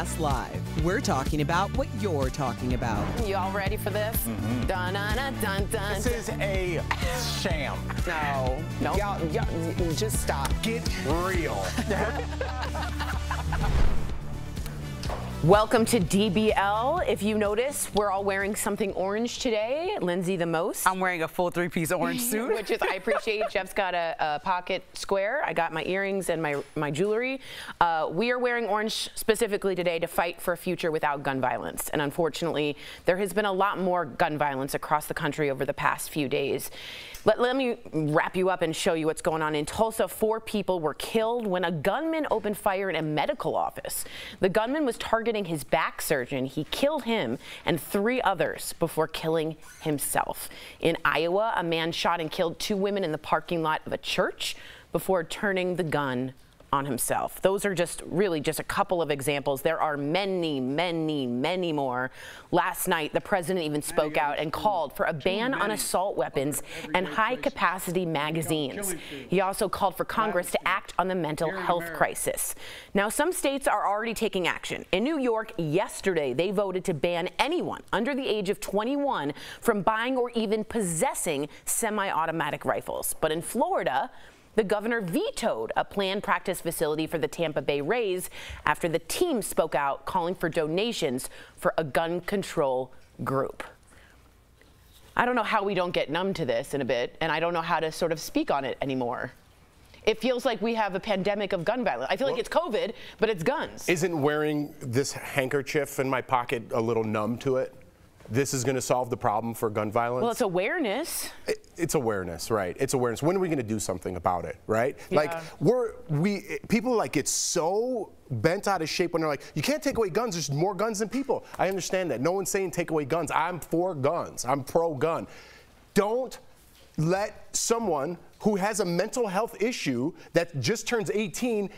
Daily Live. We're talking about what you're talking about. You all ready for this? Mm-hmm. Dun, dun, dun, dun, dun. This is a sham. No. No. Y'all, y'all, just stop. Get real. Welcome to DBL. If you notice, we're all wearing something orange today. Lindsay the most. I'm wearing a full three-piece orange suit. Which is, I appreciate. Jeff's got a, a, pocket square. I got my earrings and my, my jewelry. Uh, we are wearing orange specifically today to fight for a future without gun violence. And unfortunately, there has been a lot more gun violence across the country over the past few days. Let, let me wrap you up and show you what's going on. In Tulsa, four people were killed when a gunman opened fire in a medical office. The gunman was targeting his back surgeon. He killed him and three others before killing himself. In Iowa, a man shot and killed two women in the parking lot of a church before turning the gun on himself. Those are just really just a couple of examples. There are many, many, many more. Last night, the president even spoke out and called for a ban on assault weapons and high capacity magazines. He also called for Congress to act on the mental health crisis. Now, some states are already taking action. In New York, yesterday, they voted to ban anyone under the age of 21 from buying or even possessing semi automatic rifles. But in Florida, the governor vetoed a planned practice facility for the Tampa Bay Rays after the team spoke out calling for donations for a gun control group. I don't know how we don't get numb to this in a bit, and I don't know how to sort of speak on it anymore. It feels like we have a pandemic of gun violence. I feel well, like it's COVID, but it's guns. Isn't wearing this handkerchief in my pocket a little numb to it? This is going to solve the problem for gun violence? Well, it's awareness. It, it's awareness, right? It's awareness. When are we going to do something about it, right? Yeah. Like we're we people like get so bent out of shape when they're like, you can't take away guns. There's more guns than people. I understand that. No one's saying take away guns. I'm for guns. I'm pro gun. Don't let someone who has a mental health issue that just turns 18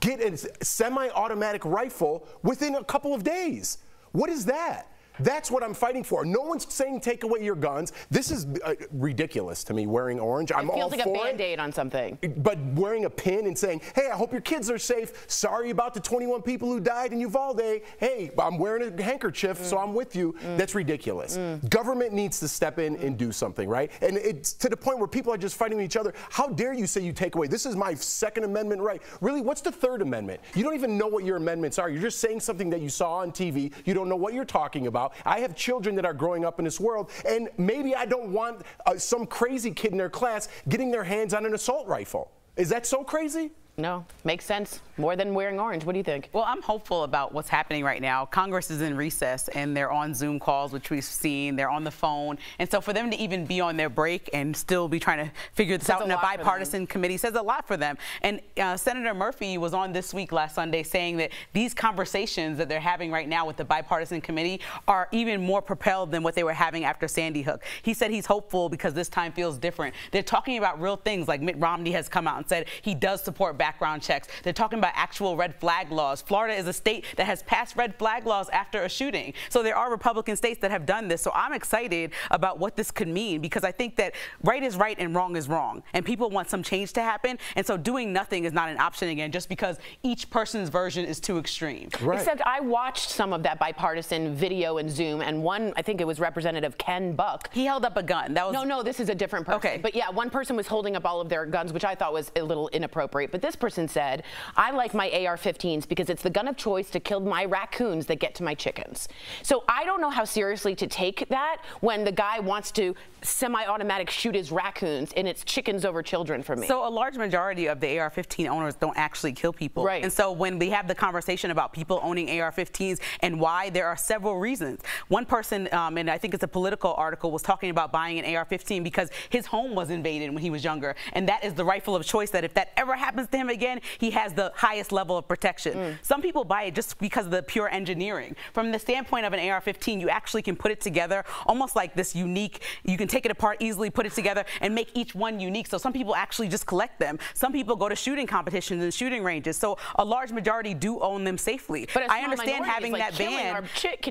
get a semi-automatic rifle within a couple of days. What is that? That's what I'm fighting for. No one's saying take away your guns. This is uh, ridiculous to me. Wearing orange, it I'm all like for it. Feels like a band-aid on something. But wearing a pin and saying, "Hey, I hope your kids are safe. Sorry about the 21 people who died in Uvalde. Hey, I'm wearing a handkerchief, mm. so I'm with you." Mm. That's ridiculous. Mm. Government needs to step in and do something, right? And it's to the point where people are just fighting with each other. How dare you say you take away? This is my Second Amendment right. Really, what's the Third Amendment? You don't even know what your amendments are. You're just saying something that you saw on TV. You don't know what you're talking about I have children that are growing up in this world, and maybe I don't want uh, some crazy kid in their class getting their hands on an assault rifle. Is that so crazy? No, makes sense. More than wearing orange. What do you think? Well, I'm hopeful about what's happening right now. Congress is in recess and they're on Zoom calls, which we've seen. They're on the phone. And so for them to even be on their break and still be trying to figure this out in a bipartisan committee says a lot for them. And uh, Senator Murphy was on this week last Sunday saying that these conversations that they're having right now with the bipartisan committee are even more propelled than what they were having after Sandy Hook. He said he's hopeful because this time feels different. They're talking about real things like Mitt Romney has come out and said he does support background checks. They're talking about actual red flag laws. Florida is a state that has passed red flag laws after a shooting. So there are Republican states that have done this. So I'm excited about what this could mean because I think that right is right and wrong is wrong. And people want some change to happen. And so doing nothing is not an option again just because each person's version is too extreme. Right. Except I watched some of that bipartisan video in Zoom and one, I think it was Representative Ken Buck. He held up a gun. That was No, no, this is a different person. Okay. But yeah, one person was holding up all of their guns, which I thought was a little inappropriate. But this person said, I like my AR-15s because it's the gun of choice to kill my raccoons that get to my chickens. So I don't know how seriously to take that when the guy wants to semi-automatic shoot his raccoons and it's chickens over children for me. So a large majority of the AR-15 owners don't actually kill people. Right. And so when we have the conversation about people owning AR-15s and why, there are several reasons. One person, um, and I think it's a political article, was talking about buying an AR-15 because his home was invaded when he was younger. And that is the rifle of choice that if that ever happens to him again, he has the highest level of protection. Mm. Some people buy it just because of the pure engineering. From the standpoint of an AR-15, you actually can put it together almost like this unique, you can take it apart easily, put it together, and make each one unique. So some people actually just collect them. Some people go to shooting competitions and shooting ranges. So a large majority do own them safely. But I understand having like that ban.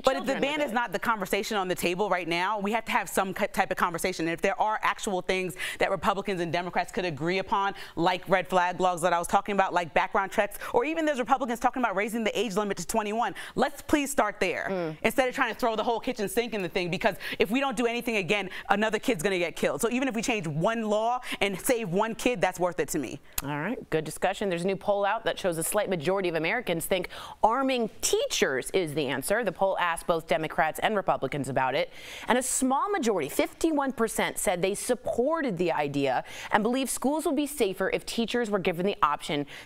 but if the ban is not the conversation on the table right now, we have to have some type of conversation. And if there are actual things that Republicans and Democrats could agree upon, like red flag laws that I was was talking about like background checks, or even there's Republicans talking about raising the age limit to 21. Let's please start there mm. instead of trying to throw the whole kitchen sink in the thing because if we don't do anything again, another kid's going to get killed. So even if we change one law and save one kid, that's worth it to me. All right, good discussion. There's a new poll out that shows a slight majority of Americans think arming teachers is the answer. The poll asked both Democrats and Republicans about it, and a small majority, 51%, said they supported the idea and believe schools will be safer if teachers were given the option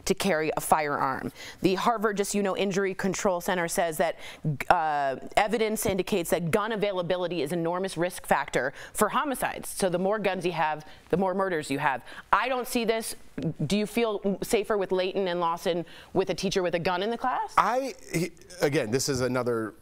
to carry a firearm. The Harvard, just you know, Injury Control Center says that uh, evidence indicates that gun availability is enormous risk factor for homicides. So the more guns you have, the more murders you have. I don't see this. Do you feel safer with Layton and Lawson with a teacher with a gun in the class? I, again, this is another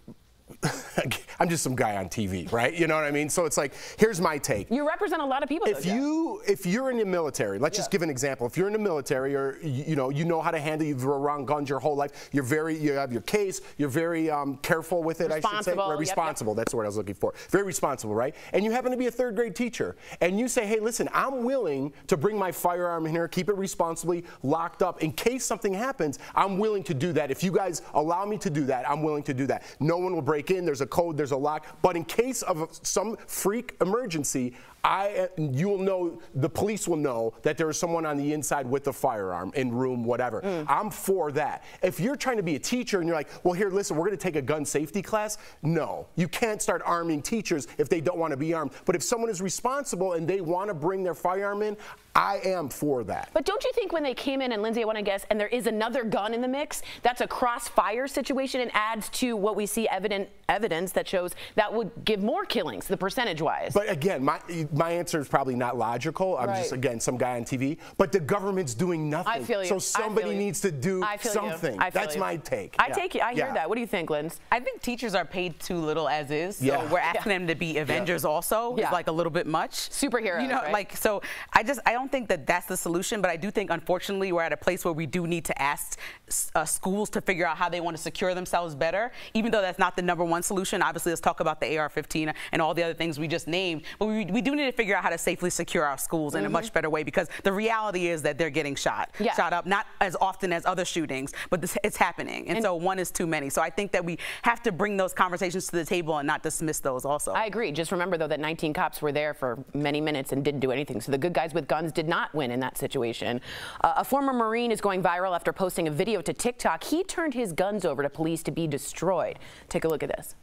I'm just some guy on TV, right? You know what I mean? So it's like, here's my take. You represent a lot of people. If though, you if you're in the military, let's yeah. just give an example. If you're in the military, or you, you, know you know how to handle you've around guns your whole life. You're very you have your case. You're very um, careful with it. I should say. Very responsible. Yep, yep. That's the word I was looking for. Very responsible, right? And you happen to be a third grade teacher, and you say, hey, listen, I'm willing to bring my firearm in here, keep it responsibly locked up in case something happens. I'm willing to do that. If you guys allow me to do that, I'm willing to do that. No one will break in. There's a code. There's a lock. But in case of some freak emergency, I, you will know, the police will know that there is someone on the inside with a firearm in room, whatever. Mm. I'm for that. If you're trying to be a teacher and you're like, well, here, listen, we're going to take a gun safety class, no. You can't start arming teachers if they don't want to be armed. But if someone is responsible and they want to bring their firearm in, I am for that. But don't you think when they came in, and Lindsay, I want to guess, and there is another gun in the mix, that's a crossfire situation and adds to what we see evident evidence that shows that would give more killings, the percentage wise. But again, my my answer is probably not logical. I'm right. just again some guy on TV. But the government's doing nothing. I feel you. So somebody needs to do something. That's you. my take. I yeah. take it. I hear yeah. that. What do you think, Lindsay? I think teachers are paid too little as is. So yeah. we're asking them to be Avengers also. Yeah. Is like a little bit much. Superheroes. You know, right? like so. I just I don't think that that's the solution. But I do think unfortunately we're at a place where we do need to ask uh, schools to figure out how they want to secure themselves better. Even though that's not the number one solution. Obviously, let's talk about the AR-15 and all the other things we just named. But we, we do need to figure out how to safely safely secure our schools mm -hmm. in a much mm-hmm. better way because the reality is that they're getting shot, yeah. shot up, not as often as other shootings, but this, it's happening. And, and, so one is too many. So I think that we have to bring those conversations to the table and not dismiss those also. I agree. Just remember, though, that 19 cops were there for many minutes and didn't do anything. So the good guys with guns did not win in that situation. Uh, a former Marine is going viral after posting a video to TikTok. He turned his guns over to police to be destroyed. Take a look at this.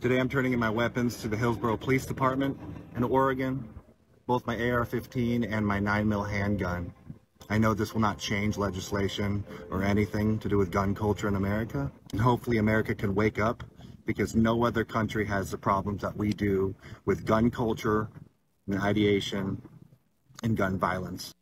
Today I'm turning in my weapons to the Hillsboro Police Department in Oregon both my AR-15 and my 9mm handgun. I know this will not change legislation or anything to do with gun culture in America. And hopefully America can wake up because no other country has the problems that we do with gun culture and ideation and gun violence.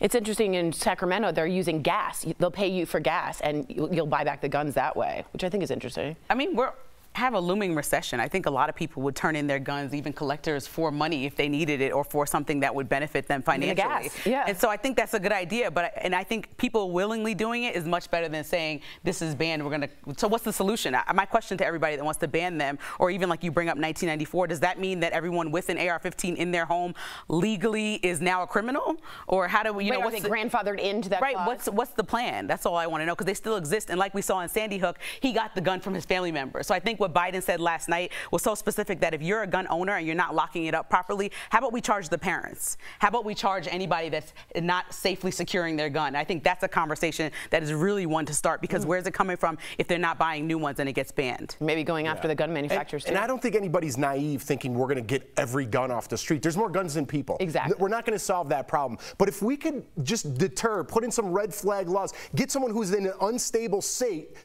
It's interesting in Sacramento, they're using gas. They'll pay you for gas and you'll buy back the guns that way, which I think is interesting. I mean, we're have a looming recession, I think a lot of people would turn in their guns, even collectors, for money if they needed it or for something that would benefit them financially. The yeah. And so I think that's a good idea. But and I think people willingly doing it is much better than saying this is banned. We're gonna. So what's the solution? My question to everybody that wants to ban them, or even like you bring up 1994, does that mean that everyone with an AR-15 in their home legally is now a criminal, or how do we? You Wait, know, what's the, grandfathered into that? Right. Clause? What's what's the plan? That's all I want to know because they still exist. And like we saw in Sandy Hook, he got the gun from his family member. So I think what what Biden said last night was so specific that if you're a gun owner and you're not locking it up properly, how about we charge the parents? How about we charge anybody that's not safely securing their gun? I think that's a conversation that is really one to start because mm. where's it coming from if they're not buying new ones and it gets banned? Maybe going yeah. after the gun manufacturers and, too. And I don't think anybody's naive thinking we're going to get every gun off the street. There's more guns than people. Exactly. We're not going to solve that problem. But if we could just deter, put in some red flag laws, get someone who's in an unstable state,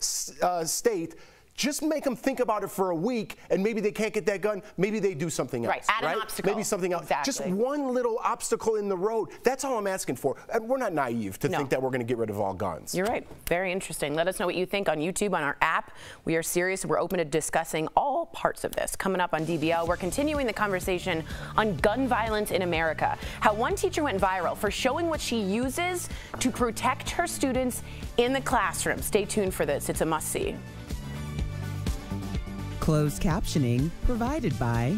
uh, state just make them think about it for a week, and maybe they can't get that gun. Maybe they do something else. Right, add right? an obstacle. Maybe something else. Exactly. Just one little obstacle in the road. That's all I'm asking for. And we're not naive to no. think that we're going to get rid of all guns. You're right. Very interesting. Let us know what you think on YouTube, on our app. We are serious. We're open to discussing all parts of this. Coming up on DBL, we're continuing the conversation on gun violence in America. How one teacher went viral for showing what she uses to protect her students in the classroom. Stay tuned for this. It's a must-see. Closed captioning provided by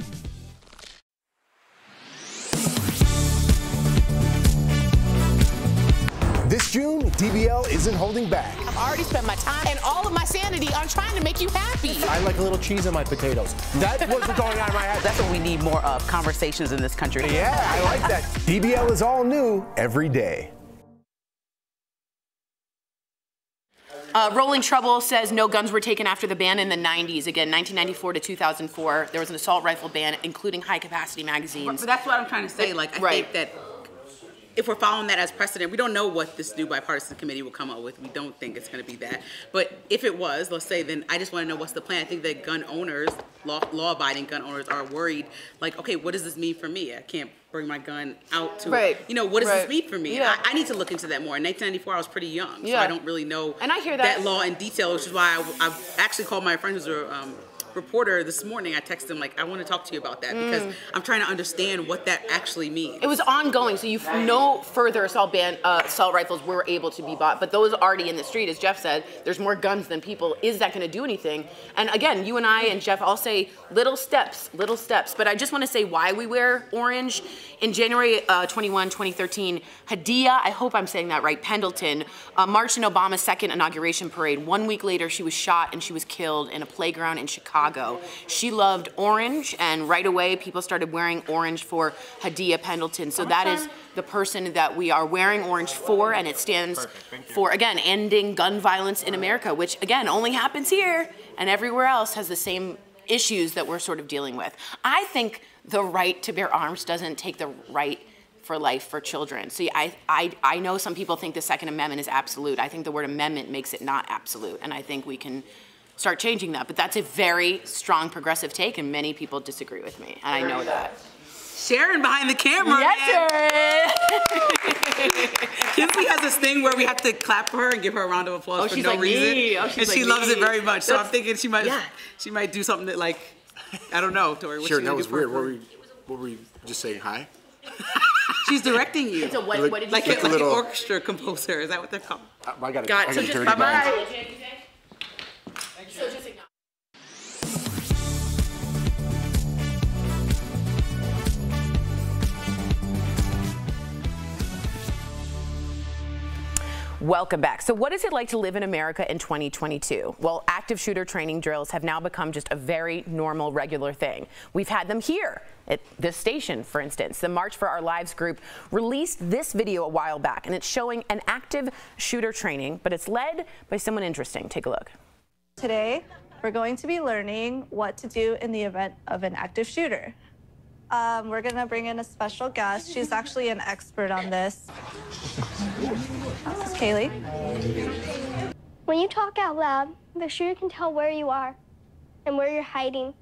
This June, DBL isn't holding back. I've already spent my time and all of my sanity on trying to make you happy. I like a little cheese on my potatoes. That wasn't going on in my head. That's what we need more of, conversations in this country. Yeah, I like that. DBL is all new every day. Uh, Rolling Trouble says no guns were taken after the ban in the 90s. Again, 1994 to 2004, there was an assault rifle ban, including high capacity magazines. But that's what I'm trying to say. Like, I Right. think that if we're following that as precedent, we don't know what this new bipartisan committee will come up with. We don't think it's going to be that. But if it was, let's say, then I just want to know what's the plan. I think that gun owners, law, law-abiding gun owners, are worried. Like, okay, what does this mean for me? I can't bring my gun out to, Right. you know, what does Right. this mean for me? Yeah. I, I need to look into that more. In 1994, I was pretty young, so Yeah. I don't really know And I hear that- law in detail, which is why I, I actually called my friend who's a um, reporter this morning. I texted him like, I want to talk to you about that because Mm. I'm trying to understand what that actually means. It was ongoing, so you f- no further assault ban uh, assault rifles were able to be bought, but those already in the street, as Jeff said. There's more guns than people. Is that going to do anything? And again, you and I and Jeff all say little steps, little steps. But I just want to say why we wear orange. In January uh, 21, 2013, Hadiya, I hope I'm saying that right, Pendleton, uh, marched in Obama's second inauguration parade. One week later, she was shot and she was killed in a playground in Chicago. She loved orange, and right away, people started wearing orange for Hadiya Pendleton. So that is the person that we are wearing orange for, and it stands for, again, ending gun violence in America, which, again, only happens here and everywhere else has the same issues that we're sort of dealing with. I think the right to bear arms doesn't take the right for life for children. See, I, I, I know some people think the Second Amendment is absolute. I think the word amendment makes it not absolute, and I think we can start changing that. But that's a very strong progressive take, and many people disagree with me, and I know that. Sharon behind the camera. Yes, man. sir. Kinsley has this thing where we have to clap for her and give her a round of applause Oh, for she's no like reason, me. Oh, she's and she like loves it very much. So I'm thinking she might, yeah. she might do something that like, I don't know, Tori. What's Sure, she that was do for her weird. Were, we, what were we just saying hi? She's directing you. So what, what did you like, say? a, like little- an orchestra composer. Is that what they're called? I, I gotta, Got I so gotta just dirty bye bye. So just. Welcome back. So, what is it like to live in America in 2022? Well, active shooter training drills have now become just a very normal, regular thing. We've had them here at this station, for instance. The March for Our Lives group released this video a while back, and it's showing an active shooter training, but it's led by someone interesting. Take a look. Today, we're going to be learning what to do in the event of an active shooter. Um, we're going to bring in a special guest. She's actually an expert on this. This is Kaylee. When you talk out loud, the shooter can tell where you are and where you're hiding.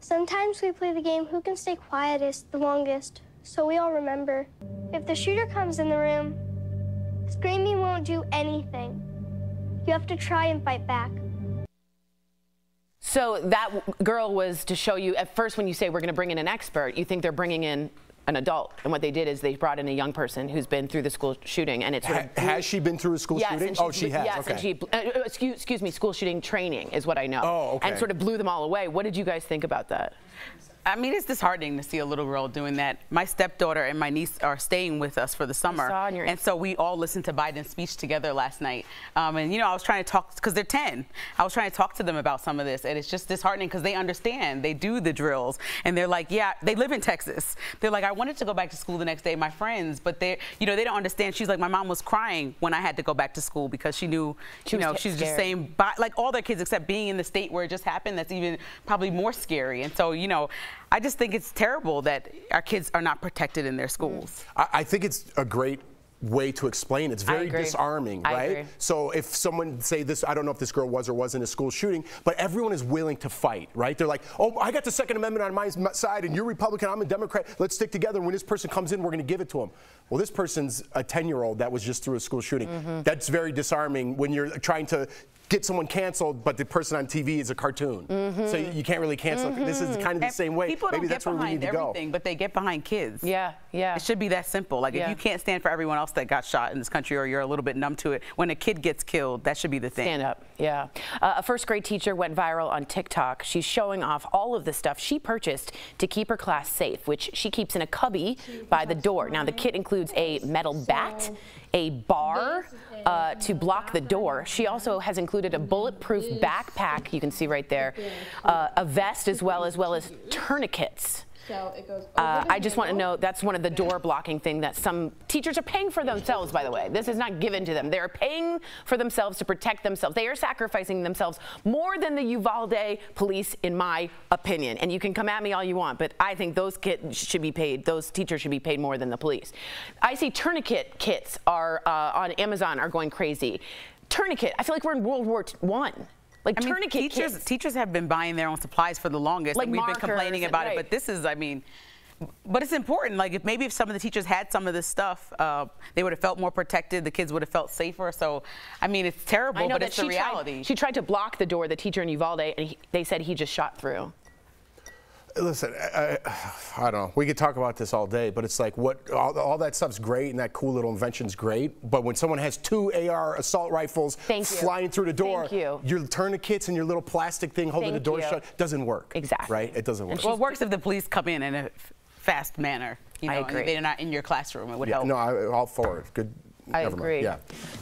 Sometimes we play the game who can stay quietest the longest, so we all remember. If the shooter comes in the room, screaming won't do anything. You have to try and fight back. So that girl was to show you at first when you say we're going to bring in an expert, you think they're bringing in an adult, and what they did is they brought in a young person who's been through the school shooting, and it's sort Ha- of has she been through a school yes, shooting? oh, she has. Yes, okay. and she uh, uh, excuse, excuse me, school shooting training is what I know. Oh, okay. And sort of blew them all away. What did you guys think about that? I mean, it's disheartening to see a little girl doing that. My stepdaughter and my niece are staying with us for the summer. saw on your- and so we all listened to Biden's speech together last night. Um, and, you know, I was trying to talk, because they're 10. I was trying to talk to them about some of this. And it's just disheartening because they understand. They do the drills. And they're like, yeah, they live in Texas. They're like, I wanted to go back to school the next day, my friends, but they, you know, they don't understand. She's like, my mom was crying when I had to go back to school because she knew, She you know, she's just saying, like all their kids except being in the state where it just happened, that's even probably more scary. And so, you know, I just think it's terrible that our kids are not protected in their schools. I, I think it's a great way to explain. It's very disarming, right? So if someone say this, I don't know if this girl was or wasn't a school shooting, but everyone is willing to fight, right? They're like, oh, I got the Second Amendment on my side, and you're Republican, I'm a Democrat. Let's stick together. And when this person comes in, we're going to give it to him. Well, this person's a 10-year-old that was just through a school shooting. Mm-hmm. That's very disarming when you're trying to get someone canceled, but the person on TV is a cartoon. Mm-hmm. So you you can't really cancel. This is kind of the same way. People Maybe don't that's get where we behind need to go. everything, but they get behind kids. Yeah. Yeah. It should be that simple. Like Yeah. if you can't stand for everyone else that got shot in this country or you're a little bit numb to it, when a kid gets killed, that should be the thing. Stand up, yeah. Uh, a first grade teacher went viral on TikTok. She's showing off all of the stuff she purchased to keep her class safe, which she keeps in a cubby by the door. Now, the kit includes a metal bat, a bar uh, to block the door. She also has included a bulletproof backpack, you can see right there, uh, a vest as well, as well as tourniquets. So it goes Uh, I just want to know that's one of the door blocking thing that some teachers are paying for themselves, by the way. This is not given to them. They're paying for themselves to protect themselves. They are sacrificing themselves more than the Uvalde police, in my opinion. And you can come at me all you want, but I think those kids should be paid, those teachers should be paid more than the police. I see tourniquet kits are uh, on Amazon are going crazy. Tourniquet, I feel like we're in World War One. Like I mean, tourniquet teachers, kits. teachers have been buying their own supplies for the longest, Like and we've been complaining about right. it. But this is, I mean, but it's important. Like if maybe if some of the teachers had some of this stuff, uh, they would have felt more protected. The kids would have felt safer. So, I mean, it's terrible, but it's the reality. Tried, she tried to block the door, the teacher in Uvalde, and he, they said he just shot through. Listen, I, I, I don't know. We could talk about this all day, but it's like what all, all that stuff's great and that cool little invention's great. But when someone has two AR assault rifles Thank you. flying through the door, Thank you. your tourniquets and your little plastic thing holding Thank the door you. shut doesn't work. Exactly. Right? It doesn't work. well, it works if the police come in in a fast manner. You I know, and agree. they're not in your classroom. It would yeah, help. no, I, all for it. Good. I never agree. Yeah.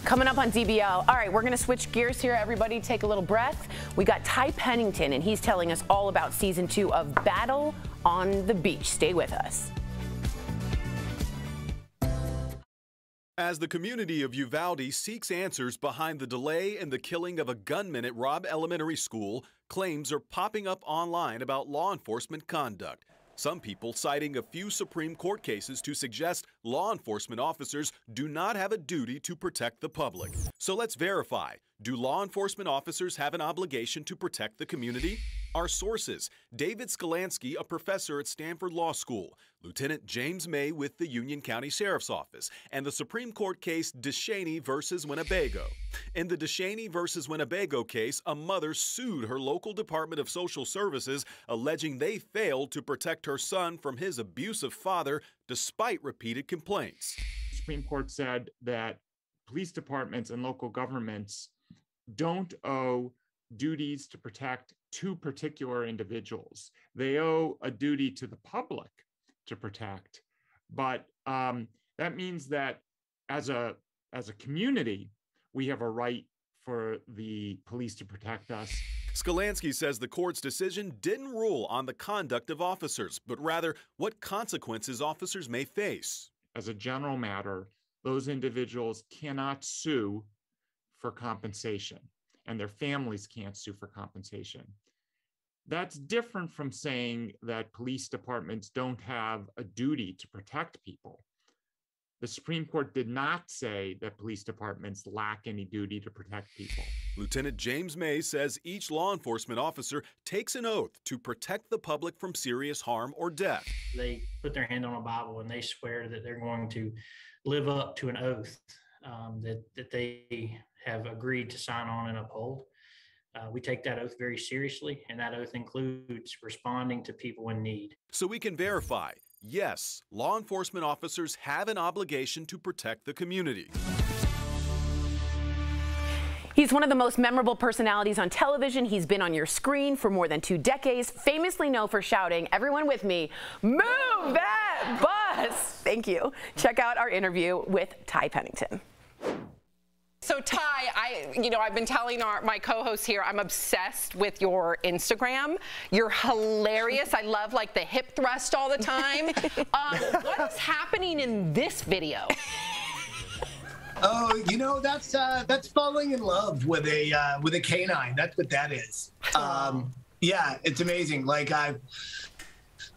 Coming up on DBL. All right, we're going to switch gears here. Everybody, take a little breath. We got Ty Pennington, and he's telling us all about season two of Battle on the Beach. Stay with us. As the community of Uvalde seeks answers behind the delay in the killing of a gunman at Robb Elementary School, claims are popping up online about law enforcement conduct. Some people citing a few Supreme Court cases to suggest law enforcement officers do not have a duty to protect the public. So let's verify. Do law enforcement officers have an obligation to protect the community? Our sources David Sklansky, a professor at Stanford Law School, Lieutenant James May with the Union County Sheriff's Office, and the Supreme Court case DeShaney versus Winnebago. In the DeShaney versus Winnebago case, a mother sued her local Department of Social Services, alleging they failed to protect her son from his abusive father despite repeated complaints. Supreme Court said that police departments and local governments don't owe duties to protect two particular individuals. They owe a duty to the public to protect. But um, that means that as a as a community, we have a right for the police to protect us. Sklansky says the court's decision didn't rule on the conduct of officers, but rather what consequences officers may face. As a general matter, those individuals cannot sue for compensation, and their families can't sue for compensation. That's different from saying that police departments don't have a duty to protect people. The Supreme Court did not say that police departments lack any duty to protect people. Lieutenant James May says each law enforcement officer takes an oath to protect the public from serious harm or death. They put their hand on a Bible and they swear that they're going to live up to an oath um, that, that they have agreed to sign on and uphold. Uh, we take that oath very seriously, and that oath includes responding to people in need. So we can verify yes, law enforcement officers have an obligation to protect the community. He's one of the most memorable personalities on television. He's been on your screen for more than two decades, famously known for shouting, everyone with me, move that bus. Thank you. Check out our interview with Ty Pennington. So Ty, I you know I've been telling our, my co-hosts here I'm obsessed with your Instagram. You're hilarious. I love like the hip thrust all the time. um, what is happening in this video? Oh, you know that's uh, that's falling in love with a uh, with a canine. That's what that is. Um, yeah, it's amazing. Like I've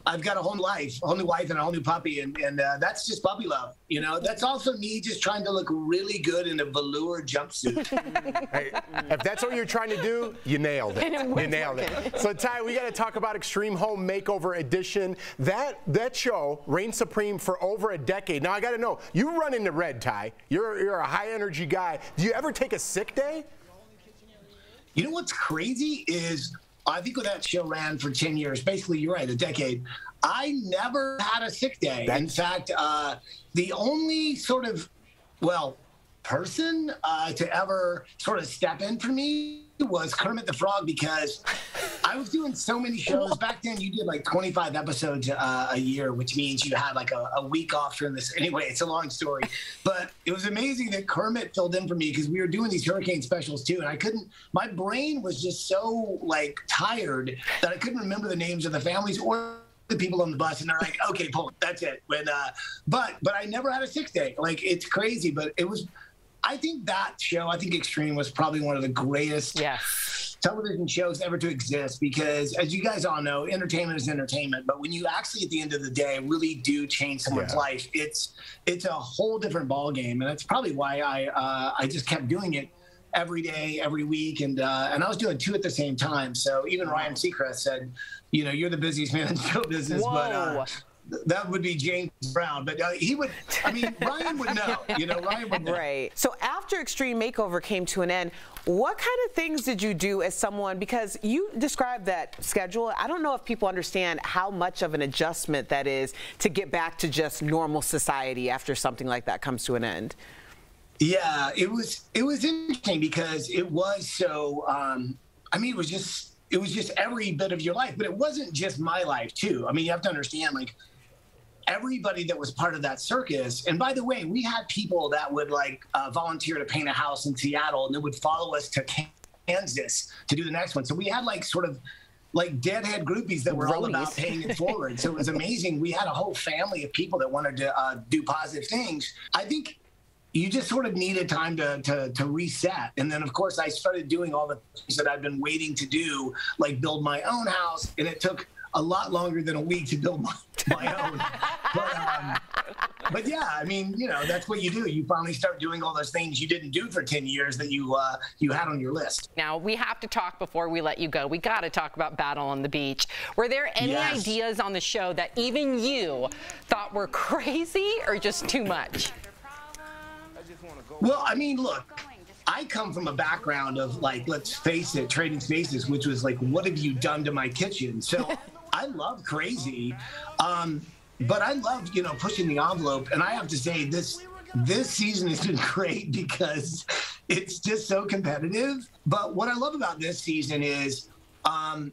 I've got a whole new life, a whole new wife, and a whole new puppy, and and uh, that's just puppy love. You know, that's also me just trying to look really good in a velour jumpsuit. Hey, if that's what you're trying to do, you nailed it. It You nailed it. working. So Ty, we got to talk about Extreme Home Makeover Edition. That that show reigned supreme for over a decade. Now I got to know, you run into red, Ty. You're you're a high energy guy. Do you ever take a sick day? You know what's crazy is I think that show ran for 10 years. Basically, you're right, a decade. I never had a sick day. In fact, uh, the only sort of, well, person uh, to ever sort of step in for me was Kermit the Frog because I was doing so many shows back then. You did like 25 episodes uh, a year, which means you had like a, a, week off during this. Anyway, it's a long story, but it was amazing that Kermit filled in for me because we were doing these hurricane specials too, and I couldn't. My brain was just so like tired that I couldn't remember the names of the families or the people on the bus and they're like, okay, Paul, that's it. When, uh, but, but I never had a sick day. Like it's crazy, but it was, I think that show, I think Extreme was probably one of the greatest yes. television shows ever to exist because, as you guys all know, entertainment is entertainment. But when you actually, at the end of the day, really do change someone's Yeah. life, it's it's a whole different ball game, and that's probably why I uh, I just kept doing it every day, every week, and uh, and I was doing two at the same time. So even Ryan Seacrest said, you know, you're the busiest man in show business, but. Uh, Whoa. th- that would be James Brown, but uh, he would. I mean, Ryan would know. You know, Ryan would know. Right. So after Extreme Makeover came to an end, what kind of things did you do as someone? Because you described that schedule. I don't know if people understand how much of an adjustment that is to get back to just normal society after something like that comes to an end. Yeah, it was it was interesting because it was so. Um, I mean, it was just it was just every bit of your life, but it wasn't just my life too. I mean, you have to understand, like everybody that was part of that circus. And by the way, we had people that would like uh, volunteer to paint a house in Seattle, and they would follow us to Kansas to do the next one. So we had like sort of like deadhead groupies that were all about paying it forward. so it was amazing. We had a whole family of people that wanted to uh, do positive things. I think you just sort of needed time to, to to reset. And then of course I started doing all the things that I've been waiting to do, like build my own house. And it took a lot longer than a week to build my, my own. But, um, but yeah, I mean, you know, that's what you do. You finally start doing all those things you didn't do for 10 years that you uh, you had on your list. Now, we have to talk before we let you go. We got to talk about Battle on the Beach. Were there any Yes. ideas on the show that even you thought were crazy or just too much? Well, I mean, look, I come from a background of like, let's face it, trading spaces, which was like, what have you done to my kitchen? So I love crazy, um, but I love you know pushing the envelope. And I have to say this this season has been great because it's just so competitive. But what I love about this season is. Um,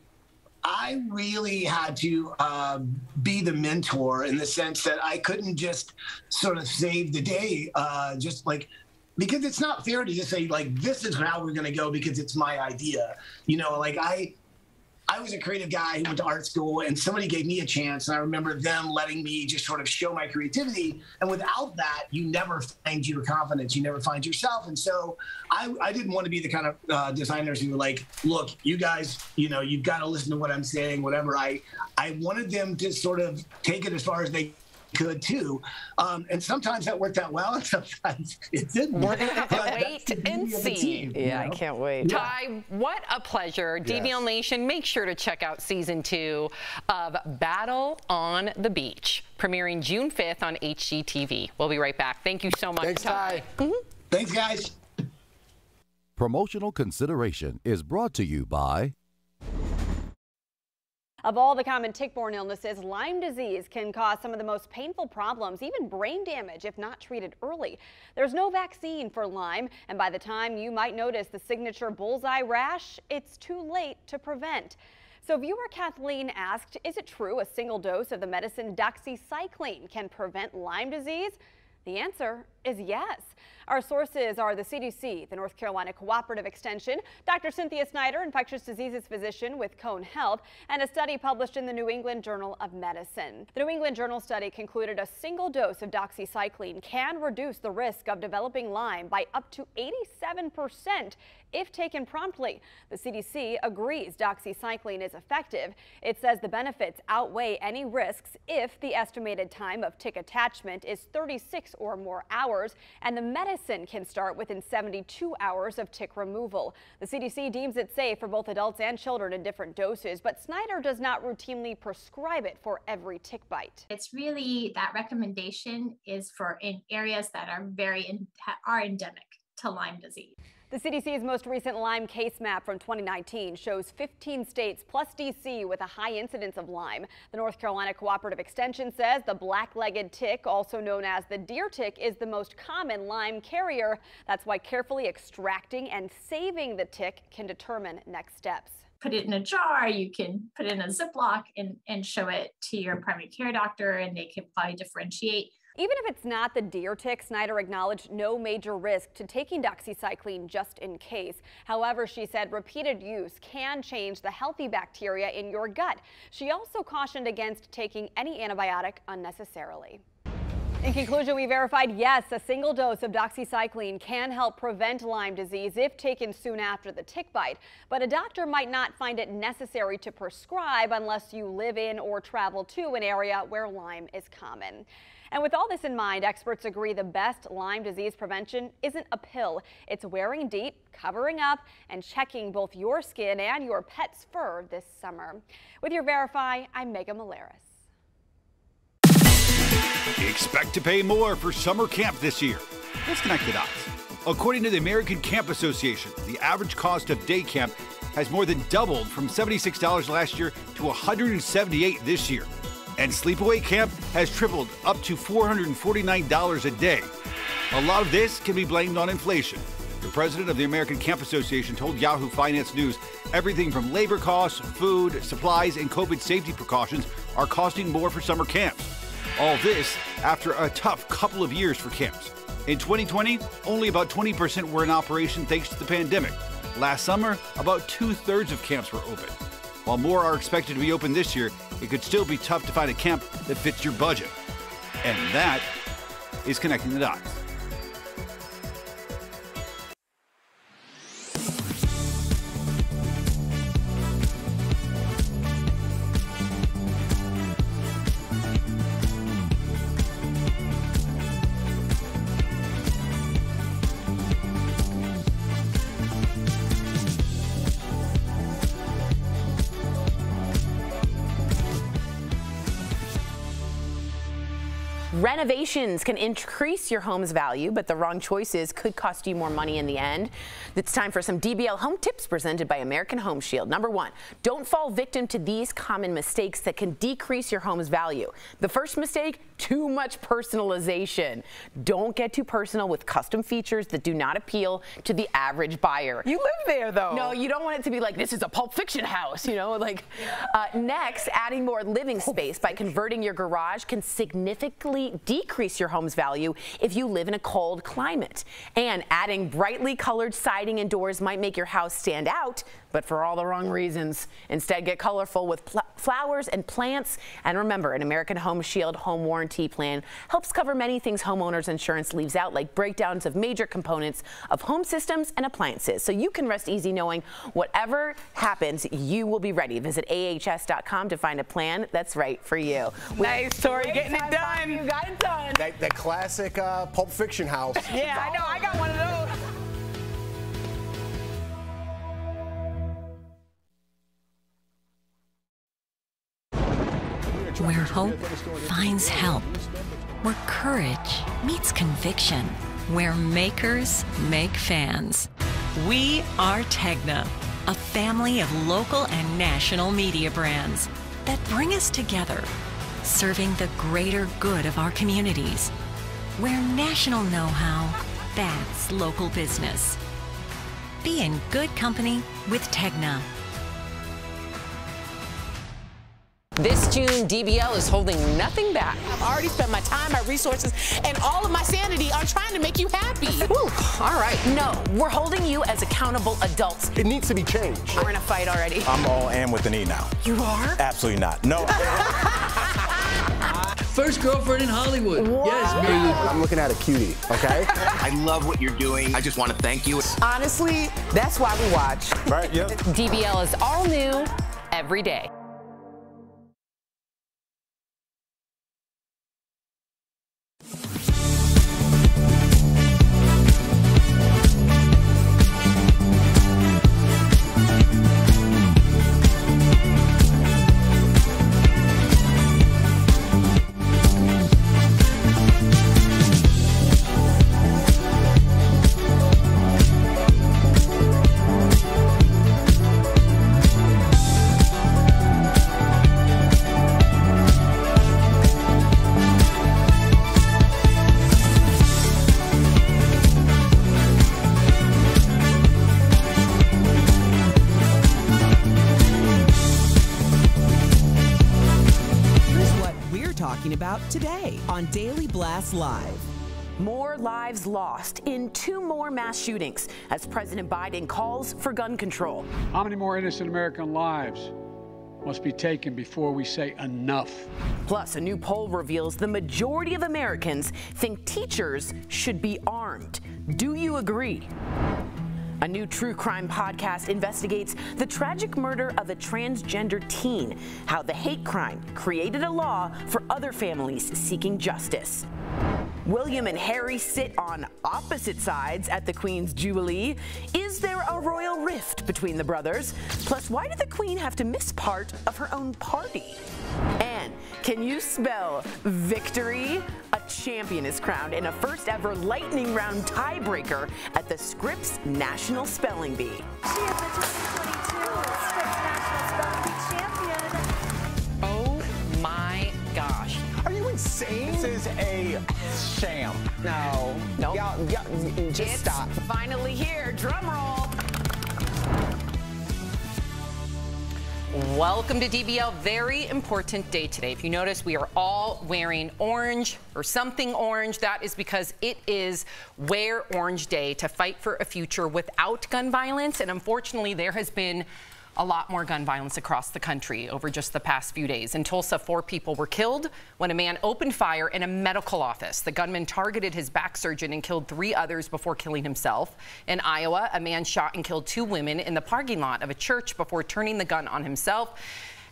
I really had to uh, be the mentor in the sense that I couldn't just sort of save the day, uh, just like because it's not fair to just say like this is how we're going to go because it's my idea. You know, like I. I was a creative guy who went to art school, and somebody gave me a chance, and I remember them letting me just sort of show my creativity. And without that, you never find your confidence, you never find yourself. And so, I, I didn't want to be the kind of uh, designers who were like, "Look, you guys, you know, you've got to listen to what I'm saying, whatever." I I wanted them to sort of take it as far as they could too, um, and sometimes that worked out well, and sometimes it didn't. We're gonna have to that's wait and beauty of the see. team, you Yeah, I can't wait. Ty, what a pleasure. DBL Nation, make sure to check out season two of Battle on the Beach, premiering June 5th on HGTV. We'll be right back. Thank you so much, Thanks, Ty. Thanks, guys. Promotional consideration is brought to you by Of all the common tick-borne illnesses, Lyme disease can cause some of the most painful problems, even brain damage if not treated early. There's no vaccine for Lyme, and by the time you might notice the signature bullseye rash, it's too late to prevent. So viewer Kathleen asked, is it true a single dose of the medicine doxycycline can prevent Lyme disease? The answer is yes. Our sources are the CDC, the North Carolina Cooperative Extension, Dr. Cynthia Snyder, infectious diseases physician with Cone Health, and a study published in the New England Journal of Medicine. The New England Journal study concluded a single dose of doxycycline can reduce the risk of developing Lyme by up to 87% if taken promptly. The CDC agrees doxycycline is effective. It says the benefits outweigh any risks if the estimated time of tick attachment is 36 or more hours, and the medicine can start within 72 hours of tick removal. The CDC deems it safe for both adults and children in different doses, but Snyder does not routinely prescribe it for every tick bite. It's really that recommendation is for in areas that are very in, are endemic to Lyme disease. The CDC's most recent Lyme case map from 2019 shows 15 states plus D.C. with a high incidence of Lyme. The North Carolina Cooperative Extension says the black-legged tick, also known as the deer tick, is the most common Lyme carrier. That's why carefully extracting and saving the tick can determine next steps put it in a jar, you can put it in a Ziploc and, and show it to your primary care doctor, and they can probably differentiate even if it's not the deer tick, Snyder acknowledged no major risk to taking doxycycline just in case. However, she said repeated use can change the healthy bacteria in your gut. She also cautioned against taking any antibiotic unnecessarily. In conclusion, we verified yes, a single dose of doxycycline can help prevent Lyme disease if taken soon after the tick bite. But a doctor might not find it necessary to prescribe unless you live in or travel to an area where Lyme is common. And with all this in mind, experts agree the best Lyme disease prevention isn't a pill. It's wearing DEET, covering up, and checking both your skin and your pet's fur this summer. With your Verify, I'm Megan Malaris. Expect to pay more for summer camp this year. Let's connect the dots. According to the American Camp Association, the average cost of day camp has more than doubled from $76 last year to $178 this year and sleepaway camp has tripled up to $449 a day. A lot of this can be blamed on inflation. The president of the American Camp Association told Yahoo Finance News everything from labor costs, food, supplies, and COVID safety precautions are costing more for summer camps. All this after a tough couple of years for camps. In 2020, only about 20% were in operation thanks to the pandemic. Last summer, about two thirds of camps were open. While more are expected to be open this year, it could still be tough to find a camp that fits your budget. And that is connecting the dots. Renovations can increase your home's value, but the wrong choices could cost you more money in the end. It's time for some DBL home tips presented by American Home Shield. Number one, don't fall victim to these common mistakes that can decrease your home's value. The first mistake, too much personalization. Don't get too personal with custom features that do not appeal to the average buyer. You live there though. No, you don't want it to be like, this is a Pulp Fiction house, you know, like. Uh, next, adding more living space by converting your garage can significantly decrease your home's value if you live in a cold climate. And adding brightly colored siding and doors might make your house stand out, but for all the wrong reasons. Instead, get colorful with flowers and plants. And remember, an American Home Shield home warranty plan helps cover many things homeowners insurance leaves out, like breakdowns of major components of home systems and appliances. So you can rest easy knowing whatever happens, you will be ready. Visit ahs.com to find a plan that's right for you. Nice, Tori, getting it done. You got it done. That, that classic uh, Pulp Fiction house. yeah, I know. I got one of those. Where hope finds help, where courage meets conviction, where makers make fans. We are Tegna, a family of local and national media brands that bring us together, serving the greater good of our communities, where national know-how backs local business. Be in good company with Tegna. This June, DBL is holding nothing back. I've already spent my time, my resources, and all of my sanity on trying to make you happy. Whew, all right. No, we're holding you as accountable adults. It needs to be changed. We're in a fight already. I'm all in with an E now. You are? Absolutely not. No. First girlfriend in Hollywood. Wow. Yes, baby. I'm looking at a cutie, okay? I love what you're doing. I just want to thank you. Honestly, that's why we watch. Right, yep. DBL is all new every day. Today on Daily Blast Live. More lives lost in two more mass shootings as President Biden calls for gun control. How many more innocent American lives must be taken before we say enough? Plus, a new poll reveals the majority of Americans think teachers should be armed. Do you agree? A new true crime podcast investigates the tragic murder of a transgender teen, how the hate crime created a law for other families seeking justice. William and Harry sit on opposite sides at the Queen's Jubilee. Is there a royal rift between the brothers? Plus, why did the Queen have to miss part of her own party? And can you spell victory? A champion is crowned in a first ever lightning round tiebreaker at the Scripps National Spelling Bee. She is the 2022 Scripps National insane? This is a sham. No. Nope. Y'all, y'all, just it's stop. finally here. Drum roll. Welcome to DBL. Very important day today. If you notice, we are all wearing orange or something orange. That is because it is Wear Orange Day to fight for a future without gun violence. And unfortunately, there has been a lot more gun violence across the country over just the past few days. In Tulsa, four people were killed when a man opened fire in a medical office. The gunman targeted his back surgeon and killed three others before killing himself. In Iowa, a man shot and killed two women in the parking lot of a church before turning the gun on himself.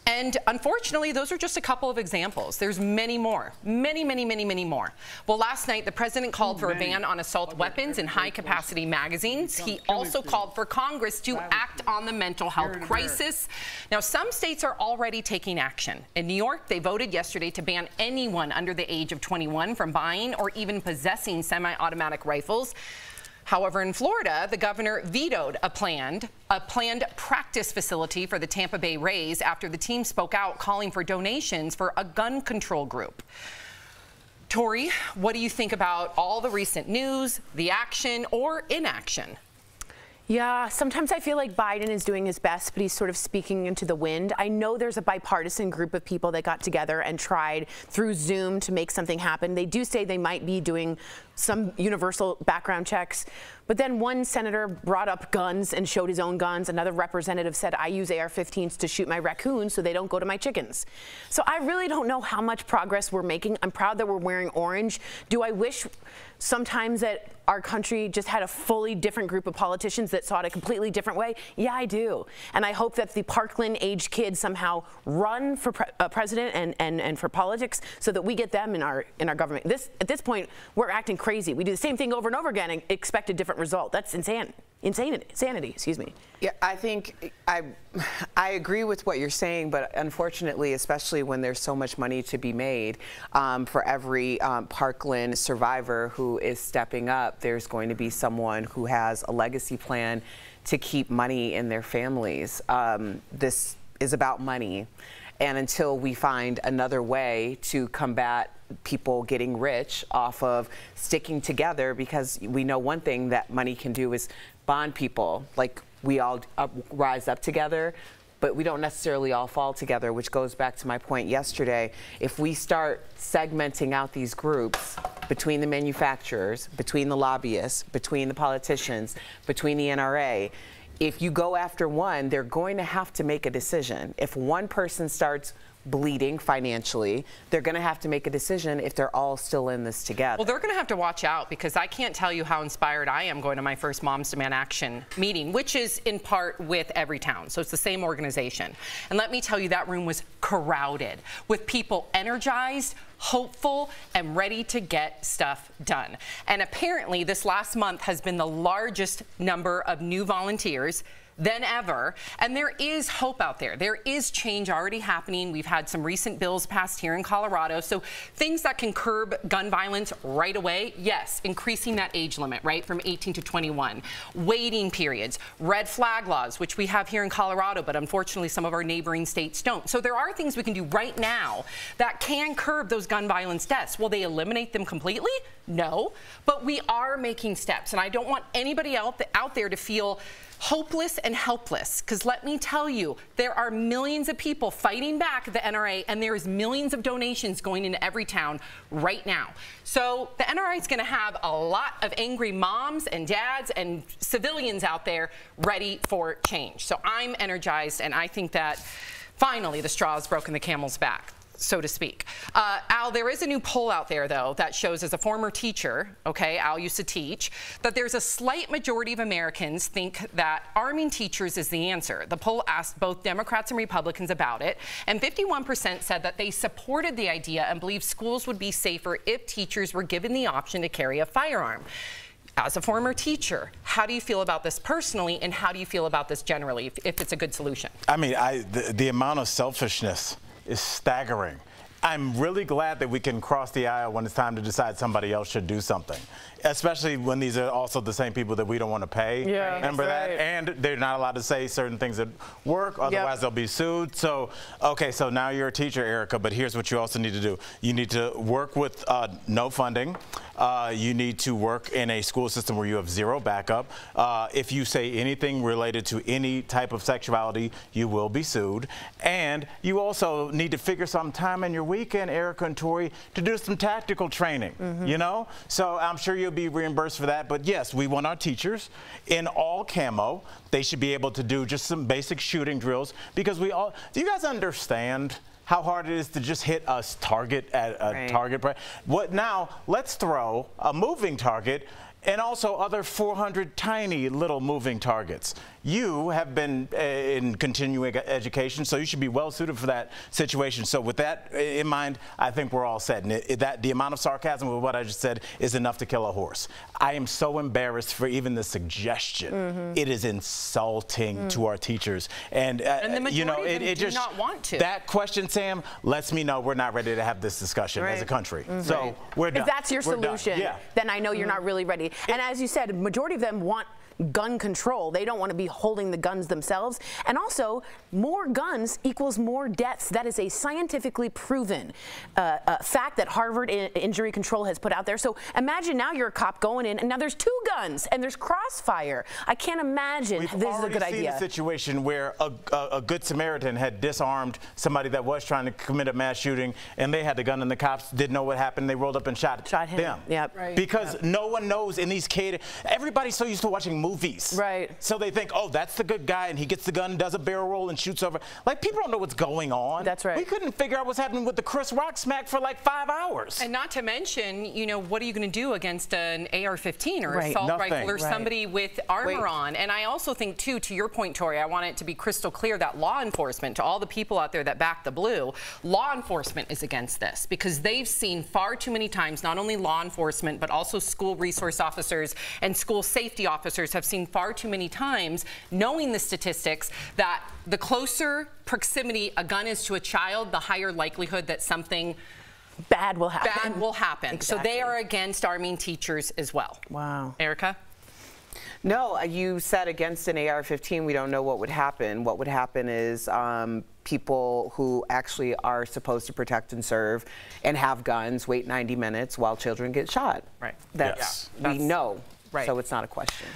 And unfortunately, those are just a couple of examples. There's many more, many, many, many, many more. Well, last night, the president called for a ban on assault weapons and high capacity magazines. He also called for Congress to act on the mental health crisis. Now, some states are already taking action. In New York, they voted yesterday to ban anyone under the age of 21 from buying or even possessing semi automatic rifles. However, in Florida, the governor vetoed a planned a planned practice facility for the Tampa Bay Rays after the team spoke out calling for donations for a gun control group. Tori, what do you think about all the recent news, the action or inaction? Yeah, sometimes I feel like Biden is doing his best, but he's sort of speaking into the wind. I know there's a bipartisan group of people that got together and tried through Zoom to make something happen. They do say they might be doing some universal background checks. But then one senator brought up guns and showed his own guns. Another representative said, I use AR 15s to shoot my raccoons so they don't go to my chickens. So I really don't know how much progress we're making. I'm proud that we're wearing orange. Do I wish sometimes that our country just had a fully different group of politicians that saw it a completely different way? Yeah, I do. And I hope that the Parkland aged kids somehow run for pre uh, president and, and, and for politics so that we get them in our in our government. This at this point, we're acting crazy. We do the same thing over and over again and expect a different result. That's insane. Insanity, insanity, excuse me. Yeah, I think I, I agree with what you're saying, but unfortunately, especially when there's so much money to be made um, for every um, Parkland survivor who is stepping up, there's going to be someone who has a legacy plan to keep money in their families. Um, this is about money. And until we find another way to combat people getting rich off of sticking together, because we know one thing that money can do is bond people. Like we all up, rise up together, but we don't necessarily all fall together, which goes back to my point yesterday. If we start segmenting out these groups between the manufacturers, between the lobbyists, between the politicians, between the NRA, if you go after one, they're going to have to make a decision. If one person starts bleeding financially, they're going to have to make a decision if they're all still in this together. Well, they're going to have to watch out because I can't tell you how inspired I am going to my first Moms Demand Action meeting, which is in part with Everytown. So it's the same organization. And let me tell you, that room was crowded with people energized, hopeful, and ready to get stuff done. And apparently, this last month has been the largest number of new volunteers than ever. And there is hope out there. There is change already happening. We've had some recent bills passed here in Colorado. So things that can curb gun violence right away, yes, increasing that age limit, right, from 18 to 21. Waiting periods, red flag laws, which we have here in Colorado, but unfortunately some of our neighboring states don't. So there are things we can do right now that can curb those gun violence deaths. Will they eliminate them completely? No, but we are making steps. And I don't want anybody out, out there to feel hopeless and helpless because let me tell you, there are millions of people fighting back the NRA and there is millions of donations going into Everytown right now. So the NRA is going to have a lot of angry moms and dads and civilians out there ready for change. So I'm energized and I think that finally the straw has broken the camel's back so to speak. Uh, Al, there is a new poll out there, though, that shows as a former teacher, okay, Al used to teach, that there's a slight majority of Americans think that arming teachers is the answer. The poll asked both Democrats and Republicans about it, and 51% said that they supported the idea and believe schools would be safer if teachers were given the option to carry a firearm. As a former teacher, how do you feel about this personally, and how do you feel about this generally, if, if it's a good solution? I mean, I, the, the amount of selfishness is staggering. I'm really glad that we can cross the aisle when it's time to decide somebody else should do something, especially when these are also the same people that we don't want to pay. Yeah, Remember that's that? And they're not allowed to say certain things at work, otherwise they'll be sued. So, okay, so now you're a teacher, Erica, but here's what you also need to do. You need to work with uh, no funding. Uh, you need to work in a school system where you have zero backup. Uh, if you say anything related to any type of sexuality, you will be sued. And you also need to figure some time in your weekend, Erica and Tori, to do some tactical training. You know? So I'm sure you'll be reimbursed for that. But yes, we want our teachers in all camo. They should be able to do just some basic shooting drills because we all. Do you guys understand? how hard it is to just hit a target at a Right. target. pri- What now? Let's throw a moving target and also other 400 tiny little moving targets. You have been uh, in continuing education, so you should be well suited for that situation. So with that in mind, I think we're all set. And it, it- that the amount of sarcasm with what I just said is enough to kill a horse. I am so embarrassed for even the suggestion. Mhm. It is insulting Mm. to our teachers, and, uh, And the you know, it, of it just not want to. That question, Sam, lets me know we're not ready to have this discussion as a Right. country. Mhm. So we're done. If that's your We're solution, Yeah. then I know you're not really ready. And as you said, majority of them want gun control. They don't want to be holding the guns themselves. And also, more guns equals more deaths. That is a scientifically proven uh, uh, fact that Harvard I- Injury Control has put out there. So imagine now you're a cop going in, and now there's two guns, and there's crossfire. I can't imagine We've this is a good idea. already good seen a situation where a, a, a good Samaritan had disarmed somebody that was trying to commit a mass shooting, and they had the gun, and the cops didn't know what happened. They rolled up and shot, Shot him. them. Yep. Right. Because no one knows in these cater. Everybody's so used to watching movies. Right. So they think, oh, that's the good guy, and he gets the gun, does a barrel roll, and shoots over. Like people don't know what's going on. That's right. We couldn't figure out what's happening with the Chris Rock smack for like five hours. And not to mention, you know, what are you going to do against an AR-15 or Right. assault Nothing. rifle or Right. somebody with armor Wait. on? And I also think, too, to your point, Tori, I want it to be crystal clear that law enforcement, to all the people out there that back the blue, law enforcement is against this because they've seen far too many times, not only law enforcement, but also school resource officers and school safety officers have seen far too many times, knowing the statistics, that the closer proximity a gun is to a child, the higher likelihood that something bad will happen. Bad will happen. So they are against arming teachers as well. Wow. Erica? No, uh, you said against an AR-15, we don't know what would happen. What would happen is um, people who actually are supposed to protect and serve and have guns wait 90 minutes while children get shot. Right. That's Yes. we That's- know. right. So it's not a question.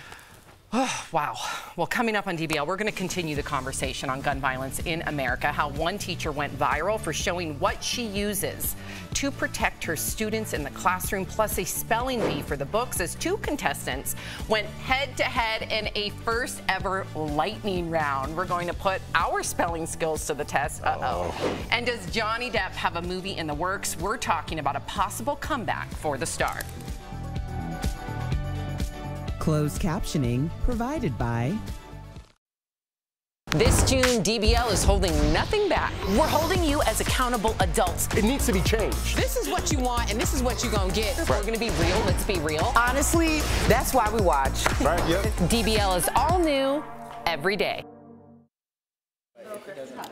wow. Well, coming up on DBL, we're going to continue the conversation on gun violence in America. How one teacher went viral for showing what she uses to protect her students in the classroom, plus a spelling bee for the books, as two contestants went head to head in a first ever lightning round. We're going to put our spelling skills to the test. Uh oh. And does Johnny Depp have a movie in the works? We're talking about a possible comeback for the star. Closed captioning provided by This June, DBL is holding nothing back. We're holding you as accountable adults. It needs to be changed. This is what you want, and this is what you're gonna get. If we're gonna be real, let's be real. Honestly, that's why we watch. Right, yep. DBL is all new every day.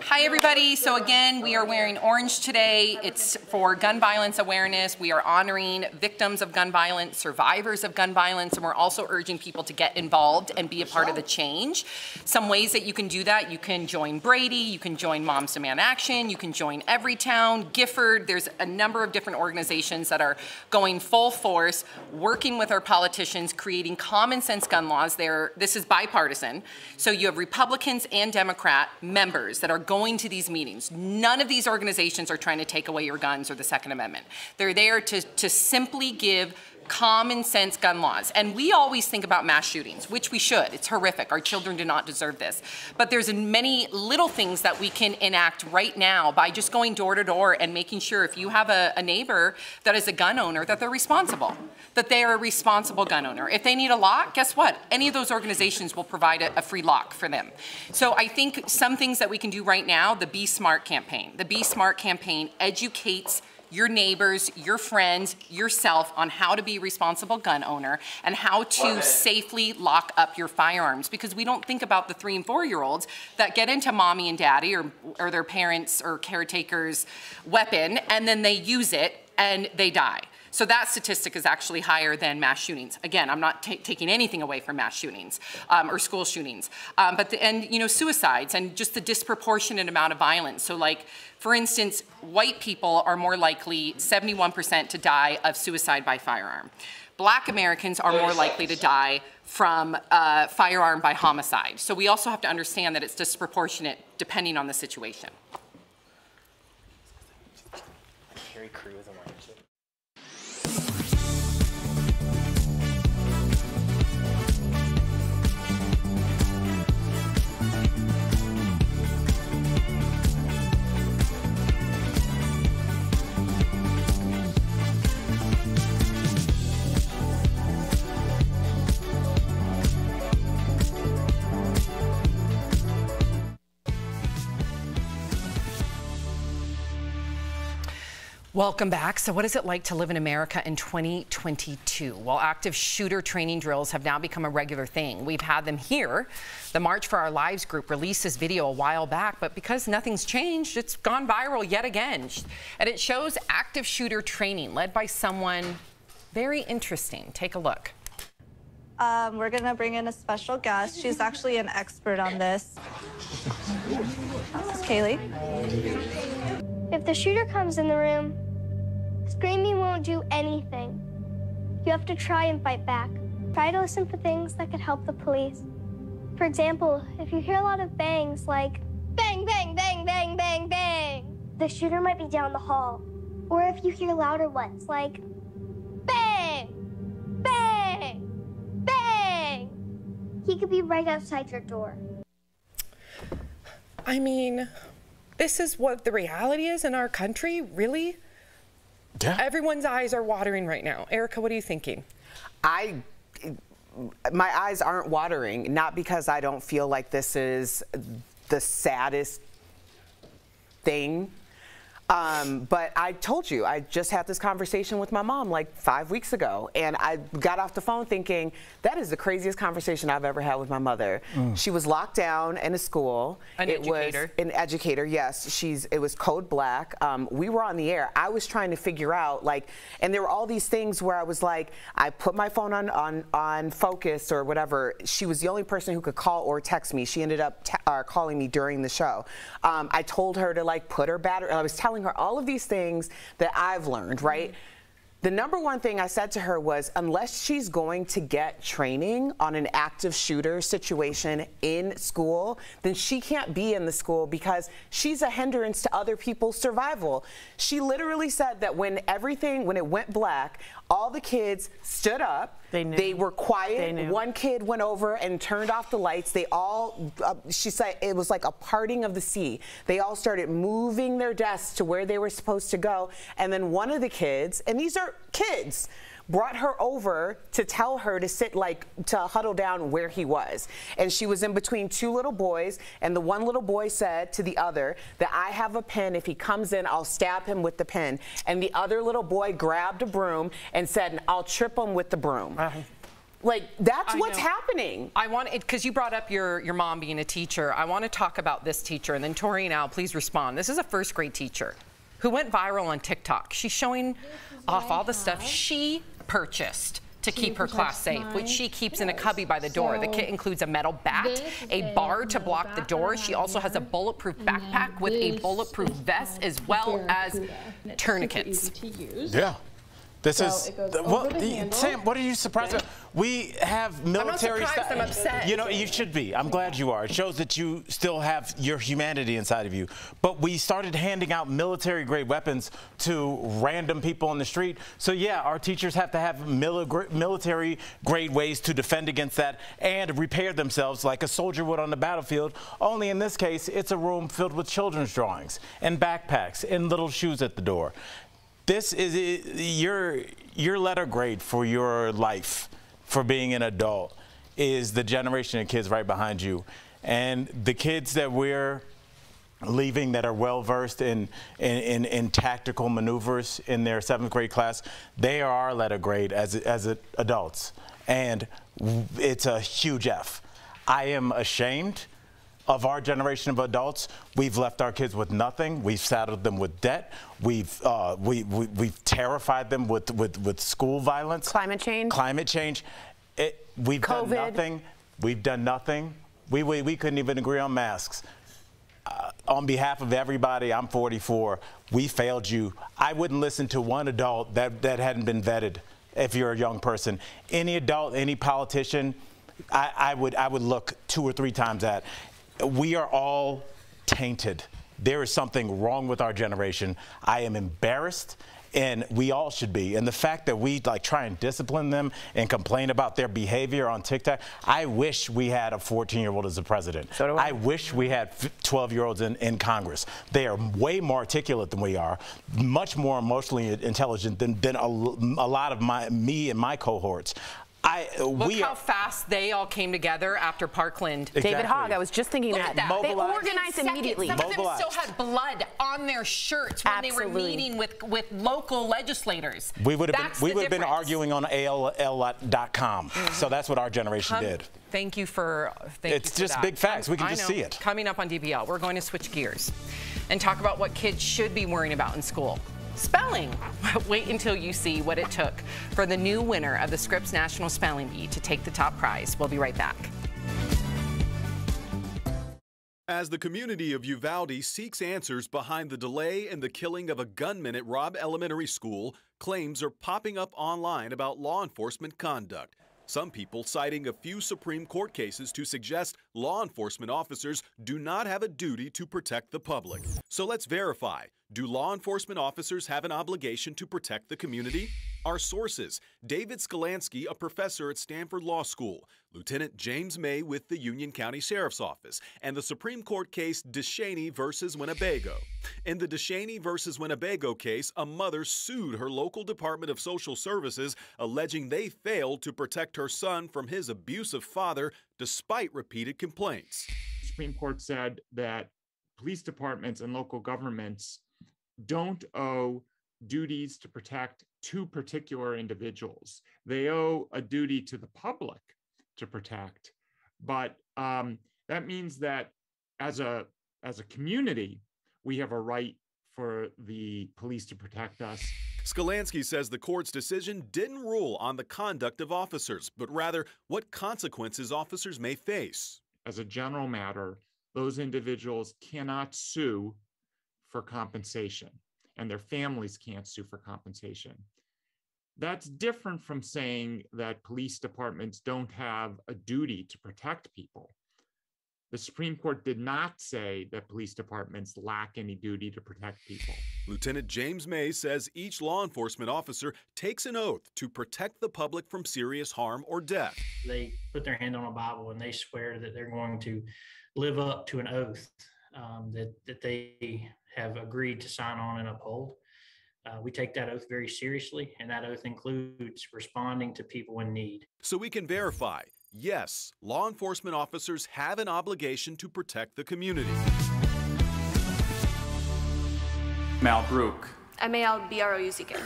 Hi, everybody. So, again, we are wearing orange today. It's for gun violence awareness. We are honoring victims of gun violence, survivors of gun violence, and we're also urging people to get involved and be a part of the change. Some ways that you can do that you can join Brady, you can join Moms Demand Action, you can join Everytown, Gifford. There's a number of different organizations that are going full force, working with our politicians, creating common sense gun laws. They're, this is bipartisan. So, you have Republicans and Democrat members that are going going to these meetings. None of these organizations are trying to take away your guns or the Second Amendment. They're there to, to simply give common sense gun laws. And we always think about mass shootings, which we should. It's horrific. Our children do not deserve this. But there's many little things that we can enact right now by just going door to door and making sure if you have a, a neighbor that is a gun owner, that they're responsible, that they are a responsible gun owner. If they need a lock, guess what? Any of those organizations will provide a, a free lock for them. So I think some things that we can do right now, the Be Smart campaign. The Be Smart campaign educates your neighbors, your friends, yourself on how to be a responsible gun owner and how to safely lock up your firearms because we don't think about the three and four year olds that get into mommy and daddy or, or their parents or caretakers' weapon and then they use it and they die. So that statistic is actually higher than mass shootings. Again, I'm not taking anything away from mass shootings um, or school shootings, um, but the, and you know suicides and just the disproportionate amount of violence. So like for instance, white people are more likely 71% to die of suicide by firearm. Black Americans are more likely to die from uh, firearm by homicide. So we also have to understand that it's disproportionate depending on the situation. Welcome back. So, what is it like to live in America in 2022? Well, active shooter training drills have now become a regular thing. We've had them here. The March for Our Lives group released this video a while back, but because nothing's changed, it's gone viral yet again. And it shows active shooter training led by someone very interesting. Take a look. Um, we're gonna bring in a special guest. She's actually an expert on this. This is Kaylee. If the shooter comes in the room, Screaming won't do anything. You have to try and fight back. Try to listen for things that could help the police. For example, if you hear a lot of bangs like bang, bang, bang, bang, bang, bang, the shooter might be down the hall. Or if you hear louder ones like bang, bang, bang, he could be right outside your door. I mean, this is what the reality is in our country, really? Yeah. Everyone's eyes are watering right now. Erica, what are you thinking? I my eyes aren't watering, not because I don't feel like this is the saddest thing um, but I told you, I just had this conversation with my mom like five weeks ago, and I got off the phone thinking, that is the craziest conversation I've ever had with my mother. Mm. She was locked down in a school. An it educator. Was an educator, yes. She's. It was code black. Um, we were on the air. I was trying to figure out, like, and there were all these things where I was like, I put my phone on, on, on focus or whatever. She was the only person who could call or text me. She ended up uh, calling me during the show. Um, I told her to, like, put her battery, I was telling telling her all of these things that I've learned, right? Mm-hmm. The number one thing I said to her was unless she's going to get training on an active shooter situation in school, then she can't be in the school because she's a hindrance to other people's survival. She literally said that when everything, when it went black, all the kids stood up. They knew. They were quiet. They knew. One kid went over and turned off the lights. They all, uh, she said, it was like a parting of the sea. They all started moving their desks to where they were supposed to go. And then one of the kids, and these are kids, brought her over to tell her to sit like to huddle down where he was. And she was in between two little boys, and the one little boy said to the other that I have a pen. If he comes in, I'll stab him with the pen. And the other little boy grabbed a broom and said, I'll trip him with the broom. Uh -huh. Like that's I what's know. happening. I want it because you brought up your your mom being a teacher. I want to talk about this teacher, and then Tori and Al, please respond. This is a first grade teacher who went viral on TikTok. She's showing off all the stuff she purchased to She keep her class safe, which she keeps in a cubby by the door. the kit includes a metal bat, a bar to block the door. She also has a bulletproof backpack with a bulletproof vest as well as Barracuda. Tourniquets. super easy to use. Yeah. This So is it goes the- over what, the the- Sam. What are you surprised about? We have military. surprised, I'm upset. You know, you should be. I'm glad you are. It shows that you still have your humanity inside of you. But we started handing out military-grade weapons to random people on the street. So yeah, our teachers have to have military-grade ways to defend against that and repair themselves like a soldier would on the battlefield. Only in this case, it's a room filled with children's drawings and backpacks and little shoes at the door. This is your your letter grade for your life, for being an adult, is the generation of kids right behind you, and the kids that we're leaving that are well versed in, in, in, in tactical maneuvers in their seventh grade class, they are our letter grade as, as adults. And it's a huge F. I am ashamed of our generation of adults. We've left our kids with nothing. We've saddled them with debt. We've, uh, we, we, we've terrified them with, with, with school violence. Climate change. Climate change. It, we've done nothing. We've done nothing. We, we, we couldn't even agree on masks uh, on behalf of everybody, I'm 44. We failed you. I wouldn't listen to one adult that, that hadn't been vetted if you're a young person. Any adult, any politician, I, I, would, I would look two or three times at. We are all tainted. There is something wrong with our generation. I am embarrassed. And we all should be. And the fact that we like try and discipline them and complain about their behavior on TikTok, I wish we had a 14 year old as a president. So I. wish we had 12 year olds in, in Congress. They are way more articulate than we are, much more emotionally intelligent than, than a, a lot of my me and my cohorts. I, Look we how are, fast they all came together after Parkland. Exactly. David Exactly. Hogg, I was just thinking Look that. at that. They Mobilized. organized seconds, immediately. Some of them still had blood on their shirts when they were meeting with, with local legislators. we would have been we the would have been arguing on AOL.com. So mm-hmm. that's what our generation Come- did. Thank you for. Thank It's you for just that. big facts. We can I just know. see it. Coming up on DBL, we're going to switch gears and talk about what kids should be worrying about in school. Spelling. Wait until you see what it took for the new winner of the Scripps National Spelling Bee to take the top prize. We'll be right back. As the community of Uvalde seeks answers behind the delay in the killing of a gunman at Robb Elementary School, claims are popping up online about law enforcement conduct. Some people citing a few Supreme Court cases to suggest law enforcement officers do not have a duty to protect the public. So let's verify. Do law enforcement officers have an obligation to protect the community? Our sources David Sklansky, a professor at Stanford Law School, Lieutenant James May with the Union County Sheriff's Office, and the Supreme Court case DeShaney versus Winnebago. In the DeShaney versus Winnebago case, a mother sued her local Department of Social Services, alleging they failed to protect her son from his abusive father despite repeated complaints. The Supreme Court said that police departments and local governments don't owe duties to protect two particular individuals. They owe a duty to the public to protect. But um, that means that as a as a community, we have a right for the police to protect us. Sklansky says the court's decision didn't rule on the conduct of officers, but rather what consequences officers may face. As a general matter, those individuals cannot sue for compensation, and their families can't sue for compensation. That's different from saying that police departments don't have a duty to protect people. The Supreme Court did not say that police departments lack any duty to protect people. Lieutenant James May says each law enforcement officer takes an oath to protect the public from serious harm or death. They put their hand on a Bible and they swear that they're going to live up to an oath um, that, that they have agreed to sign on and uphold. Uh, we take that oath very seriously, and that oath includes responding to people in need. So we can verify yes, law enforcement officers have an obligation to protect the community. Malbrouck. M A L B R O U C K.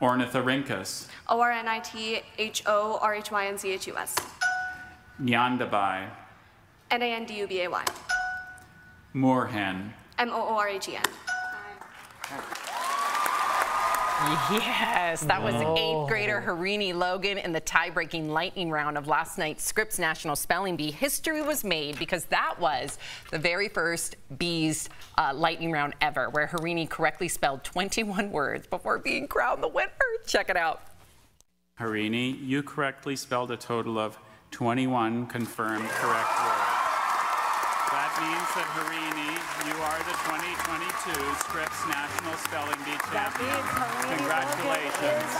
Ornithorhynchus, O R N I T H O R H Y N C H U S. Nandubay, N A N D U B A Y. Moorhen, M O O R H E N. Yes, that was Whoa. eighth grader Harini Logan in the tie-breaking lightning round of last night's Scripps National Spelling Bee. History was made because that was the very first Bees uh, lightning round ever, where Harini correctly spelled 21 words before being crowned the winner. Check it out. Harini, you correctly spelled a total of 21 confirmed correct words. That means that Harini, you are the 2022 Scripps National Spelling Bee champion. Congratulations.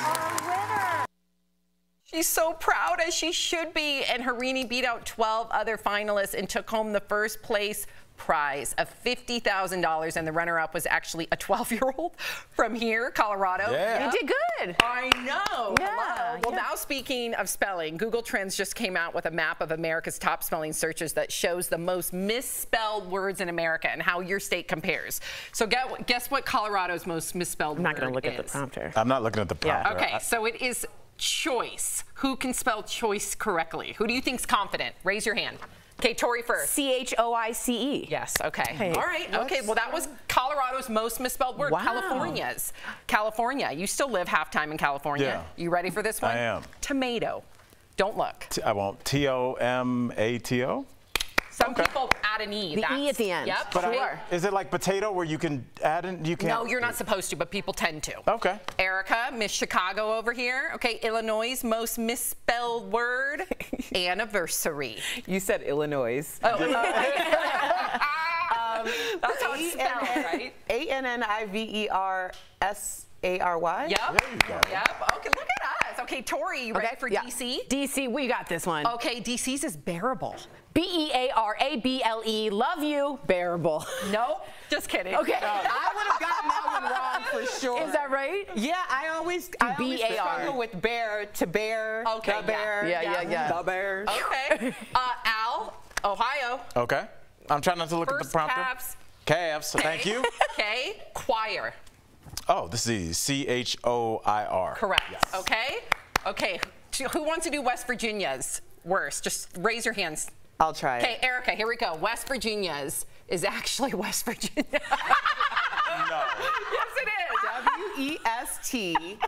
She's so proud, as she should be. And Harini beat out 12 other finalists and took home the first place prize of $50,000. And the runner up was actually a 12 year old from here, Colorado. Yeah. You did good. I know. Yeah, Hello. Well, now speaking of spelling, Google Trends just came out with a map of America's top spelling searches that shows the most misspelled words in America and how your state compares. So get, guess what Colorado's most misspelled I'm not going to word look at the prompter. I'm not looking at the prompter. Okay, I- so it is choice. Who can spell choice correctly? Who do you think's confident? Raise your hand. Okay, Tori first. C H O I C E. Yes, okay. Hey, All right, okay. Well, that was Colorado's most misspelled word. Wow. California's. California. You still live half time in California. Yeah. You ready for this one? I am. Tomato. Don't look. T- I won't. T O M A T O. Some people add an E. The E at the end. Yep. But I- sure. is it like potato where you can add in? You can't. No, you're not supposed to, but people tend to. Okay. Erica, Miss Chicago over here. Okay, Illinois' most misspelled word, anniversary. You said Illinois. Oh, um, that's how it's spelled, right? A N N I V E R S A R Y. Yep. Yep. Okay, look at us. Okay, Tori, you ready for yeah. DC? DC, we got this one. Okay, DC's is bearable. B E A R A B L E. Love you. Bearable. Nope. Just kidding. Okay. I would have gotten that one wrong for sure. Is that right? Yeah, I always, I always B-A-R. struggle with bear to bear. Okay, the yeah. bear. Yeah, yeah, yeah. The bears. Okay. Uh, Al, Ohio. Okay. I'm trying not to look at the prompter. Cavs. Calves. Thank you. Okay. Choir. Oh, this is C H O I R. Correct. Okay. Okay. Who wants to do West Virginia's worst? Just raise your hands. I'll try. Okay, Erica, here we go. West Virginia's is actually West Virginia. No. yes, it is. W E S T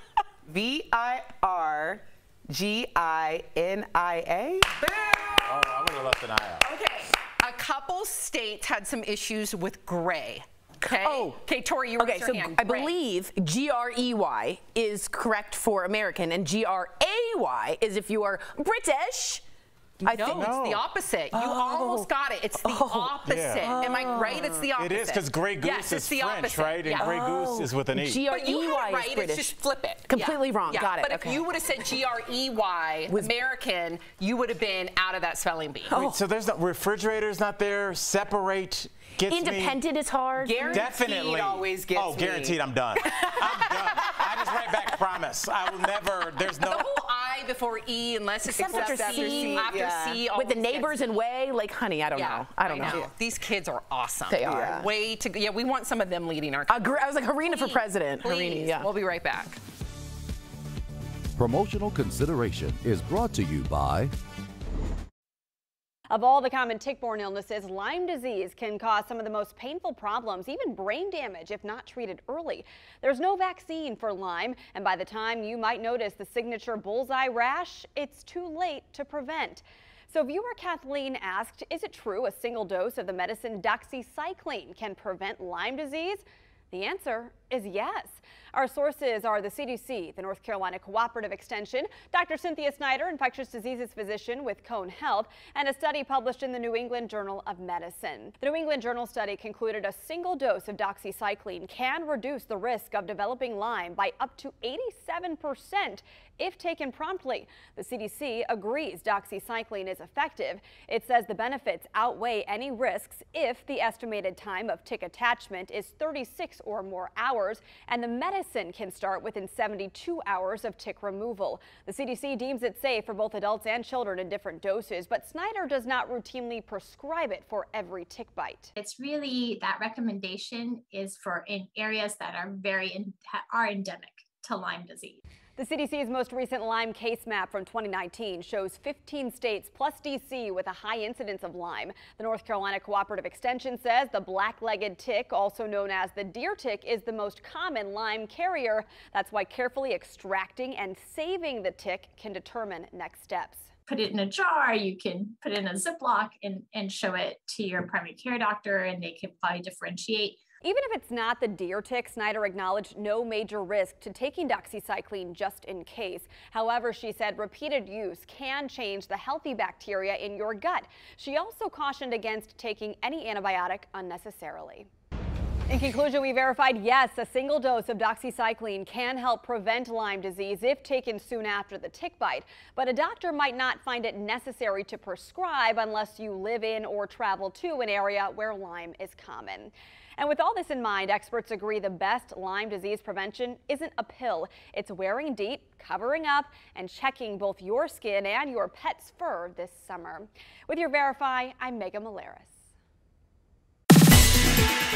V I R G I N I A. Oh, I would have left an eye out. Okay. A couple states had some issues with gray. Okay. Oh. Okay, Tori, you Okay, raise your so hand. I believe G R E Y is correct for American, and G R A Y is if you are British. I no, think. it's the opposite. You Oh. almost got it. It's the oh. opposite. Yeah. Am I right? It's the opposite. is because Grey Goose yes, is it's the French, opposite. right? And Yeah. Grey Goose is with an E. G-R-E-Y But you E had it right. is British. It's just flip it. Completely Yeah. wrong. Yeah. Got it. But Okay. if you would have said G R E Y American, you would have been out of that spelling bee. Wait, so there's no refrigerator's not there. Separate gets me. Independent is hard. Guaranteed Definitely. always gets oh, me. guaranteed. I'm done. I'm done. I just write back promise. I will never. There's no. The whole I before E, unless it's Except after after C, C, after yeah. C, With the neighbors gets and way, like, honey, I don't Yeah, know. I don't know. know. These kids are awesome. They are. Yeah. Way to yeah. We want some of them leading our. Agre- I was like, Harina for president. Please. Harini, yeah. We'll be right back. Promotional consideration is brought to you by Of all the common tick-borne illnesses, Lyme disease can cause some of the most painful problems, even brain damage, if not treated early. There's no vaccine for Lyme, and by the time you might notice the signature bullseye rash, it's too late to prevent. So viewer Kathleen asked, is it true a single dose of the medicine doxycycline can prevent Lyme disease? The answer is yes. Our sources are the CDC, the North Carolina Cooperative Extension, Dr. Cynthia Snyder, infectious diseases physician with Cone Health, and a study published in the New England Journal of Medicine. The New England Journal study concluded a single dose of doxycycline can reduce the risk of developing Lyme by up to 87% if taken promptly. The CDC agrees doxycycline is effective. It says the benefits outweigh any risks if the estimated time of tick attachment is 36 or more hours, and the medicine can start within 72 hours of tick removal. The CDC deems it safe for both adults and children in different doses, but Snyder does not routinely prescribe it for every tick bite. It's really that recommendation is for in areas that are very in, are endemic. to Lyme disease. The CDC's most recent Lyme case map from 2019 shows 15 states plus DC with a high incidence of Lyme. The North Carolina Cooperative Extension says the black-legged tick, also known as the deer tick, is the most common Lyme carrier. That's why carefully extracting and saving the tick can determine next steps. Put it in a jar, you can put it in a Ziploc and, and show it to your primary care doctor, and they can probably differentiate even if it's not the deer tick, Snyder acknowledged no major risk to taking doxycycline just in case. However, she said repeated use can change the healthy bacteria in your gut. She also cautioned against taking any antibiotic unnecessarily. In conclusion, we verified yes, a single dose of doxycycline can help prevent Lyme disease if taken soon after the tick bite. But a doctor might not find it necessary to prescribe unless you live in or travel to an area where Lyme is common. And with all this in mind, experts agree the best Lyme disease prevention isn't a pill. It's wearing DEET, covering up, and checking both your skin and your pet's fur this summer. With your Verify, I'm Megan Malaris.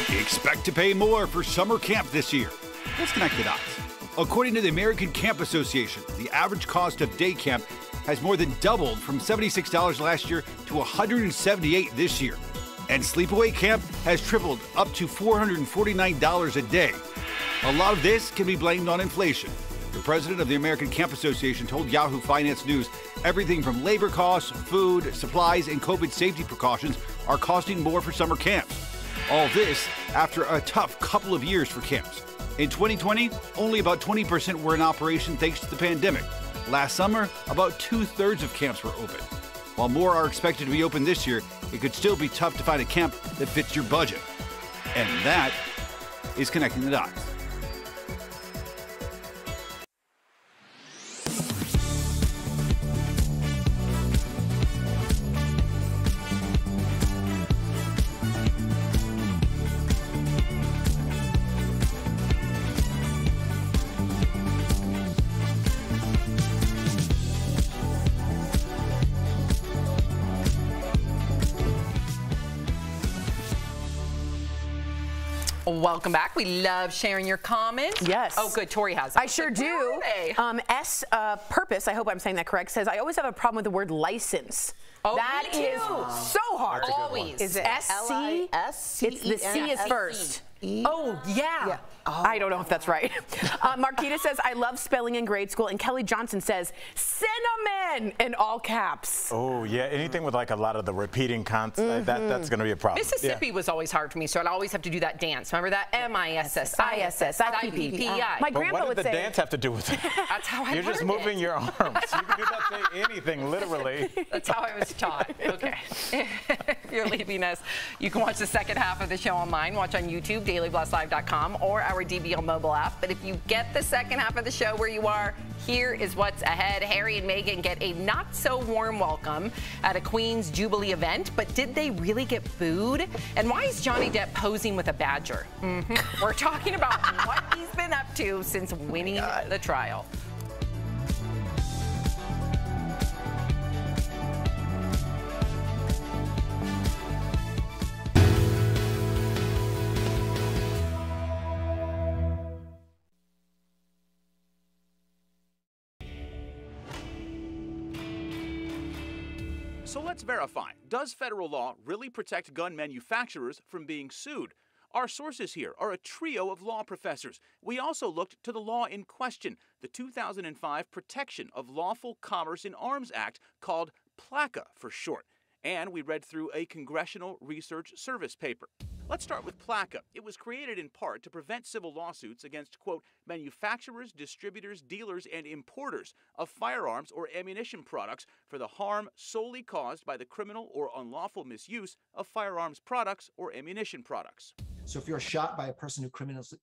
Expect to pay more for summer camp this year. Let's connect the dots. According to the American Camp Association, the average cost of day camp has more than doubled from $76 last year to 178 this year and sleepaway camp has tripled up to $449 a day. A lot of this can be blamed on inflation. The president of the American Camp Association told Yahoo Finance News everything from labor costs, food, supplies, and COVID safety precautions are costing more for summer camps. All this after a tough couple of years for camps. In 2020, only about 20% were in operation thanks to the pandemic. Last summer, about two thirds of camps were open. While more are expected to be open this year, it could still be tough to find a camp that fits your budget. And that is connecting the dots. Welcome back. We love sharing your comments. Yes. Oh, good. Tori has. I sure do. Um, S uh, Purpose, I hope I'm saying that correct, says, I always have a problem with the word license. Oh, that me is too. so hard. Always. Is it S-C? It's the C is first. Oh, yeah. I don't know if that's right. uh, Marquita says, I love spelling in grade school. And Kelly Johnson says, cinnamon in all caps. Oh, yeah. Anything with like a lot of the repeating consonants, that, that's going to be a problem. Mississippi was always hard for me, so I'd always have to do that dance. Remember that? M-I-S-S-I-S-S-I-P-P-I. My But grandpa what did the dance have to do with it? That's how I You're just moving your arms. You can do that say anything, literally. That's how I was taught. Okay. you're leaving us, you can watch the second half of the show online. Watch on YouTube, dailyblastlive.com, or our DBL mobile app. But if you get the second half of the show where you are, here is what's ahead. Harry and Meghan get a not so warm welcome at a Queen's Jubilee event. But did they really get booed? And why is Johnny Depp posing with a badger? Mhm. We're talking about what he's been up to since winning the trial. So does federal law really protect gun manufacturers from being sued? Our sources here are a trio of law professors. We also looked to the law in question, the 2005 Protection of Lawful Commerce in Arms Act, called PLACA for short. And we read through a Congressional Research Service paper. Let's start with PLCAA. It was created in part to prevent civil lawsuits against, quote, manufacturers, distributors, dealers, and importers of firearms or ammunition products for the harm solely caused by the criminal or unlawful misuse of firearms products or ammunition products. So if you're shot by a person who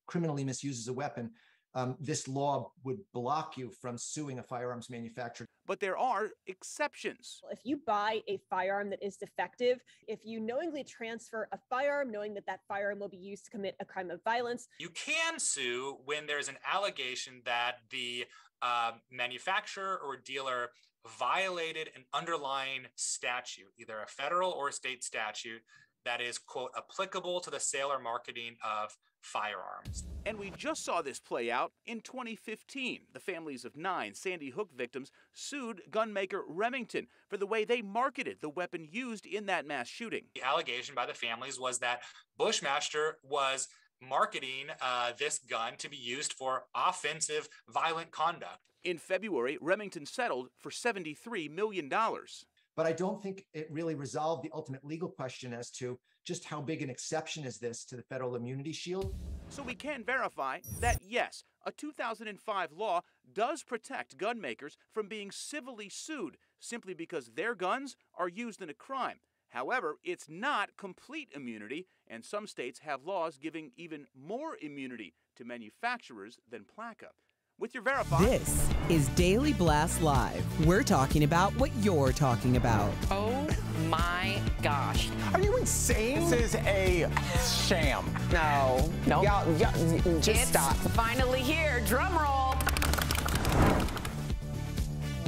criminally misuses a weapon, um, this law would block you from suing a firearms manufacturer. But there are exceptions. If you buy a firearm that is defective, if you knowingly transfer a firearm, knowing that that firearm will be used to commit a crime of violence, You can sue when there's an allegation that the uh, manufacturer or dealer violated an underlying statute, either a federal or a state statute, that is, quote, applicable to the sale or marketing of firearms. And we just saw this play out in 2015. The families of nine Sandy Hook victims sued gunmaker Remington for the way they marketed the weapon used in that mass shooting. The allegation by the families was that Bushmaster was marketing uh, this gun to be used for offensive, violent conduct. In February, Remington settled for $73 million. But I don't think it really resolved the ultimate legal question as to just how big an exception is this to the federal immunity shield. So we can verify that yes, a 2005 law does protect gun makers from being civilly sued simply because their guns are used in a crime. However, it's not complete immunity, and some states have laws giving even more immunity to manufacturers than PLCAA. With your verify. This is Daily Blast Live. We're talking about what you're talking about. Oh my gosh. Are you insane? This is a sham. No. No. Y'all, y'all, just it's stop. finally here. Drum roll.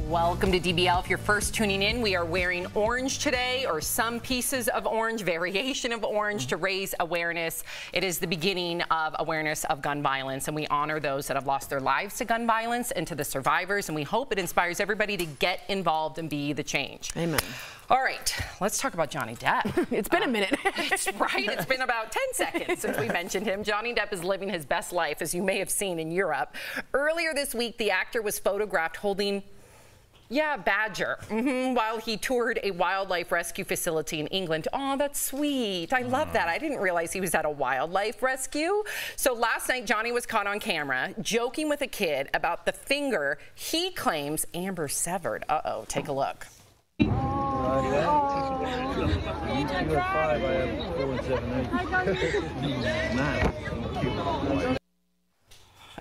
Welcome to DBL. If you're first tuning in, we are wearing orange today, or some pieces of orange, variation of orange, to raise awareness. It is the beginning of awareness of gun violence, and we honor those that have lost their lives to gun violence and to the survivors, and we hope it inspires everybody to get involved and be the change. Amen. All right, let's talk about Johnny Depp. it's been a uh, minute. it's right. It's been about 10 seconds since we mentioned him. Johnny Depp is living his best life, as you may have seen in Europe. Earlier this week, the actor was photographed holding yeah, badger. Mm-hmm. While he toured a wildlife rescue facility in England. Oh, that's sweet. I love that. I didn't realize he was at a wildlife rescue. So last night, Johnny was caught on camera joking with a kid about the finger he claims Amber severed. Uh oh, take a look. You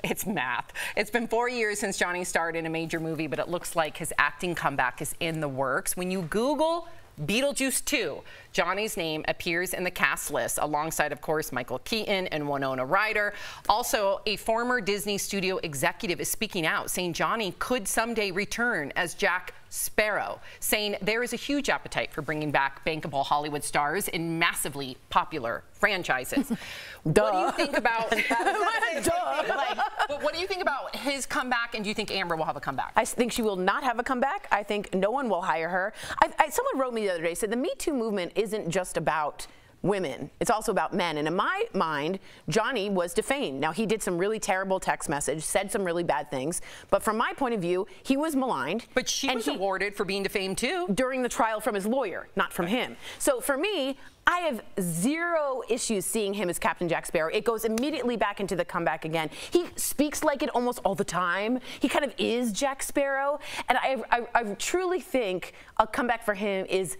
It's math. It's been four years since Johnny starred in a major movie, but it looks like his acting comeback is in the works. When you Google Beetlejuice 2, Johnny's name appears in the cast list alongside, of course, Michael Keaton and Winona Ryder. Also, a former Disney studio executive is speaking out, saying Johnny could someday return as Jack Sparrow, saying there is a huge appetite for bringing back bankable Hollywood stars in massively popular franchises. what do you think about? like, but what do you think about his comeback? And do you think Amber will have a comeback? I think she will not have a comeback. I think no one will hire her. I, I, someone wrote me the other day said the Me Too movement isn't just about women. It's also about men. And in my mind, Johnny was defamed. Now, he did some really terrible text message, said some really bad things. But from my point of view, he was maligned. But she was he, awarded for being defamed too. During the trial from his lawyer, not from him. So for me, I have zero issues seeing him as Captain Jack Sparrow. It goes immediately back into the comeback again. He speaks like it almost all the time. He kind of is Jack Sparrow. And I, I, I truly think a comeback for him is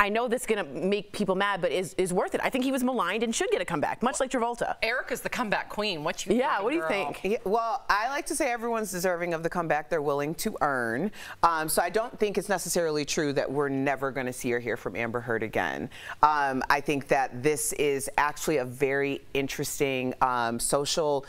I know this is going to make people mad, but is, is worth it. I think he was maligned and should get a comeback, much like Travolta. Erica's the comeback queen. What you Yeah, thinking, what do you girl? think? Yeah, well, I like to say everyone's deserving of the comeback they're willing to earn. Um, so I don't think it's necessarily true that we're never going to see or hear from Amber Heard again. Um, I think that this is actually a very interesting um, social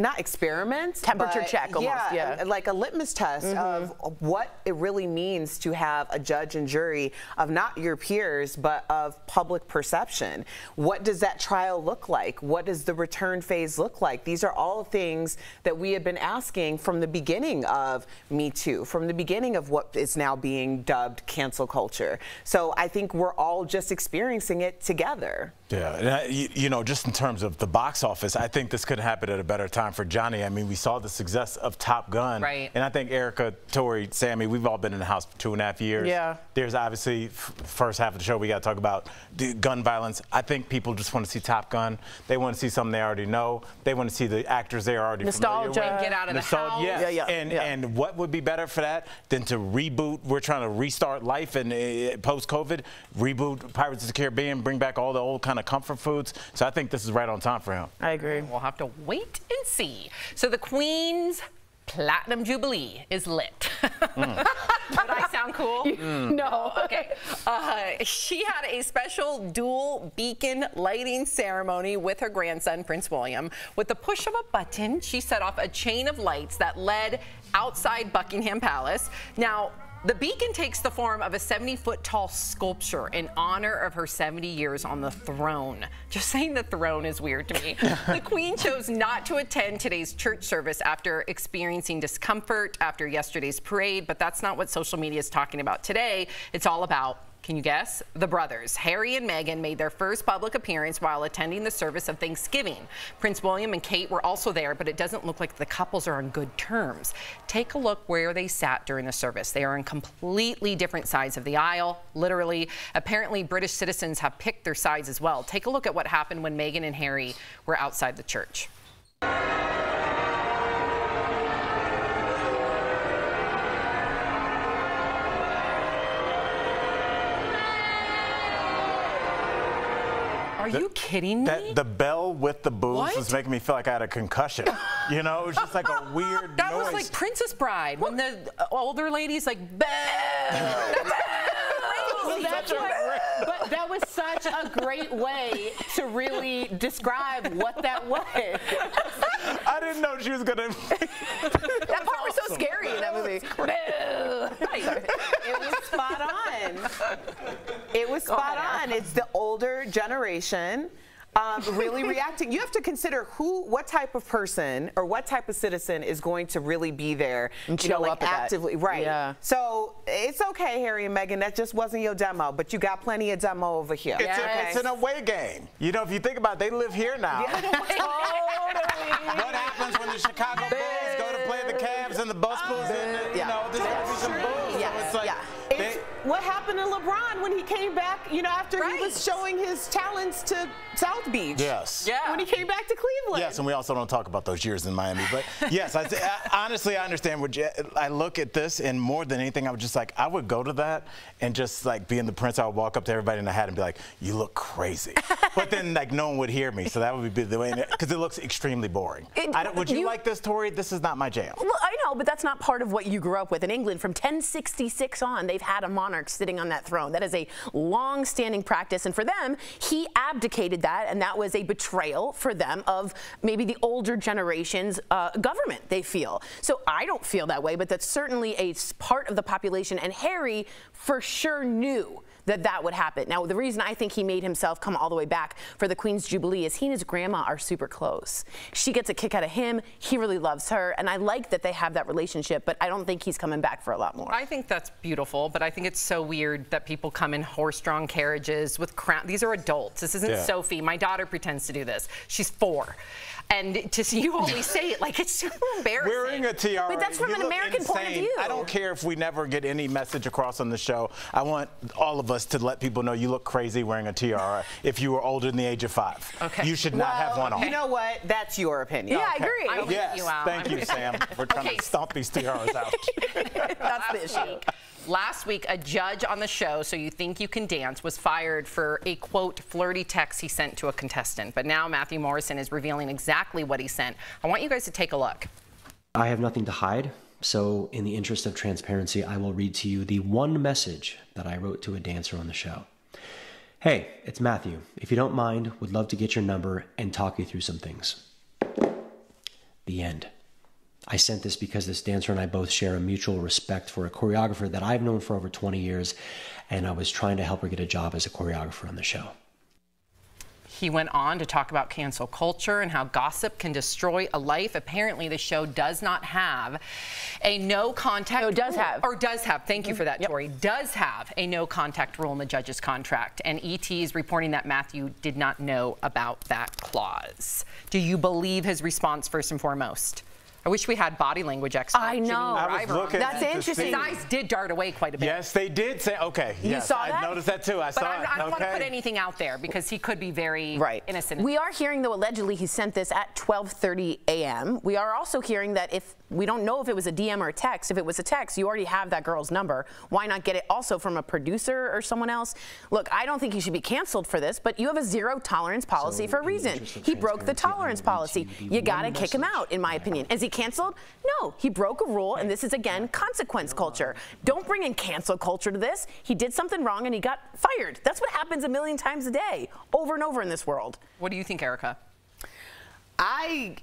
not experiments. Temperature but check almost, yeah. like a litmus test Mhm. of what it really means to have a judge and jury of not your peers but of public perception what does that trial look like what does the return phase look like these are all things that we have been asking from the beginning of me too from the beginning of what is now being dubbed cancel culture so i think we're all just experiencing it together Yeah, and I, you, you know, just in terms of the box office, I think this could happen at a better time for Johnny. I mean, we saw the success of Top Gun. Right. And I think Erica, Tori, Sammy, we've all been in the house for two and a half years. Yeah. There's obviously, f- first half of the show, we got to talk about the gun violence. I think people just want to see Top Gun. They want to see something they already know. They want to see the actors they are already familiar with. And get out of the house. yes. Yeah, yeah, And, yeah. and what would be better for that than to reboot? We're trying to restart life and uh, post-COVID, reboot Pirates of the Caribbean, bring back all the old kind of comfort foods. So I think this is right on time for him. I agree. We'll have to wait and see. So the Queen's Platinum Jubilee is lit. Did I sound cool? No. Okay. Uh, she had a special dual beacon lighting ceremony with her grandson, Prince William. With the push of a button, she set off a chain of lights that led outside Buckingham Palace. Now, The beacon takes the form of a 70 foot tall sculpture in honor of her 70 years on the throne. Just saying the throne is weird to me. the Queen chose not to attend today's church service after experiencing discomfort after yesterday's parade, but that's not what social media is talking about today. It's all about can you guess? The brothers, Harry and Meghan, made their first public appearance while attending the service of Thanksgiving. Prince William and Kate were also there, but it doesn't look like the couples are on good terms. Take a look where they sat during the service. They are on completely different sides of the aisle, literally. Apparently, British citizens have picked their sides as well. Take a look at what happened when Meghan and Harry were outside the church. Are The- you kidding me? That the bell with the boobs What? was making me feel like I had a concussion. you know, it was just like a weird That noise. was like Princess Bride when the uh, older ladies like bell. Well, that's what- but that was such a great way to really describe what that was. I didn't know she was gonna. that part was so scary in that movie. it was spot on. It was spot on. It's the older generation. Um, really reacting. You have to consider who, what type of person or what type of citizen is going to really be there, And you know, show like up at that. actively, right? Yeah. So it's okay, Harry and Meghan. That just wasn't your demo, but you got plenty of demo over here. It's, a, it's an away game. You know, if you think about it, they live here now. what happens when the Chicago Bulls go to play the Cavs and the Bustles and, you know, there's gotta be some bulls. So it's like, It's what happened to LeBron when he came back, you know, after he was showing his talents to South Beach. Yes. Yeah. When he came back to Cleveland. Yes, and we also don't talk about those years in Miami. But yes, I, I- honestly, I understand what you, I look at this, and more than anything, I would just like, I would go to that and just like being the prince, I would walk up to everybody in the hat and be like, you look crazy. but then like no one would hear me, so that would be the way, because it looks extremely boring. It- I don't, would you, you- like this, Tori? This is not my jam. Well, I know, but that's not part of what you grew up with in England. From 1066 on, they've had a monarch sitting on that throne. That is a long-standing practice, and for them, he abdicated that, and that was a betrayal for them of maybe the older generation's uh, government. They feel so. I don't feel that way, but that's certainly a part of the population. And Harry, for sure, knew that that would happen. Now, the reason I think he made himself come all the way back for the Queen's Jubilee is he and his grandma are super close. She gets a kick out of him. He really loves her. And I like that they have that relationship, but I don't think he's coming back for a lot more. I think that's beautiful, but I think it's so weird that people come in horse-drawn carriages with crown. These are adults. This isn't Yeah. Sophie. My daughter pretends to do this. She's four, and to see you always say it like it's super embarrassing. Wearing a tiara. But that's from you an look American point of view. I don't care if we never get any message across on the show. I want all of us to let people know you look crazy wearing a tiara if you were older than the age of five. Okay. You should not have one on. You know what? That's your opinion. Yeah, I agree. I'm Yes, you, Al. thank I'm you, Sam. We're trying Okay. to stomp these tiaras out. That's the issue. Last week, a judge on the show, So You Think You Can Dance, was fired for a quote flirty text he sent to a contestant. But now Matthew Morrison is revealing exactly what he sent. I want you guys to take a look. I have nothing to hide, so in the interest of transparency, I will read to you the one message that I wrote to a dancer on the show. Hey, it's Matthew. If you don't mind, would love to get your number and talk you through some things. The end. I sent this because this dancer and I both share a mutual respect for a choreographer that I've known for over 20 years, and I was trying to help her get a job as a choreographer on the show. He went on to talk about cancel culture and how gossip can destroy a life. Apparently, the show does not have a no contact. No, does have. Or does have. Thank you for that, Tori. Does have a no contact rule in the judge's contract. And ET is reporting that Matthew did not know about that clause. Do you believe his response first and foremost? I wish we had body language experts. I know. I was Driver on looking. That's interesting. His eyes did dart away quite a bit. Yes, they did say, okay. You yes, saw I that? noticed that too. I But saw I'm- it. I don't want to put anything out there because he could be very innocent. We are hearing, though, allegedly he sent this at 12:30 a.m. We are also hearing that if we don't know if it was a DM or a text, if it was a text, you already have that girl's number. Why not get it also from a producer or someone else? Look, I don't think he should be canceled for this, but you have a zero tolerance policy for a reason. He broke the tolerance policy. You got to kick him out, in my opinion. Is he canceled? No, he broke a rule, and this is again consequence culture. Don't bring in cancel culture to this. He did something wrong and he got fired. That's what happens a million times a day, over and over in this world. What do you think, Erica? I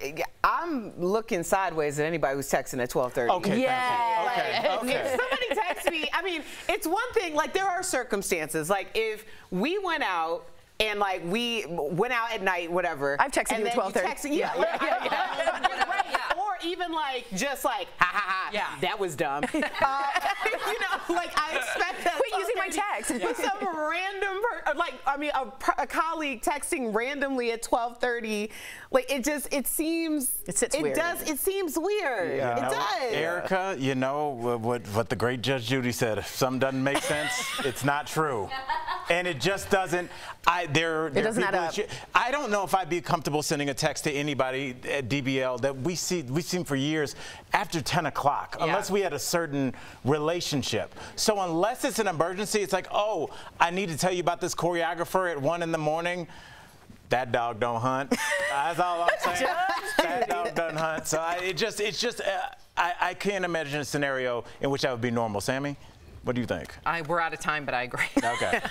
I'm looking sideways at anybody who's texting at 12:30. Okay, thank you. Yeah. Okay, Like, okay. If somebody texts me, I mean, it's one thing. Like there are circumstances. Like if we went out and like we went out at night, whatever. I've texted and you at then 12:30. text- Yeah, Yeah, yeah, yeah, yeah, yeah. Or even like just like ha ha ha. Yeah. that was dumb. uh, you know, like I expect that. Quit my text. But some random, per- uh, like I mean, a, a colleague texting randomly at 12:30, like it just it seems It sits it weird. does it seems weird. You It know, does. Erica, you know what, what what the great Judge Judy said. If something doesn't make sense, it's not true. And it just doesn't. I there. there are doesn't add up. that you- I don't know if I'd be comfortable sending a text to anybody at DBL that we see we've seen for years after 10 o'clock, unless we had a certain relationship. So unless it's an emergency, it's like, oh, I need to tell you about this choreographer at one in the morning. That dog don't hunt. That's all I'm saying. that dog doesn't hunt. So I, it just, it's just, uh, I, I can't imagine a scenario in which that would be normal. Sammy, what do you think? I, we're out of time, but I agree. Okay.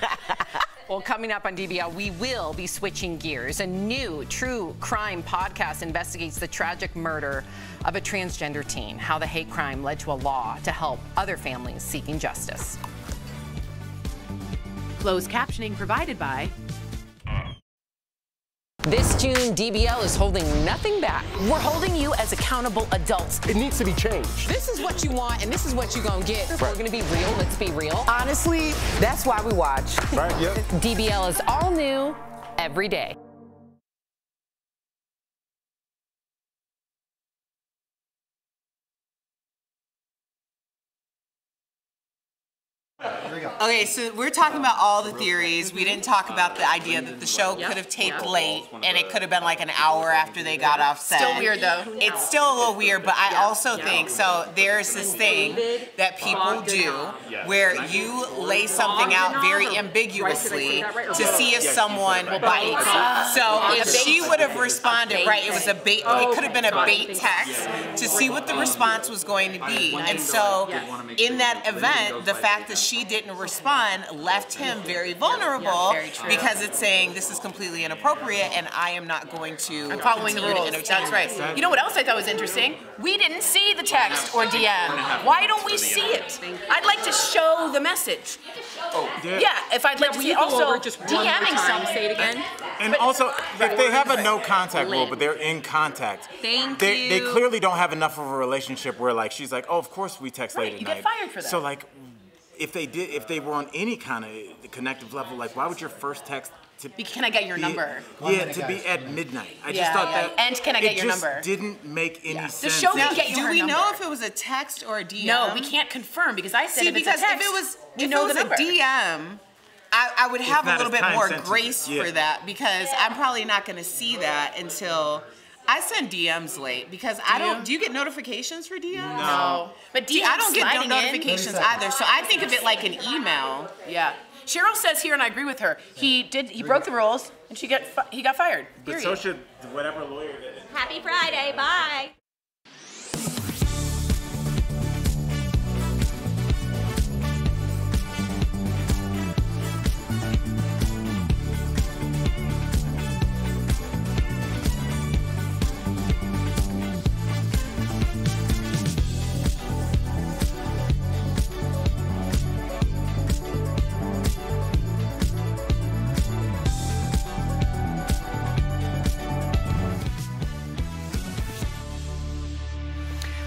Well, coming up on DBL, we will be switching gears. A new true crime podcast investigates the tragic murder of a transgender teen, how the hate crime led to a law to help other families seeking justice. Closed captioning provided by This June, DBL is holding nothing back. We're holding you as accountable adults. It needs to be changed. This is what you want, and this is what you're gonna get. If we're gonna be real, let's be real. Honestly, that's why we watch. Right, yep. DBL is all new every day. Okay, so we're talking about all the theories. We didn't talk about the idea that the show could have taped late and it could have been like an hour after they got off set. Still weird, though. It's still a little weird, but I also think so. There's this thing that people do where you lay something out very ambiguously to see if someone will bite. So if she would have responded, right, it was a bait, it could have been a bait text to see what the response was going to be. And so in that event, the fact that she didn't respond left him very vulnerable because it's saying this is completely inappropriate and I am not going to I'm following the continue to rules. entertain That's right. You know what else I thought was interesting? We didn't see the text or DM. Why don't we see it? I'd like to show the message. Oh, yeah. Yeah, if I'd like to see also DMing some. Say it again. And also, if they have a no contact rule, but they're in contact, Thank they, they clearly don't have enough of a relationship where like she's like, oh, of course we text late at you night. get fired for that. So like, if they did, if they were on any kind of connective level, like why would your first text to Be- Can I get your be- number? Yeah, to be at midnight. I Yeah, just thought yeah. that. And can I get it your just number? Didn't make any The sense. show Now, can get you do her we number. know if it was a text or a DM? No, we can't confirm because I said See, if it's because a text, if it was, we if know it was the number. a DM, I, I would have a little as bit more time-sensitive, grace yeah. for that because I'm probably not going to see that until I send DMs late because I don't. Do you get notifications for DMs? No. But See, DMs I don't get no sliding in. notifications either, so I think of it like an email. Yeah. Cheryl says here, and I agree with her. He did. He broke the rules, and she got fi- he got fired. But Period. so should whatever lawyer. Did. Happy Friday. Bye.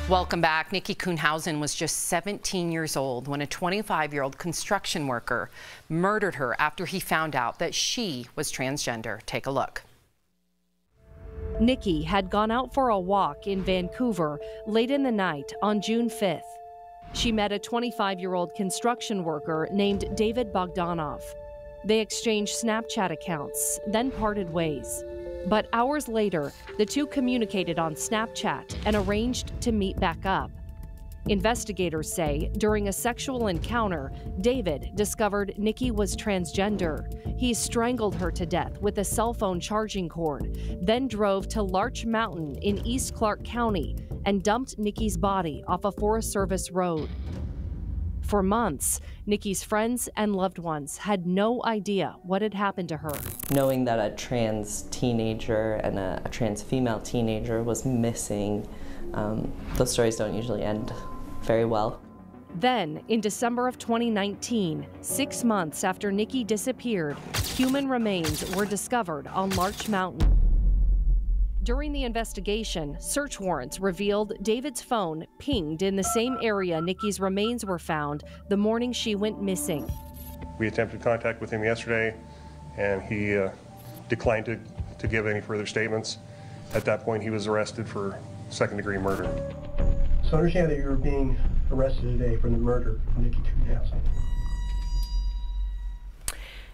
Welcome back. Nikki Kuhnhausen was just 17 years old when a 25 year old construction worker murdered her after he found out that she was transgender. Take a look. Nikki had gone out for a walk in Vancouver late in the night on June 5th. She met a 25 year old construction worker named David Bogdanov. They exchanged Snapchat accounts, then parted ways. But hours later, the two communicated on Snapchat and arranged to meet back up. Investigators say during a sexual encounter, David discovered Nikki was transgender. He strangled her to death with a cell phone charging cord, then drove to Larch Mountain in East Clark County and dumped Nikki's body off a Forest Service road. For months, Nikki's friends and loved ones had no idea what had happened to her. knowing that a trans teenager and a, a trans female teenager was missing, um, those stories don't usually end very well. Then, in December of 2019, six months after Nikki disappeared, human remains were discovered on Larch Mountain. During the investigation, search warrants revealed David's phone pinged in the same area Nikki's remains were found the morning she went missing. We attempted contact with him yesterday, and he uh, declined to, to give any further statements. At that point, he was arrested for second degree murder. So understand that you're being arrested today for the murder of Nikki Kuhnhausen.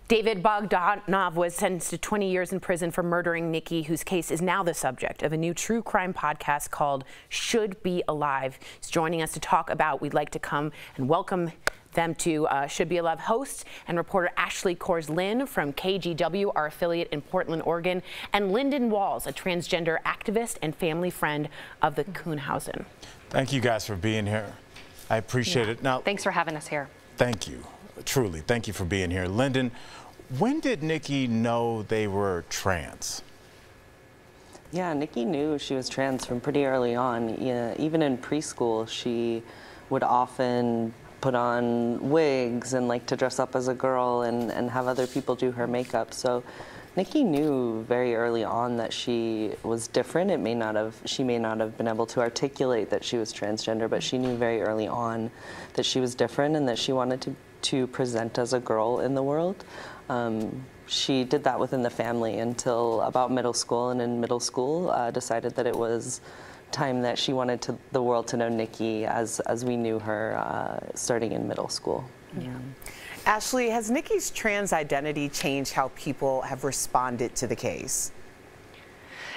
David Bogdanov was sentenced to 20 years in prison for murdering Nikki, whose case is now the subject of a new true crime podcast called Should Be Alive. He's joining us to talk about. We'd like to come and welcome them to uh, Should Be Alive host and reporter Ashley Korslien from KGW, our affiliate in Portland, Oregon, and Lyndon Walls, a transgender activist and family friend of the Kuhnhausen. Thank you guys for being here. I appreciate yeah. it. Now, thanks for having us here. Thank you. Truly, thank you for being here. Lyndon, when did Nikki know they were trans? Yeah, Nikki knew she was trans from pretty early on. Yeah, even in preschool, she would often put on wigs and like to dress up as a girl and, and have other people do her makeup. So Nikki knew very early on that she was different. It may not have, she may not have been able to articulate that she was transgender, but she knew very early on that she was different and that she wanted to, to present as a girl in the world. Um, she did that within the family until about middle school, and in middle school uh, decided that it was time that she wanted to, the world to know Nikki as, as we knew her uh, starting in middle school. Yeah. Ashley, has Nikki's trans identity changed how people have responded to the case?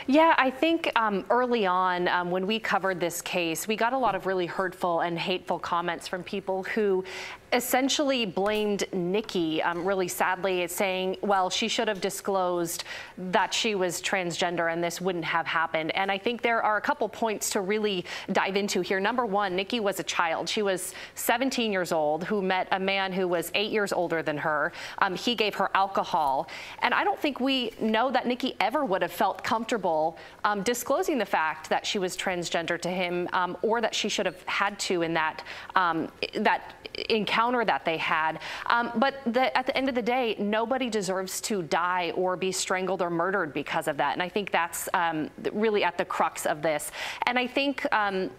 Yeah, I think um, early on um, when we covered this case, we got a lot of really hurtful and hateful comments from people who essentially blamed Nikki, um, really sadly, saying, well, she should have disclosed that she was transgender and this wouldn't have happened. And I think there are a couple points to really dive into here. Number one, Nikki was a child. She was 17 years old who met a man who was eight years older than her. Um, he gave her alcohol. And I don't think we know that Nikki ever would have felt comfortable um, disclosing the fact that she was transgender to him um, or that she should have had to in that, um, that encounter that they had. Um, but the, at the end of the day, nobody deserves to die or be strangled or murdered because of that. And I think that's um, really at the crux of this. And I think um,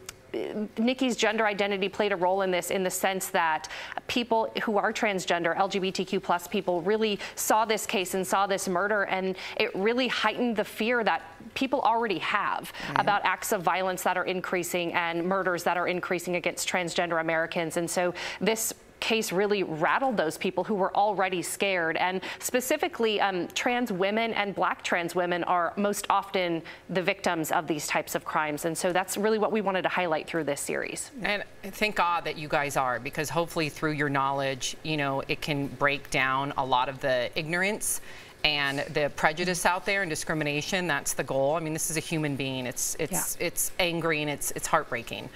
Nikki's gender identity played a role in this in the sense that people who are transgender, LGBTQ plus people really saw this case and saw this murder and it really heightened the fear that people already have right. about acts of violence that are increasing and murders that are increasing against transgender Americans. And so this case really rattled those people who were already scared. And specifically, um, trans women and black trans women are most often the victims of these types of crimes. And so that's really what we wanted to highlight through this series. And thank God that you guys are, because hopefully through your knowledge, you know, it can break down a lot of the ignorance and the prejudice out there and discrimination that's the goal i mean this is a human being it's it's yeah. it's angry and it's it's heartbreaking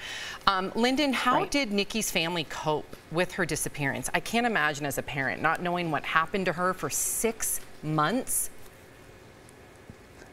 um, lyndon how right. did nikki's family cope with her disappearance i can't imagine as a parent not knowing what happened to her for six months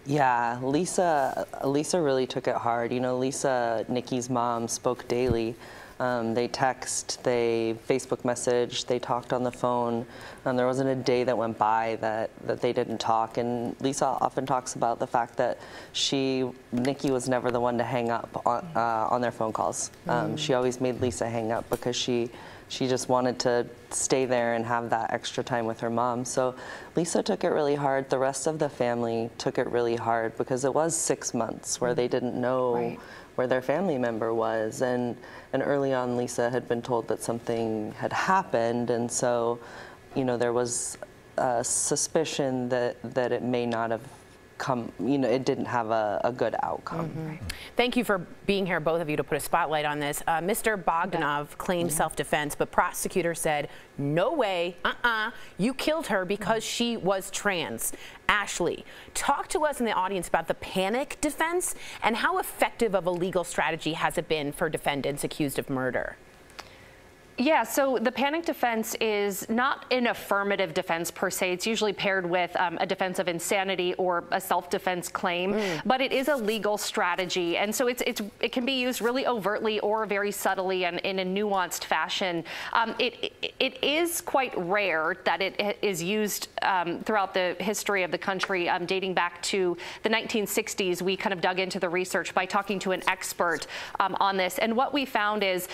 yeah, Lisa, Lisa really took it hard. You know, Lisa, Nikki's mom, spoke daily um, they text, they Facebook message, they talked on the phone. Um, there wasn't a day that went by that, that they didn't talk. And Lisa often talks about the fact that she, Nikki was never the one to hang up on, uh, on their phone calls. Um, mm. She always made Lisa hang up because she, she just wanted to stay there and have that extra time with her mom. So Lisa took it really hard. The rest of the family took it really hard because it was six months where they didn't know right. Where their family member was. And and early on, Lisa had been told that something had happened, and so, you know, there was a suspicion that that it may not have come, you know, it didn't have a, a good outcome. Mm -hmm. Thank you for being here, both of you, to put a spotlight on this. Uh, Mr. Bogdanov claimed self-defense, but prosecutor said, no way, uh-uh, you killed her because she was trans. Ashley, talk to us in the audience about the panic defense and how effective of a legal strategy has it been for defendants accused of murder? Yeah, so the panic defense is not an affirmative defense per se. It's usually paired with um, a defense of insanity or a self-defense claim, mm. but it is a legal strategy, and so it's, it's it can be used really overtly or very subtly and in a nuanced fashion. Um, it, it, it is quite rare that it is used um, throughout the history of the country, um, dating back to the 1960s. We kind of dug into the research by talking to an expert um, on this, and what we found is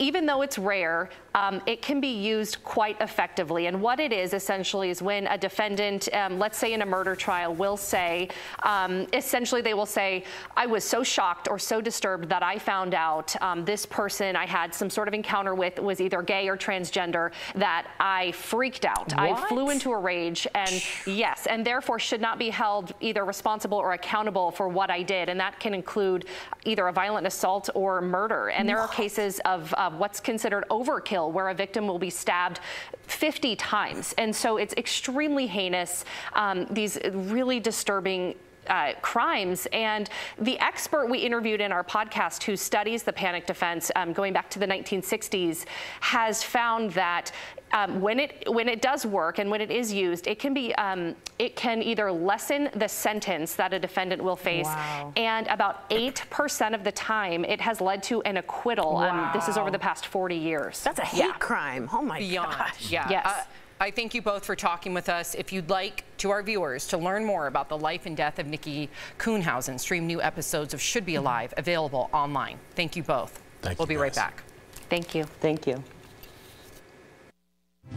even though it's rare, um, it can be used quite effectively. And what it is essentially is when a defendant, um, let's say in a murder trial, will say, um, essentially they will say, I was so shocked or so disturbed that I found out um, this person I had some sort of encounter with was either gay or transgender that I freaked out. What? I flew into a rage and yes, and therefore should not be held either responsible or accountable for what I did. And that can include either a violent assault or murder. And there what? are cases of uh, what's considered overkill, where a victim will be stabbed 50 times. And so it's extremely heinous, um, these really disturbing uh, crimes. And the expert we interviewed in our podcast who studies the panic defense um, going back to the 1960s has found that um, when it when it does work and when it is used, it can be um, it can either lessen the sentence that a defendant will face, wow. and about eight percent of the time, it has led to an acquittal. Wow. Um, this is over the past 40 years. That's a hate yeah. crime. Oh my Beyond. gosh. Yeah. Yes. Uh, I thank you both for talking with us. If you'd like to our viewers to learn more about the life and death of Nikki Kuhnhausen, stream new episodes of Should Be Alive available online. Thank you both. Thank we'll you be guys. right back. Thank you. Thank you.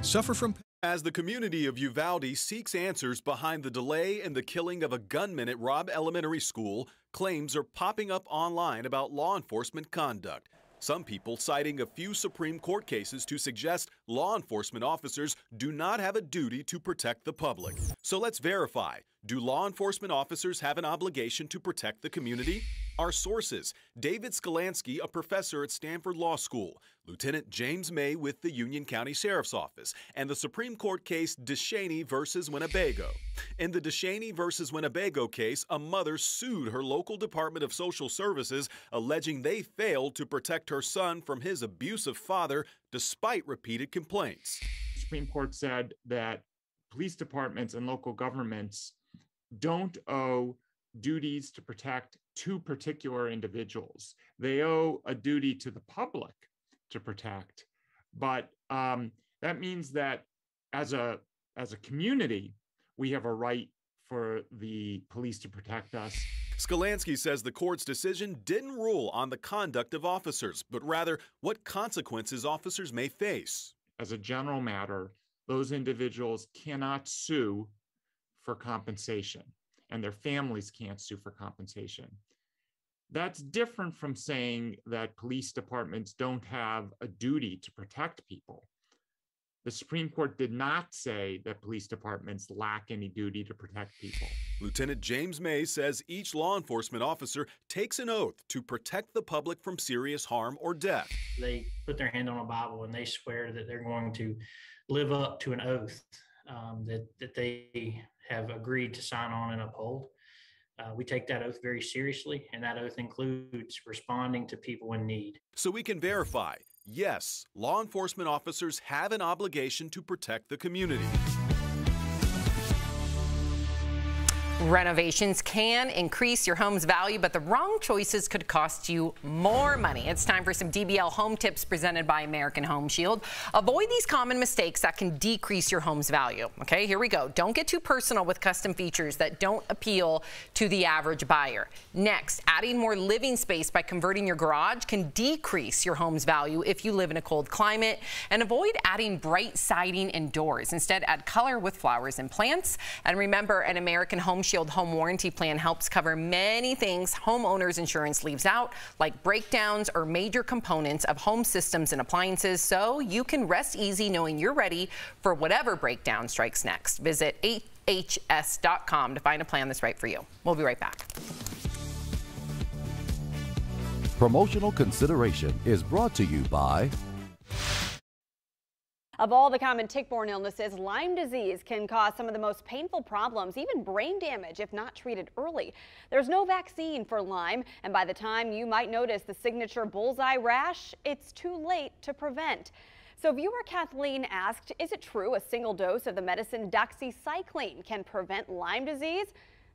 Suffer from as the community of Uvalde seeks answers behind the delay in the killing of a gunman at Robb Elementary School, claims are popping up online about law enforcement conduct. Some people citing a few Supreme Court cases to suggest law enforcement officers do not have a duty to protect the public. So let's verify. Do law enforcement officers have an obligation to protect the community? Our sources David Sklansky, a professor at Stanford Law School, Lieutenant James May with the Union County Sheriff's Office, and the Supreme Court case DeShaney versus Winnebago. In the DeShaney versus Winnebago case, a mother sued her local Department of Social Services, alleging they failed to protect her son from his abusive father despite repeated complaints. The Supreme Court said that police departments and local governments don't owe duties to protect two particular individuals. They owe a duty to the public to protect. But um, that means that as a as a community, we have a right for the police to protect us. Sklansky says the court's decision didn't rule on the conduct of officers, but rather what consequences officers may face. As a general matter, those individuals cannot sue for compensation, and their families can't sue for compensation. That's different from saying that police departments don't have a duty to protect people. The Supreme Court did not say that police departments lack any duty to protect people. Lieutenant James May says each law enforcement officer takes an oath to protect the public from serious harm or death. They put their hand on a Bible and they swear that they're going to live up to an oath um, that, that they have agreed to sign on and uphold. Uh, we take that oath very seriously, and that oath includes responding to people in need. So we can verify yes, law enforcement officers have an obligation to protect the community. Renovations can increase your home's value, but the wrong choices could cost you more money. It's time for some DBL home tips presented by American Home Shield. Avoid these common mistakes that can decrease your home's value. Okay, here we go. Don't get too personal with custom features that don't appeal to the average buyer. Next, adding more living space by converting your garage can decrease your home's value if you live in a cold climate. And avoid adding bright siding and doors. Instead, add color with flowers and plants. And remember, an American Home Shield Shield Home Warranty Plan helps cover many things homeowners insurance leaves out, like breakdowns or major components of home systems and appliances, so you can rest easy knowing you're ready for whatever breakdown strikes next. Visit ahs.com to find a plan that's right for you. We'll be right back. Promotional consideration is brought to you by of all the common tick-borne illnesses, Lyme disease can cause some of the most painful problems, even brain damage if not treated early. There's no vaccine for Lyme, and by the time you might notice the signature bullseye rash, it's too late to prevent. So viewer Kathleen asked, is it true a single dose of the medicine doxycycline can prevent Lyme disease?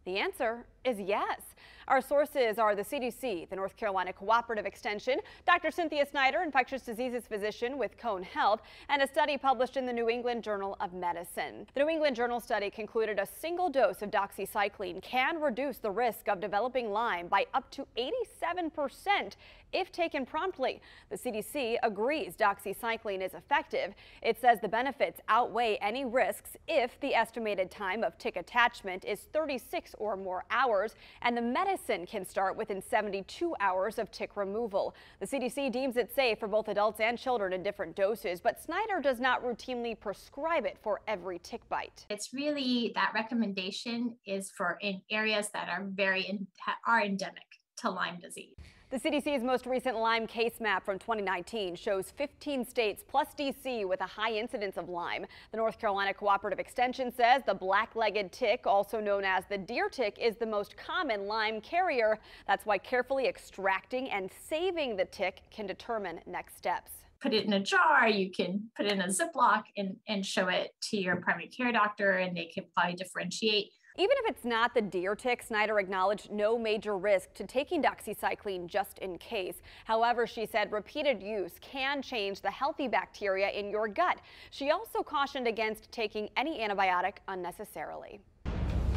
The answer is yes. Our sources are the CDC, the North Carolina Cooperative Extension, Dr. Cynthia Snyder, infectious diseases physician with Cone Health, and a study published in the New England Journal of Medicine. The New England Journal study concluded a single dose of doxycycline can reduce the risk of developing Lyme by up to 87% if taken promptly. The CDC agrees doxycycline is effective. It says the benefits outweigh any risks if the estimated time of tick attachment is 36 or more hours and the medicine can start within 72 hours of tick removal. The CDC deems it safe for both adults and children in different doses, but Snyder does not routinely prescribe it for every tick bite. It's really that recommendation is for in areas that are very in, are endemic to Lyme disease. The CDC's most recent Lyme case map from 2019 shows 15 states plus DC with a high incidence of Lyme. The North Carolina Cooperative Extension says the black-legged tick, also known as the deer tick, is the most common Lyme carrier. That's why carefully extracting and saving the tick can determine next steps put it in a jar, you can put it in a Ziploc and, and show it to your primary care doctor and they can probably differentiate even if it's not the deer tick, Snyder acknowledged no major risk to taking doxycycline just in case. However, she said repeated use can change the healthy bacteria in your gut. She also cautioned against taking any antibiotic unnecessarily.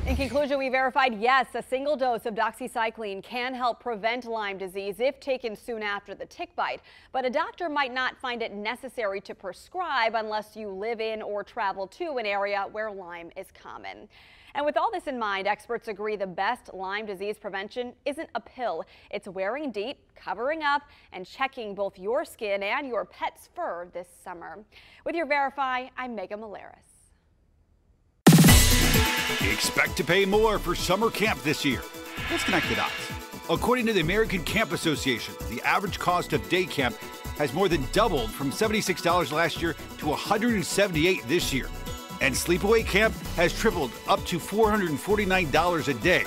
In conclusion, we verified yes, a single dose of doxycycline can help prevent Lyme disease if taken soon after the tick bite, but a doctor might not find it necessary to prescribe unless you live in or travel to an area where Lyme is common. And with all this in mind, experts agree the best Lyme disease prevention isn't a pill. It's wearing DEET, covering up, and checking both your skin and your pet's fur this summer. With your Verify, I'm Megan Malaris. Expect to pay more for summer camp this year. Let's connect the dots. According to the American Camp Association, the average cost of day camp has more than doubled from $76 last year to $178 this year and sleepaway camp has tripled up to $449 a day.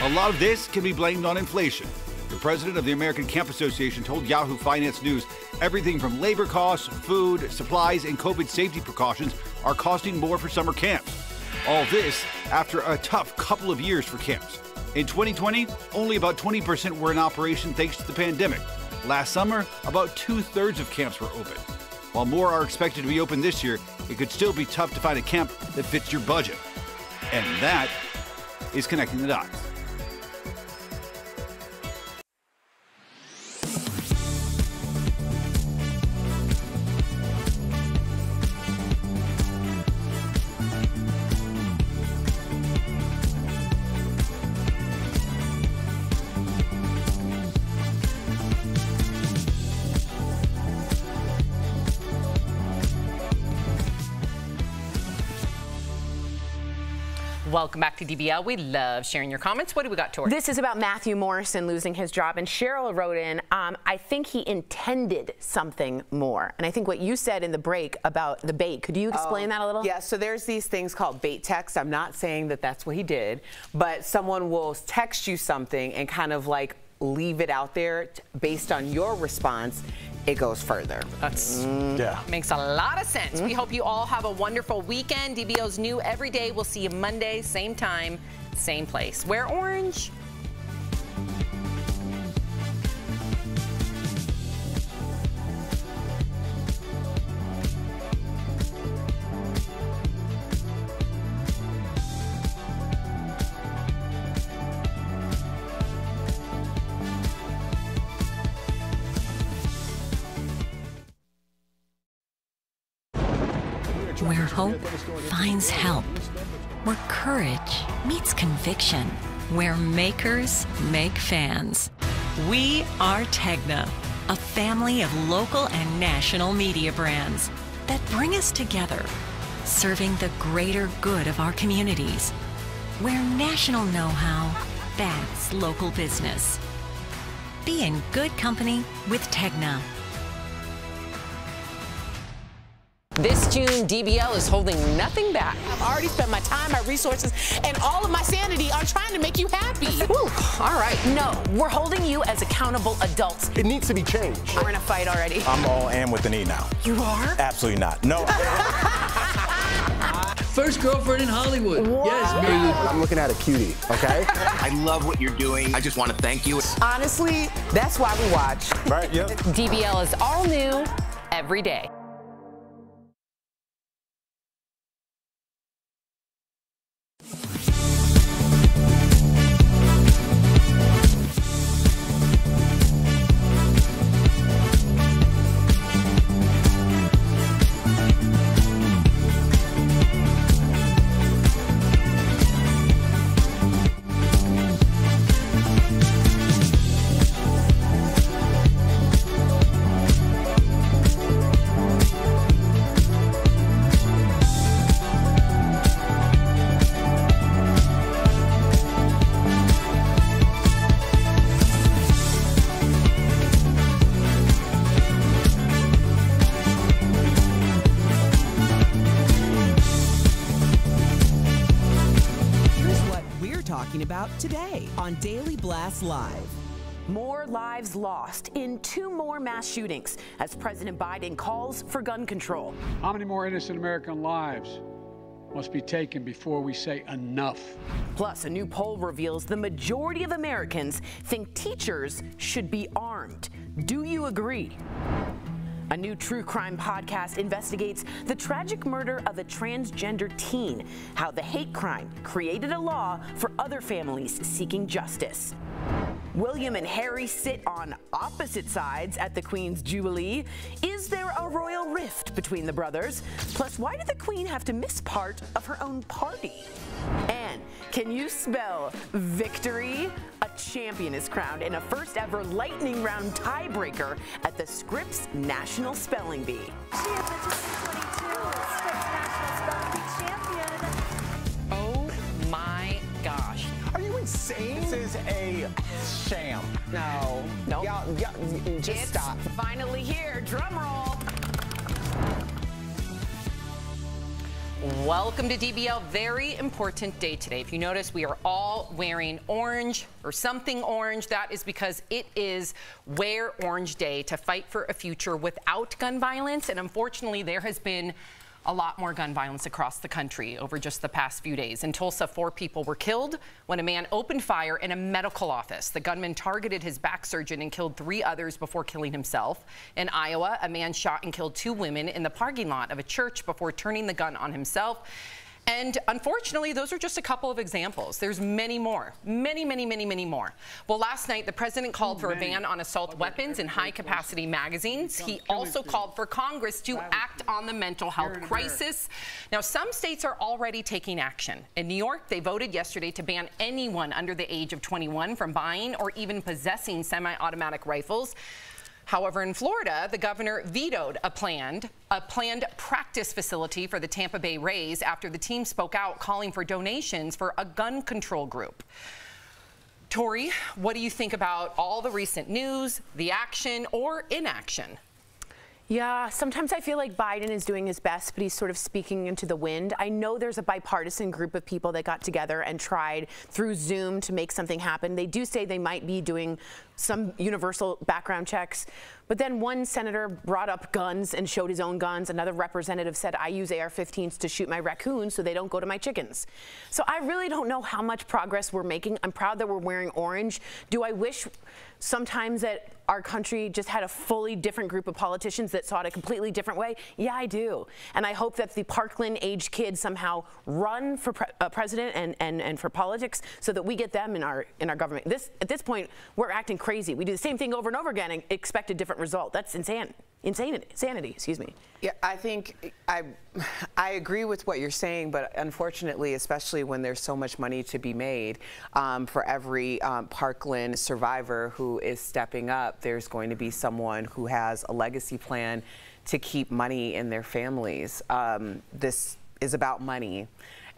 A lot of this can be blamed on inflation. The president of the American Camp Association told Yahoo Finance News everything from labor costs, food, supplies, and COVID safety precautions are costing more for summer camps. All this after a tough couple of years for camps. In 2020, only about 20% were in operation thanks to the pandemic. Last summer, about two thirds of camps were open. While more are expected to be open this year, it could still be tough to find a camp that fits your budget. And that is connecting the dots. Welcome back to DBL. We love sharing your comments. What do we got, Tori? This is about Matthew Morrison losing his job. And Cheryl wrote in, um, I think he intended something more. And I think what you said in the break about the bait, could you explain oh, that a little? Yeah, so there's these things called bait text. I'm not saying that that's what he did, but someone will text you something and kind of like leave it out there based on your response it goes further. That's mm. yeah. Makes a lot of sense. Mm. We hope you all have a wonderful weekend. DBL's new every day. We'll see you Monday, same time, same place. Wear orange. Hope finds help, where courage meets conviction, where makers make fans. We are Tegna, a family of local and national media brands that bring us together, serving the greater good of our communities, where national know-how backs local business. Be in good company with Tegna. This June, DBL is holding nothing back. I've already spent my time, my resources, and all of my sanity on trying to make you happy. Whew, all right. No, we're holding you as accountable adults. It needs to be changed. We're in a fight already. I'm all in with an E now. You are? Absolutely not. No. First girlfriend in Hollywood. Yes, baby. I'm looking at a cutie, okay? I love what you're doing. I just want to thank you. Honestly, that's why we watch. Right, yep. DBL is all new every day. Today on Daily Blast Live. More lives lost in two more mass shootings as President Biden calls for gun control. How many more innocent American lives must be taken before we say enough? Plus, a new poll reveals the majority of Americans think teachers should be armed. Do you agree? A new true crime podcast investigates the tragic murder of a transgender teen, how the hate crime created a law for other families seeking justice. William and Harry sit on opposite sides at the Queen's Jubilee. Is there a royal rift between the brothers? Plus, why did the Queen have to miss part of her own party? And can you spell victory? A champion is crowned in a first ever lightning round tiebreaker at the Scripps National Spelling Bee. She is the 2022 No. Nope. Y'all, y'all, just it's stop. finally here. Drum roll. Welcome to DBL. Very important day today. If you notice, we are all wearing orange or something orange. That is because it is Wear Orange Day to fight for a future without gun violence. And unfortunately, there has been a lot more gun violence across the country over just the past few days. In Tulsa, four people were killed when a man opened fire in a medical office. The gunman targeted his back surgeon and killed three others before killing himself. In Iowa, a man shot and killed two women in the parking lot of a church before turning the gun on himself. And unfortunately, those are just a couple of examples. There's many more, many, many, many, many more. Well, last night, the president called for a ban on assault weapons and high capacity magazines. He also called for Congress to act on the mental health crisis. Now, some states are already taking action. In New York, they voted yesterday to ban anyone under the age of 21 from buying or even possessing semi automatic rifles. However, in Florida, the governor vetoed a planned a planned practice facility for the Tampa Bay Rays after the team spoke out calling for donations for a gun control group. Tori, what do you think about all the recent news, the action or inaction? Yeah, sometimes I feel like Biden is doing his best, but he's sort of speaking into the wind. I know there's a bipartisan group of people that got together and tried through Zoom to make something happen. They do say they might be doing some universal background checks. But then one senator brought up guns and showed his own guns. Another representative said, I use AR 15s to shoot my raccoons so they don't go to my chickens. So I really don't know how much progress we're making. I'm proud that we're wearing orange. Do I wish sometimes that our country just had a fully different group of politicians that saw it a completely different way? Yeah, I do. And I hope that the Parkland aged kids somehow run for pre uh, president and, and, and for politics so that we get them in our in our government. This at this point, we're acting crazy. We do the same thing over and over again and expect a different result. That's insane. Insanity, excuse me. Yeah, I think I, I agree with what you're saying, but unfortunately, especially when there's so much money to be made, um, for every um, Parkland survivor who is stepping up, there's going to be someone who has a legacy plan to keep money in their families. Um, this is about money.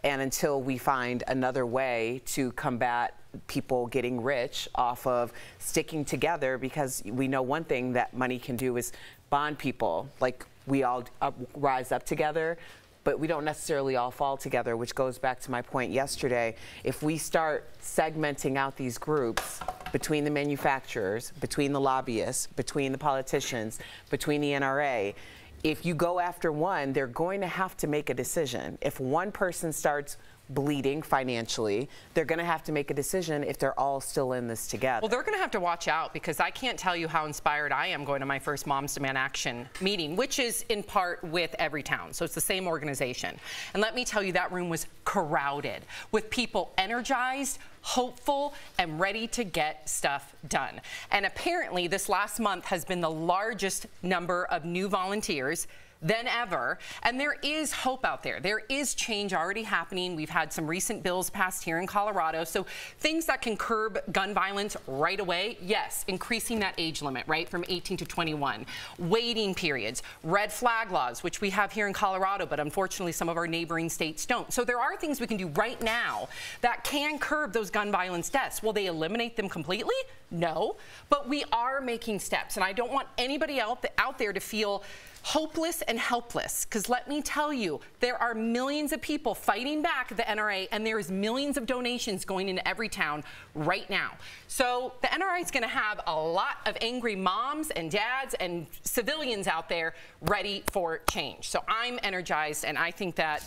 And until we find another way to combat people getting rich off of sticking together, because we know one thing that money can do is bond people. Like we all up, rise up together but we don't necessarily all fall together, which goes back to my point yesterday. If we start segmenting out these groups between the manufacturers, between the lobbyists, between the politicians, between the NRA, if you go after one, they're going to have to make a decision. If one person starts bleeding financially, they're going to have to make a decision if they're all still in this together. Well, they're going to have to watch out because I can't tell you how inspired I am going to my first Moms Demand Action meeting, which is in part with Everytown. So it's the same organization. And let me tell you, that room was crowded with people energized, hopeful, and ready to get stuff done. And apparently, this last month has been the largest number of new volunteers than ever. And there is hope out there. There is change already happening. We've had some recent bills passed here in Colorado. So things that can curb gun violence right away, yes, increasing that age limit, right, from 18 to 21. Waiting periods, red flag laws, which we have here in Colorado, but unfortunately some of our neighboring states don't. So there are things we can do right now that can curb those gun violence deaths. Will they eliminate them completely? No, but we are making steps. And I don't want anybody out, out there to feel hopeless and helpless. Because let me tell you, there are millions of people fighting back the NRA, and there is millions of donations going into Everytown right now. So the NRA is going to have a lot of angry moms and dads and civilians out there ready for change. So I'm energized, and I think that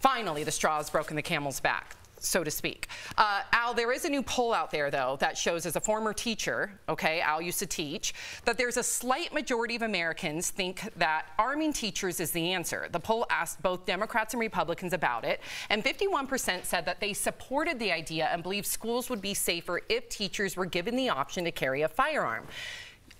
finally the straw has broken the camel's back so to speak. Uh, Al, there is a new poll out there, though, that shows as a former teacher, okay, Al used to teach, that there's a slight majority of Americans think that arming teachers is the answer. The poll asked both Democrats and Republicans about it, and 51% said that they supported the idea and believe schools would be safer if teachers were given the option to carry a firearm.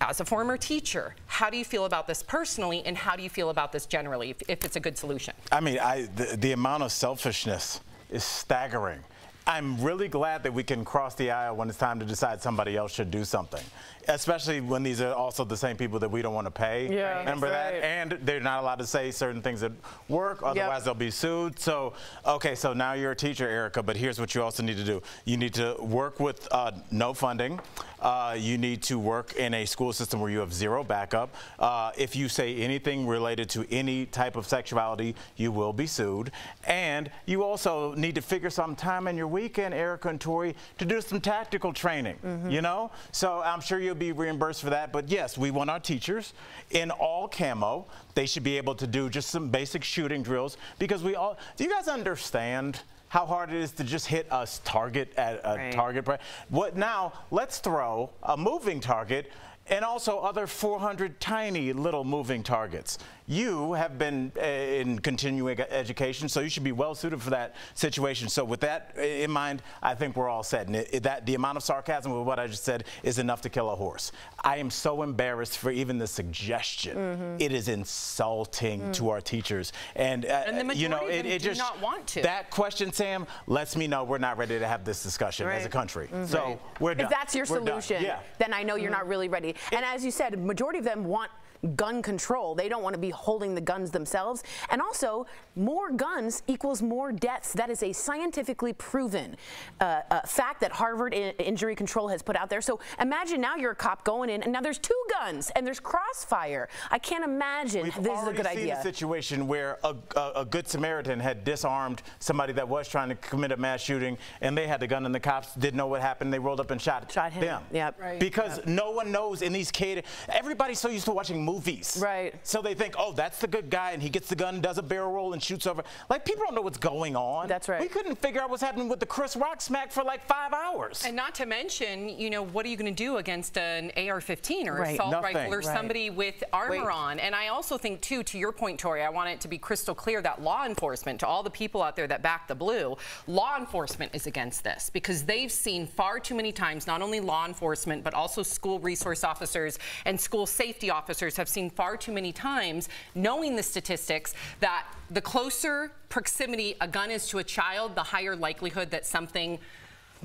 As a former teacher, how do you feel about this personally, and how do you feel about this generally, if, if it's a good solution? I mean, I, the, the amount of selfishness is staggering. I'm really glad that we can cross the aisle when it's time to decide somebody else should do something, especially when these are also the same people that we don't want to pay. Yeah, Remember that? And they're not allowed to say certain things at work, otherwise they'll be sued. So, okay, so now you're a teacher, Erica, but here's what you also need to do. You need to work with uh, no funding. Uh, you need to work in a school system where you have zero backup. Uh, if you say anything related to any type of sexuality, you will be sued. And you also need to figure some time in your weekend, Erica and Tori, to do some tactical training. You know? So I'm sure you'll be reimbursed for that. But yes, we want our teachers in all camo. They should be able to do just some basic shooting drills because we all. Do you guys understand? how hard it is to just hit a target at a Right. target. What now? Let's throw a moving target and also other 400 tiny little moving targets. You have been uh, in continuing education, so you should be well suited for that situation. So with that in mind, I think we're all set. And it, it- that the amount of sarcasm with what I just said is enough to kill a horse. I am so embarrassed for even the suggestion. Mhm. It is insulting to our teachers, and, uh, And the you know, it, it just not want to. That question, Sam, lets me know we're not ready to have this discussion as a Right. country. Mhm. So Right. we're done. If that's your We're solution, Yeah. then I know you're not really ready. And as you said, majority of them want gun control. They don't want to be holding the guns themselves. And also, more guns equals more deaths. That is a scientifically proven uh, uh, fact that Harvard I- Injury Control has put out there. So imagine now you're a cop going in, and now there's two guns, and there's crossfire. I can't imagine We've this is a already good seen a situation where a, a, a good Samaritan had disarmed somebody that was trying to commit a mass shooting, and they had the gun, and the cops didn't know what happened. They rolled up and shot, Shot him. them. Yep. Right. Because no one knows in these cater. Everybody's so used to watching movies. Right. So they think, oh, that's the good guy, and he gets the gun, does a barrel roll, and shoots over. Like people don't know what's going on. That's right. We couldn't figure out what's happening with the Chris Rock smack for like five hours. And not to mention, you know, what are you going to do against an AR-15 or Right. assault Nothing. rifle or Right. somebody with armor Wait. on? And I also think, too, to your point, Tori, I want it to be crystal clear that law enforcement, to all the people out there that back the blue, law enforcement is against this because they've seen far too many times, not only law enforcement, but also school resource officers and school safety officers have seen far too many times, knowing the statistics, that the closer proximity a gun is to a child, the higher likelihood that something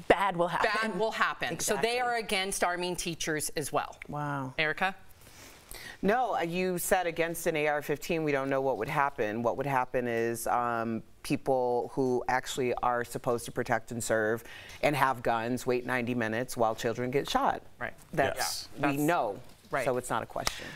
bad will happen. Bad will happen. So they are against arming teachers as well. Wow. Erica? No, uh, you said against an AR-15, we don't know what would happen. What would happen is um, people who actually are supposed to protect and serve and have guns wait 90 minutes while children get shot. Right. That's, Yes. we That's- know. right. So it's not a question.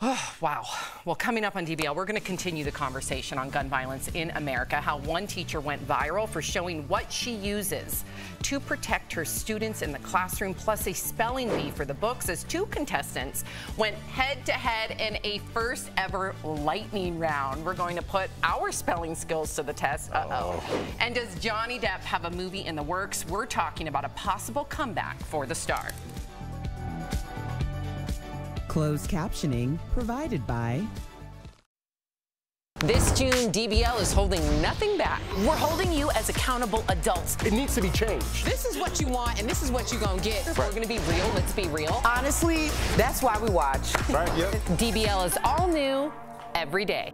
Oh, wow. Well, coming up on DBL, we're going to continue the conversation on gun violence in America. How one teacher went viral for showing what she uses to protect her students in the classroom, plus a spelling bee for the books, as two contestants went head to head in a first ever lightning round. We're going to put our spelling skills to the test. Uh oh. And does Johnny Depp have a movie in the works? We're talking about a possible comeback for the star. Closed captioning provided by This June, DBL is holding nothing back. We're holding you as accountable adults. It needs to be changed. This is what you want, and this is what you're gonna get. If we're gonna be real, let's be real. Honestly, that's why we watch. Right, yep. DBL is all new every day.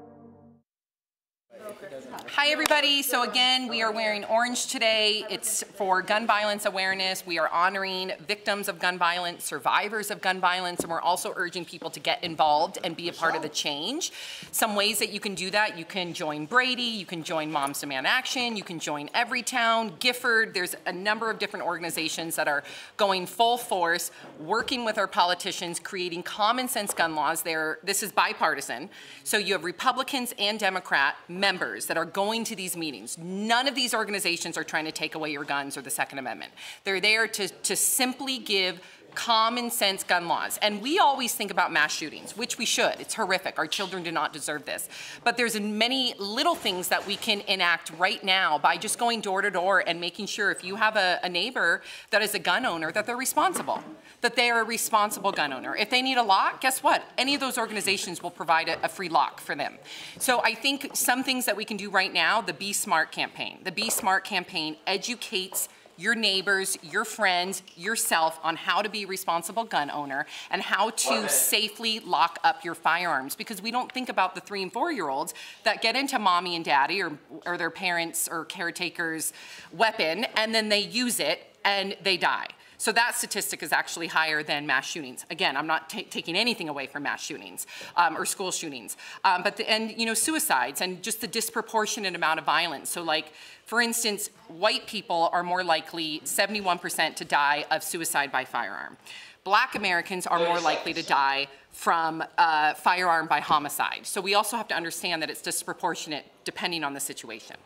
Hi, everybody. So, again, we are wearing orange today. It's for gun violence awareness. We are honoring victims of gun violence, survivors of gun violence, and we're also urging people to get involved and be a part of the change. Some ways that you can do that you can join Brady, you can join Moms Demand Action, you can join Everytown, Gifford. There's a number of different organizations that are going full force, working with our politicians, creating common sense gun laws. There, this is bipartisan. So, you have Republicans and Democrat members that are going to these meetings. None of these organizations are trying to take away your guns or the Second Amendment. They're there to, to simply give common sense gun laws. And we always think about mass shootings, which we should. It's horrific. Our children do not deserve this. But there's many little things that we can enact right now by just going door to door and making sure if you have a, a neighbor that is a gun owner, that they're responsible, that they are a responsible gun owner. If they need a lock, guess what? Any of those organizations will provide a, a free lock for them. So I think some things that we can do right now, the Be Smart campaign. The Be Smart campaign educates your neighbors, your friends, yourself on how to be a responsible gun owner and how to safely lock up your firearms because we don't think about the three and four year olds that get into mommy and daddy or, or their parents or caretakers weapon and then they use it and they die. So that statistic is actually higher than mass shootings. Again, I'm not taking anything away from mass shootings um, or school shootings, um, but the, and you know suicides and just the disproportionate amount of violence. So like, for instance, white people are more likely 71% to die of suicide by firearm. Black Americans are more likely to die from uh, firearm by homicide. So we also have to understand that it's disproportionate depending on the situation.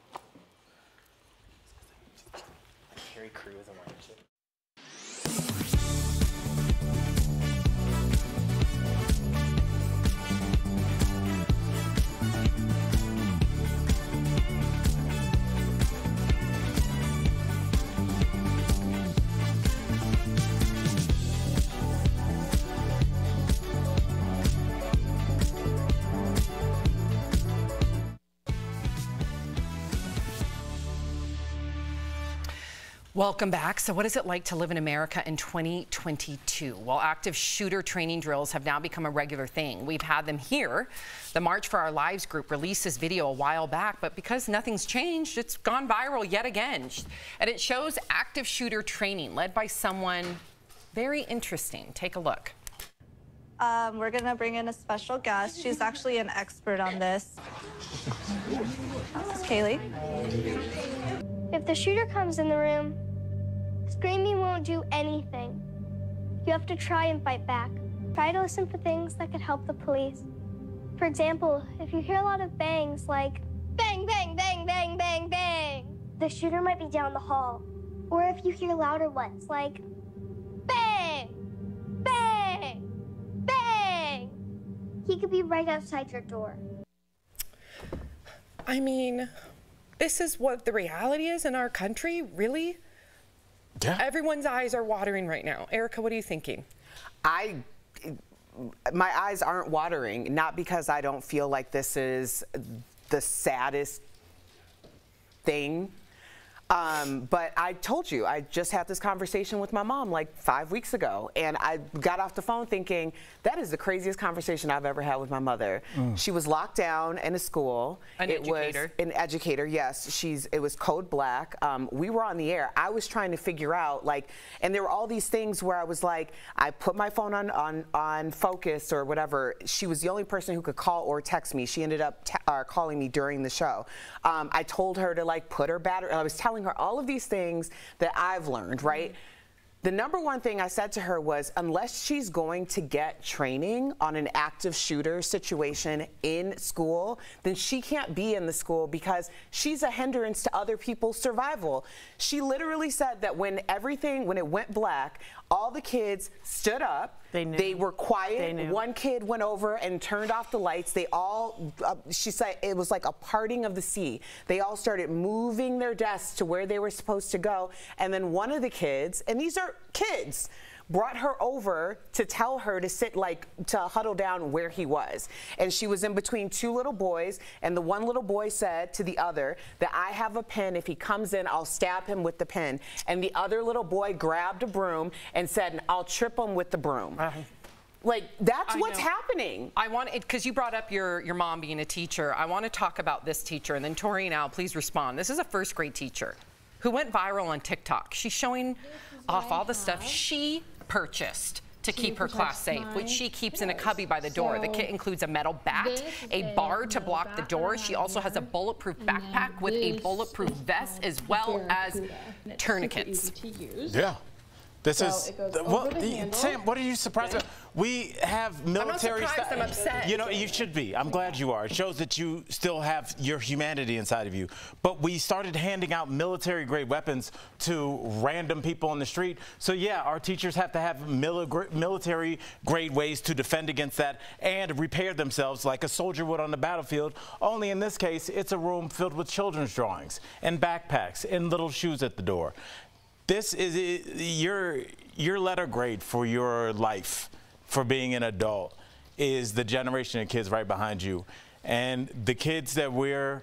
Carrie Crews Welcome back. So, what is it like to live in America in 2022? Well, active shooter training drills have now become a regular thing. We've had them here. The March for Our Lives group released this video a while back, but because nothing's changed, it's gone viral yet again. And it shows active shooter training led by someone very interesting. Take a look. Um, we're gonna bring in a special guest. She's actually an expert on this. This is Kaylee. If the shooter comes in the room, screaming won't do anything. You have to try and fight back. Try to listen for things that could help the police. For example, if you hear a lot of bangs like bang, bang, bang, bang, bang, bang, the shooter might be down the hall. Or if you hear louder ones like bang, bang, bang, he could be right outside your door. I mean, this is what the reality is in our country, really? Yeah. Everyone's eyes are watering right now. Erica, what are you thinking? I my eyes aren't watering, not because I don't feel like this is the saddest thing. Um, but I told you, I just had this conversation with my mom like five weeks ago, and I got off the phone thinking that is the craziest conversation I've ever had with my mother. Mm. She was locked down in a school. An it educator. was an educator. Yes, she's. It was code black. Um, we were on the air. I was trying to figure out like, and there were all these things where I was like, I put my phone on on on focus or whatever. She was the only person who could call or text me. She ended up te- uh, calling me during the show. Um, I told her to like put her battery. I was telling her all of these things that I've learned. Right. Mm-hmm. the number one thing I said to her was unless she's going to get training on an active shooter situation in school, then she can't be in the school because she's a hindrance to other people's survival. She literally said that when everything, when it went black, all the kids stood up. They, they were quiet. They knew. One kid went over and turned off the lights. They all, uh, she said it was like a parting of the sea. They all started moving their desks to where they were supposed to go. And then one of the kids, and these are kids, brought her over to tell her to sit like to huddle down where he was and she was in between two little boys and the one little boy said to the other that i have a pen if he comes in i'll stab him with the pen and the other little boy grabbed a broom and said i'll trip him with the broom like that's I what's know. happening I want it because you brought up your your mom being a teacher. I want to talk about this teacher, and then Tori and Al, please respond. This is a first grade teacher who went viral on TikTok. She's showing off all the stuff she purchased. To She keep her class safe, which she keeps in a cubby by the door. the kit includes a metal bat, a bar to block the door. She also has a bulletproof backpack with a bulletproof vest as well as tourniquets. Yeah. This So is it goes the- over well, Sam. What are you surprised about? We have military. surprised, I'm upset. You know, you should be. I'm glad you are. It shows that you still have your humanity inside of you. But we started handing out military-grade weapons to random people on the street. So yeah, our teachers have to have military-grade ways to defend against that and repair themselves like a soldier would on the battlefield. Only in this case, it's a room filled with children's drawings and backpacks and little shoes at the door. This is your your letter grade for your life, for being an adult, is the generation of kids right behind you, and the kids that we're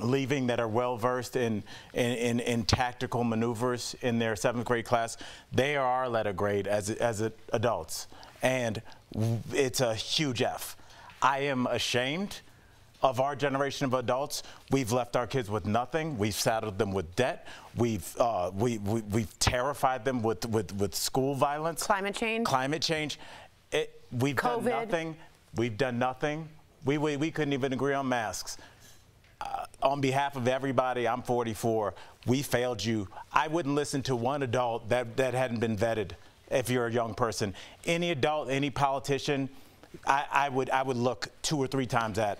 leaving that are well versed in, in, in, in tactical maneuvers in their seventh grade class, they are our letter grade as, as adults. And it's a huge F. I am ashamed of our generation of adults. We've left our kids with nothing. We've saddled them with debt. We've, uh, we, we, we've terrified them with, with, with school violence. Climate change. Climate change. It, we've COVID. done nothing. We've done nothing. We, we, we couldn't even agree on masks uh, on behalf of everybody, I'm 44. We failed you. I wouldn't listen to one adult that, that hadn't been vetted if you're a young person. Any adult, any politician, I, I, would, I would look two or three times at.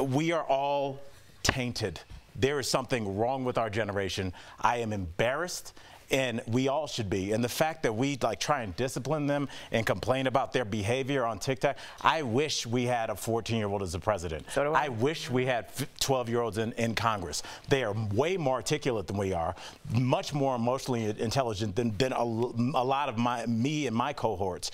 We are all tainted. There is something wrong with our generation. I am embarrassed. And we all should be. And the fact that we like try and discipline them and complain about their behavior on TikTok, I wish we had a 14-year-old as a president. So do I. I wish we had 12-year-olds in, in Congress. They are way more articulate than we are, much more emotionally intelligent than, than a, a lot of my me and my cohorts.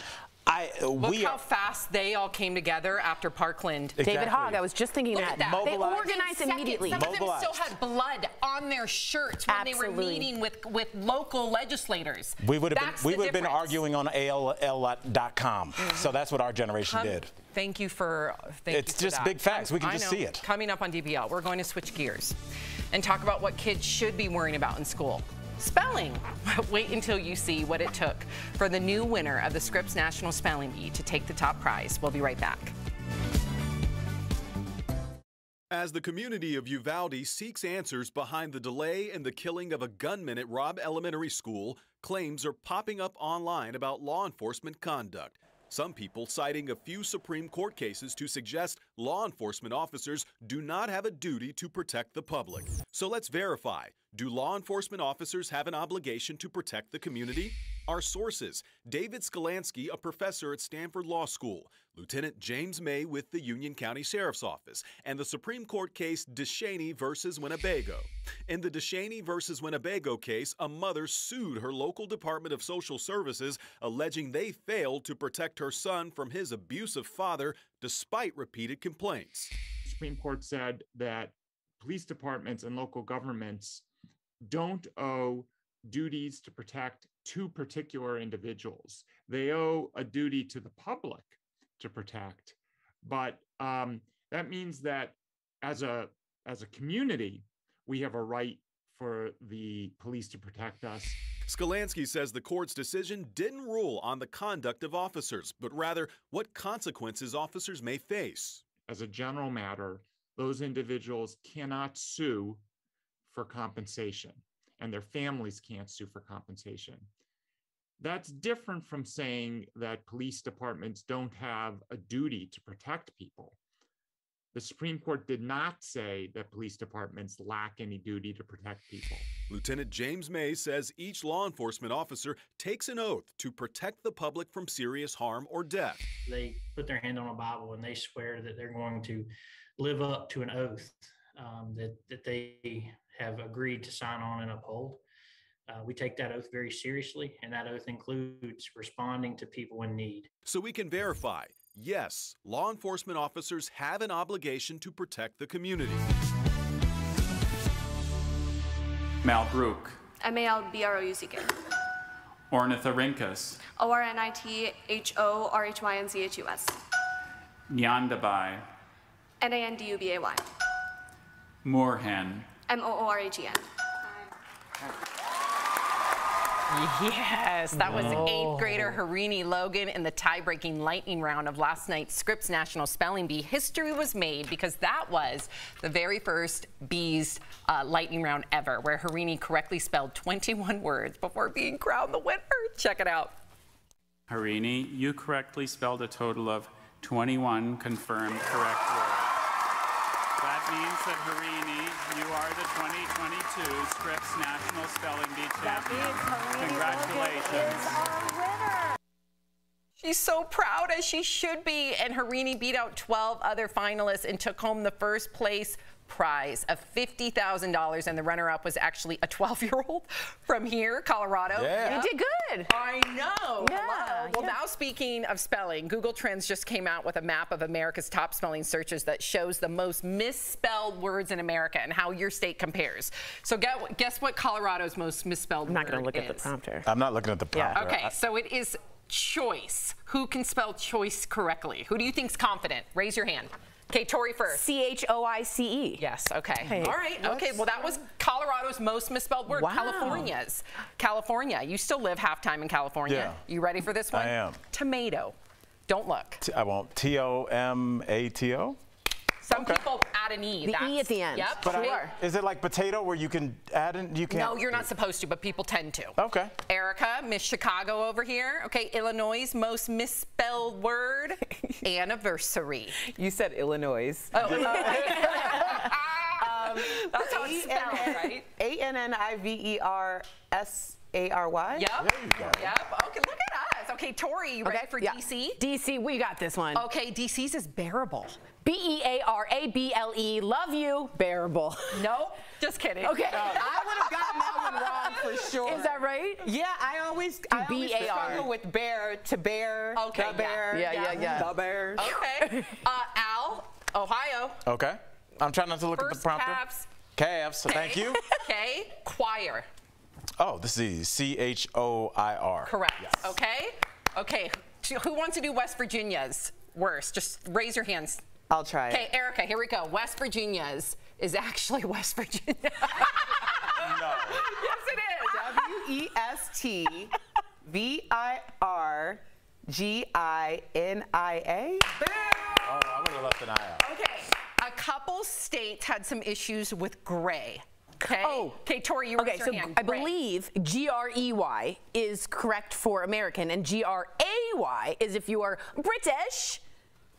I, uh, Look we how are, fast they all came together after Parkland. Exactly. David Exactly. Hogg, I was just thinking Look that. at that. They organized In seconds, immediately. Some of them still had blood on their shirts when they were meeting with, with local legislators. we would have That's been we the would have been arguing on AOL.com. So mm-hmm. that's what our generation Come- did. Thank you for thank It's you for just that. big facts. We can I just know. see it. Coming up on DBL, we're going to switch gears and talk about what kids should be worrying about in school. Spelling. Wait until you see what it took for the new winner of the Scripps National Spelling Bee to take the top prize. We'll be right back. As the community of Uvalde seeks answers behind the delay in the killing of a gunman at Robb Elementary School, claims are popping up online about law enforcement conduct. Some people citing a few Supreme Court cases to suggest law enforcement officers do not have a duty to protect the public. So let's verify. Do law enforcement officers have an obligation to protect the community? Our sources David Sklansky, a professor at Stanford Law School, Lieutenant James May with the Union County Sheriff's Office, and the Supreme Court case DeShaney versus Winnebago. In the DeShaney versus Winnebago case, a mother sued her local Department of Social Services, alleging they failed to protect her son from his abusive father despite repeated complaints. Supreme Court said that police departments and local governments don't owe duties to protect two particular individuals. They owe a duty to the public to protect. But um, that means that as a as a community, we have a right for the police to protect us. Sklansky says the court's decision didn't rule on the conduct of officers, but rather what consequences officers may face. As a general matter, those individuals cannot sue for compensation, and their families can't sue for compensation. That's different from saying that police departments don't have a duty to protect people. The Supreme Court did not say that police departments lack any duty to protect people. Lieutenant James May says each law enforcement officer takes an oath to protect the public from serious harm or death. They put their hand on a Bible and they swear that they're going to live up to an oath um, that, that they have agreed to sign on and uphold. Uh, we take that oath very seriously, and that oath includes responding to people in need. So we can verify yes, law enforcement officers have an obligation to protect the community. Malbrouck, M A L B R O U C K. Ornithorhynchus, O R N I T H O R H Y N C H U S. Nandubay, N A N D U B A Y. Moorhen, M O O R H E N. Yes, that was eighth grader Harini Logan in the tie-breaking lightning round of last night's Scripps National Spelling Bee. History was made because that was the very first Bees uh, lightning round ever, where Harini correctly spelled 21 words before being crowned the winner. Check it out. Harini, you correctly spelled a total of 21 confirmed correct words. That means that Harini, you are the 2022 Scripps National Spelling Bee champion. Congratulations. She's so proud, as she should be. And Harini beat out 12 other finalists and took home the first place prize of $50,000. And the runner up was actually a 12 year old from here, Colorado. Yeah. You did good. I know. Yeah, Hello. Well, yeah. now speaking of spelling, Google Trends just came out with a map of America's top spelling searches that shows the most misspelled words in America and how your state compares. So get, guess what Colorado's most misspelled I'm not word going to look at the prompter. I'm not looking at the prompter. Okay, I- so it is choice. Who can spell choice correctly? Who do you think's confident? Raise your hand. Okay, Tori first. C H O I C E. Yes, okay. Hey, All right, okay. Well, that was Colorado's most misspelled word. Wow. California's. California. You still live half time in California. Yeah. You ready for this one? I am. Tomato. Don't look. T- I won't. T O M A T O. Some people add an E. The E at the end. Yep. But I- sure. is it like potato where you can add in? You can't. No, you're not supposed to, but people tend to. Okay. Erica, Miss Chicago over here. Okay, Illinois' most misspelled word, anniversary. You said Illinois. Oh, um, that's how it's spelled, right? A N N I V E R S A R Y. Yep. There you go. Yep. Okay, look at us. Okay, Tori, you ready for yeah. DC? DC, we got this one. Okay, DC's is bearable. B E A R A B L E. Love you. Bearable. Nope. Just kidding. Okay. I would have gotten that one wrong for sure. Is that right? Yeah, I always, I always B-A-R. struggle with bear to bear. Okay, The yeah. bear. Yeah, yeah, yeah. The bear. Okay. Uh, Al, Ohio. Okay. I'm trying not to look at the prompter. Cavs. Calves. Thank you. Okay. Choir. Oh, this is C H O I R. Correct. Okay. Okay. Who wants to do West Virginia's worst? Just raise your hands. I'll try Okay. Erica, here we go. West Virginia's is actually West Virginia. No. yes, it is. W E S T V I R G I N I A. Oh, I would have left an eye out. Okay. A couple states had some issues with gray. Okay. Oh. Okay, Tori, you Okay, raise your so hand. I believe G R E Y is correct for American, and G R A Y is if you are British.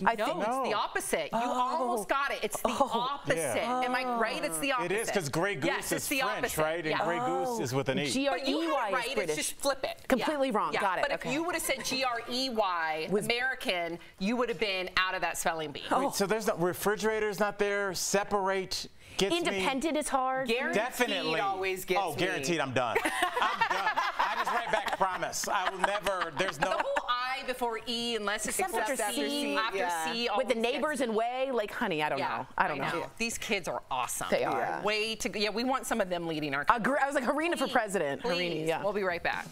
I no, think. it's the opposite. You almost oh. got it. It's the oh. opposite. Yeah. Am I right? It's the opposite. It is because Grey Goose yes, is the French, opposite. right? And Yeah. Grey Goose is with an E. G R But you E had Y it is right. It's British. just flip it. Completely Yeah. wrong. Yeah. Got it. But Okay. if you would have said G R E Y American, you would have been out of that spelling bee. Wait, so there's no refrigerator's not there. Separate gets me. Independent is hard. Guaranteed Definitely. always gets oh, me. guaranteed. I'm done. I'm done. I just write back. Promise. I will never. There's no. The whole I before E, unless it's Except after after C, C, after yeah. C, With the neighbors gets and way, like, honey, I don't Yeah, know. I don't know. These kids are awesome. They are. Yeah. Way to yeah. We want some of them leading our. Agree- I was like, Harina for president. Please. Harini, yeah. We'll be right back.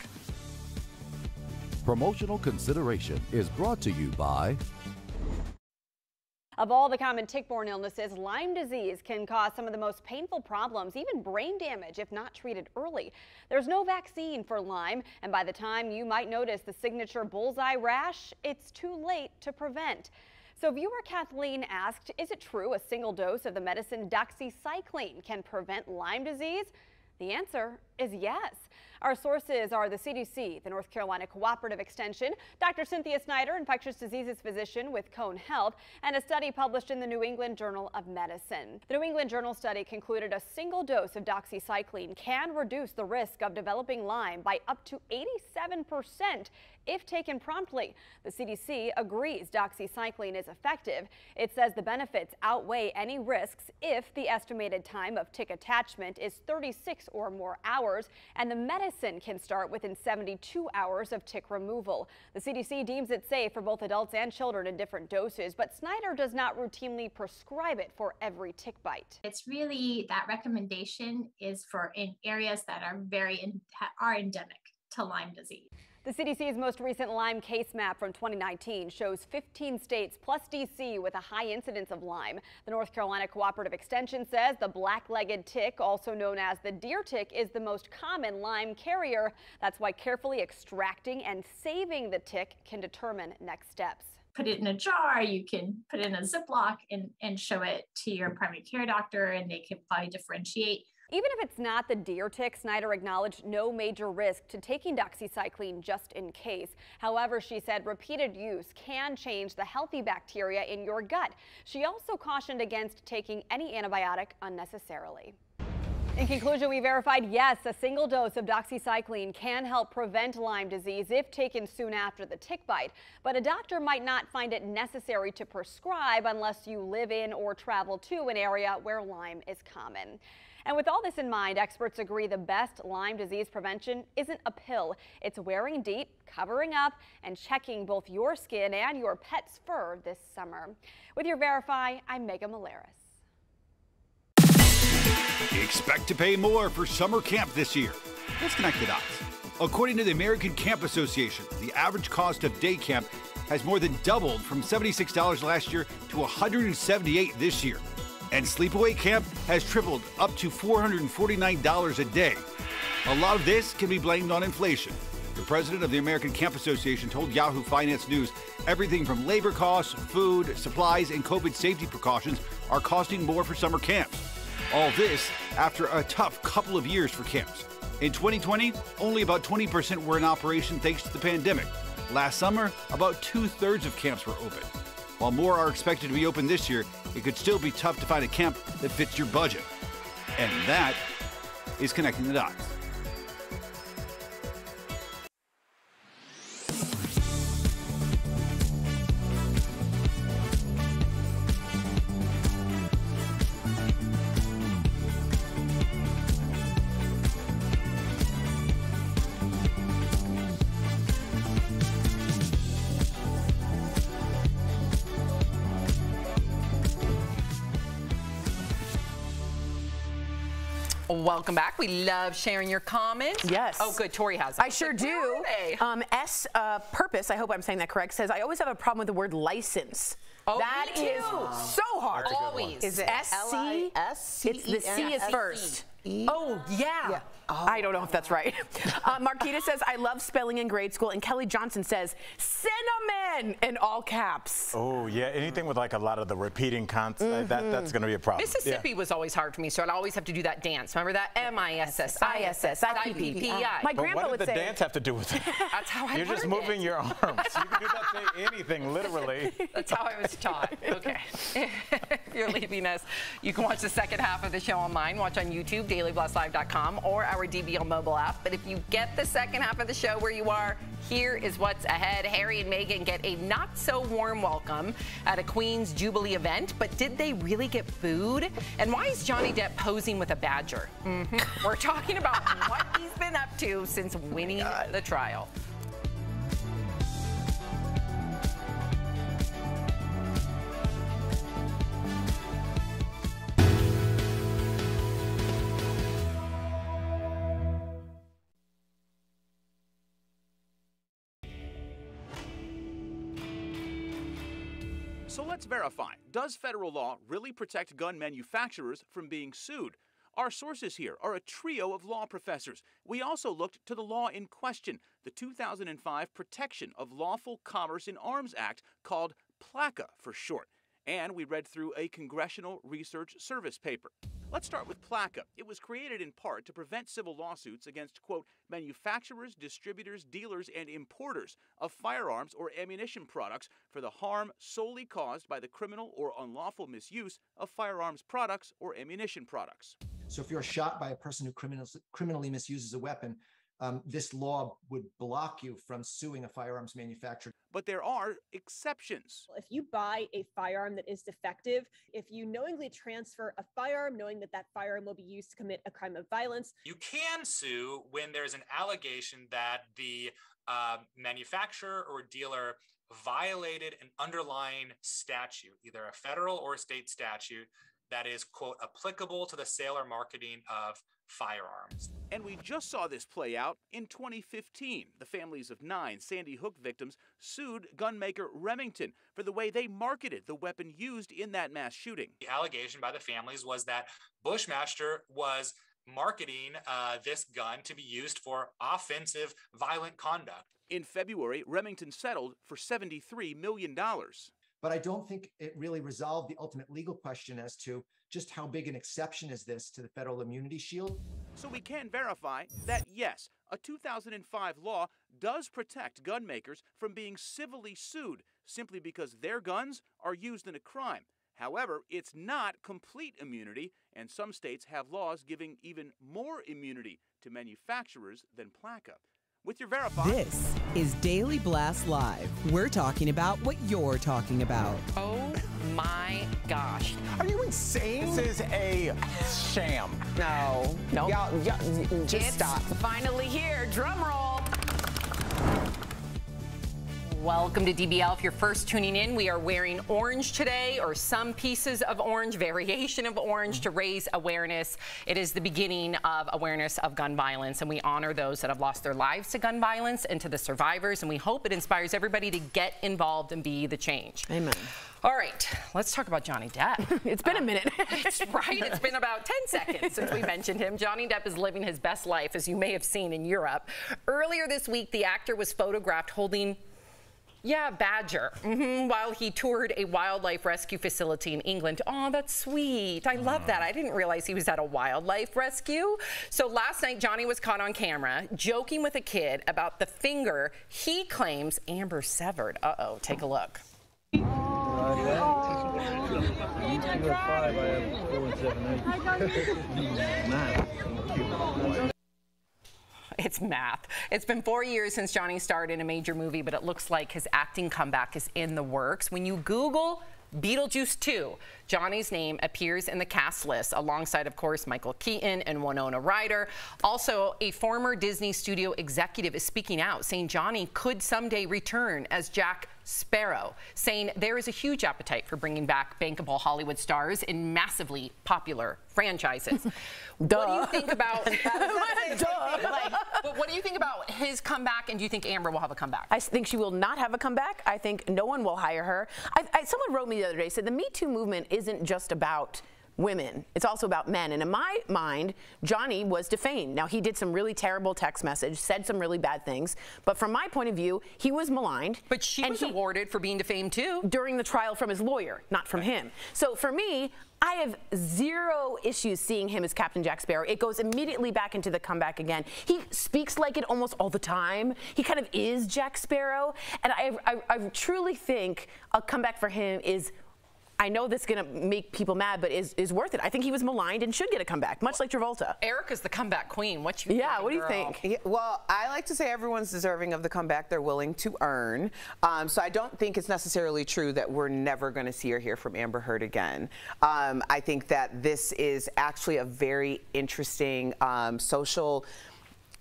Promotional consideration is brought to you by Of all the common tick-borne illnesses, Lyme disease can cause some of the most painful problems, even brain damage, if not treated early. There's no vaccine for Lyme, and by the time you might notice the signature bullseye rash, it's too late to prevent. So viewer Kathleen asked, is it true a single dose of the medicine doxycycline can prevent Lyme disease? The answer is yes. Our sources are the CDC, the North Carolina Cooperative Extension, Dr. Cynthia Snyder, infectious diseases physician with Cone Health, and a study published in the New England Journal of Medicine. The New England Journal study concluded a single dose of doxycycline can reduce the risk of developing Lyme by up to 87% if taken promptly. The CDC agrees doxycycline is effective. It says the benefits outweigh any risks if the estimated time of tick attachment is 36 or more hours, and the medicine can start within 72 hours of tick removal. The CDC deems it safe for both adults and children in different doses, but Snyder does not routinely prescribe it for every tick bite. It's really that recommendation is for in areas that are very in, are endemic to Lyme disease. The CDC's most recent Lyme case map from 2019 shows 15 states plus DC with a high incidence of Lyme. The North Carolina Cooperative Extension says the black-legged tick, also known as the deer tick, is the most common Lyme carrier. That's why carefully extracting and saving the tick can determine next steps put it in a jar, you can put it in a Ziploc and, and show it to your primary care doctor and they can probably differentiate even if it's not the deer tick, Snyder acknowledged no major risk to taking doxycycline just in case. However, she said repeated use can change the healthy bacteria in your gut. She also cautioned against taking any antibiotic unnecessarily. In conclusion, we verified yes, a single dose of doxycycline can help prevent Lyme disease if taken soon after the tick bite, but a doctor might not find it necessary to prescribe unless you live in or travel to an area where Lyme is common. And with all this in mind, experts agree the best Lyme disease prevention isn't a pill. It's wearing DEET, covering up, and checking both your skin and your pet's fur this summer. With your Verify, I'm Megan Malaris. Expect to pay more for summer camp this year. Let's connect the dots. According to the American Camp Association, the average cost of day camp has more than doubled from $76 last year to $178 this year and sleepaway camp has tripled up to $449 a day. A lot of this can be blamed on inflation. The president of the American Camp Association told Yahoo Finance News everything from labor costs, food, supplies, and COVID safety precautions are costing more for summer camps. All this after a tough couple of years for camps. In 2020, only about 20% were in operation thanks to the pandemic. Last summer, about two thirds of camps were open. While more are expected to be open this year, it could still be tough to find a camp that fits your budget. And that is connecting the dots. Welcome back. We love sharing your comments. Yes. Oh, good. Tori has. I sure do. Um, S uh, Purpose, I hope I'm saying that correct, says, I always have a problem with the word license. Oh, that is so hard. Always. Is it S C? It's the C is first. Oh, yeah. Yeah. Oh. I don't know if that's right. uh, Marquita says, I love spelling in grade school. And Kelly Johnson says, cinnamon in all caps. Oh, yeah. Anything with like a lot of the repeating consonants, mm -hmm. that, Mm-hmm. that's going to be a problem. Mississippi yeah. was always hard for me, so I'd always have to do that dance. Remember that? M-I-S-S-I-S-S-I-P-P-I. My grandpa what would did the dance have to do with it? That's how I You're just moving your arms. You can do that, say anything, literally. That's how I was taught. Okay. if you're leaving us, you can watch the second half of the show online. Watch on YouTube, dailyblastlive.com, or our DBL mobile app. But if you get the second half of the show where you are, here is what's ahead. Harry and Meghan get a not so warm welcome at a Queen's Jubilee event. But did they really get food? And why is Johnny Depp posing with a badger? Mm -hmm. We're talking about what he's been up to since winning the trial. So does federal law really protect gun manufacturers from being sued? Our sources here are a trio of law professors. We also looked to the law in question, the 2005 Protection of Lawful Commerce in Arms Act, called PLCAA for short. And we read through a Congressional Research Service paper. Let's start with PLCAA. It was created in part to prevent civil lawsuits against, quote, manufacturers, distributors, dealers, and importers of firearms or ammunition products for the harm solely caused by the criminal or unlawful misuse of firearms products or ammunition products. So if you're shot by a person who criminally misuses a weapon, um, this law would block you from suing a firearms manufacturer. But there are exceptions. If you buy a firearm that is defective, if you knowingly transfer a firearm knowing that that firearm will be used to commit a crime of violence, You can sue when there's an allegation that the uh, manufacturer or dealer violated an underlying statute, either a federal or a state statute that is, quote, applicable to the sale or marketing of firearms. And we just saw this play out in 2015. The families of nine Sandy Hook victims sued gunmaker Remington for the way they marketed the weapon used in that mass shooting. The allegation by the families was that Bushmaster was marketing uh, this gun to be used for offensive, violent conduct. In February, Remington settled for $73 million. But I don't think it really resolved the ultimate legal question as to just how big an exception is this to the federal immunity shield. So we can verify that yes, a 2005 law does protect gun makers from being civilly sued simply because their guns are used in a crime. However, it's not complete immunity, and some states have laws giving even more immunity to manufacturers than PLCAA. With your verify. This is Daily Blast Live. We're talking about what you're talking about. Oh my gosh. Are you insane? This is a sham. No. No. Y'all, y'all, just it's stop. finally here. Drum roll. Welcome to DBL. If you're first tuning in, we are wearing orange today, or some pieces of orange, variation of orange, to raise awareness. It is the beginning of awareness of gun violence, and we honor those that have lost their lives to gun violence and to the survivors, and we hope it inspires everybody to get involved and be the change. Amen. All right, let's talk about Johnny Depp. it's been a uh, minute. it's right. It's been about 10 seconds since we mentioned him. Johnny Depp is living his best life, as you may have seen in Europe. Earlier this week, the actor was photographed holding yeah, badger. hmm While he toured a wildlife rescue facility in England. Oh, that's sweet. I love that. I didn't realize he was at a wildlife rescue. So last night, Johnny was caught on camera joking with a kid about the finger he claims Amber severed. Uh oh, take a look. It's math. It's been four years since Johnny starred in a major movie, but it looks like his acting comeback is in the works. When you Google Beetlejuice 2, Johnny's name appears in the cast list alongside, of course, Michael Keaton and Winona Ryder. Also, a former Disney studio executive is speaking out, saying Johnny could someday return as Jack Sparrow, saying there is a huge appetite for bringing back bankable Hollywood stars in massively popular franchises. What do you think about? Like, but what do you think about his comeback, and do you think Amber will have a comeback? I think she will not have a comeback. I think no one will hire her. I, I, someone wrote me the other day said the Me Too movement isn't just about women. It's also about men. And in my mind, Johnny was defamed. Now, he did some really terrible text message, said some really bad things. But from my point of view, he was maligned. But she was awarded for being defamed too. During the trial from his lawyer, not from him. So for me, I have zero issues seeing him as Captain Jack Sparrow. It goes immediately back into the comeback again. He speaks like it almost all the time. He kind of is Jack Sparrow. And I, I, I truly think a comeback for him is I know this is going to make people mad, but is, is worth it. I think he was maligned and should get a comeback, much like Travolta. Erica's the comeback queen. What you Yeah, thinking, what do you girl? think? Yeah, well, I like to say everyone's deserving of the comeback they're willing to earn. Um, so I don't think it's necessarily true that we're never going to see or hear from Amber Heard again. Um, I think that this is actually a very interesting um, social.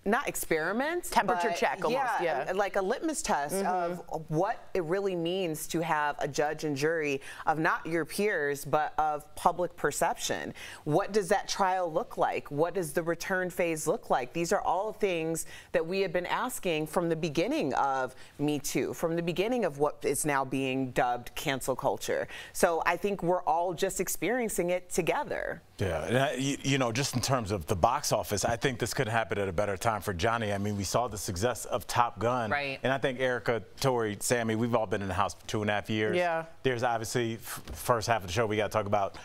Not experiments. Temperature check almost, yeah. like a litmus test mm-hmm. of what it really means to have a judge and jury of not your peers, but of public perception. What does that trial look like? What does the return phase look like? These are all things that we have been asking from the beginning of Me Too, from the beginning of what is now being dubbed cancel culture. So I think we're all just experiencing it together. Yeah, you, you, know, just in terms of the box office, I think this could happen at a better time for Johnny. I mean, we saw the success of Top Gun. Right. And I think Erica, Tori, Sammy, we've all been in the house for two and a half years. Yeah. There's obviously, first half of the show, we got to talk about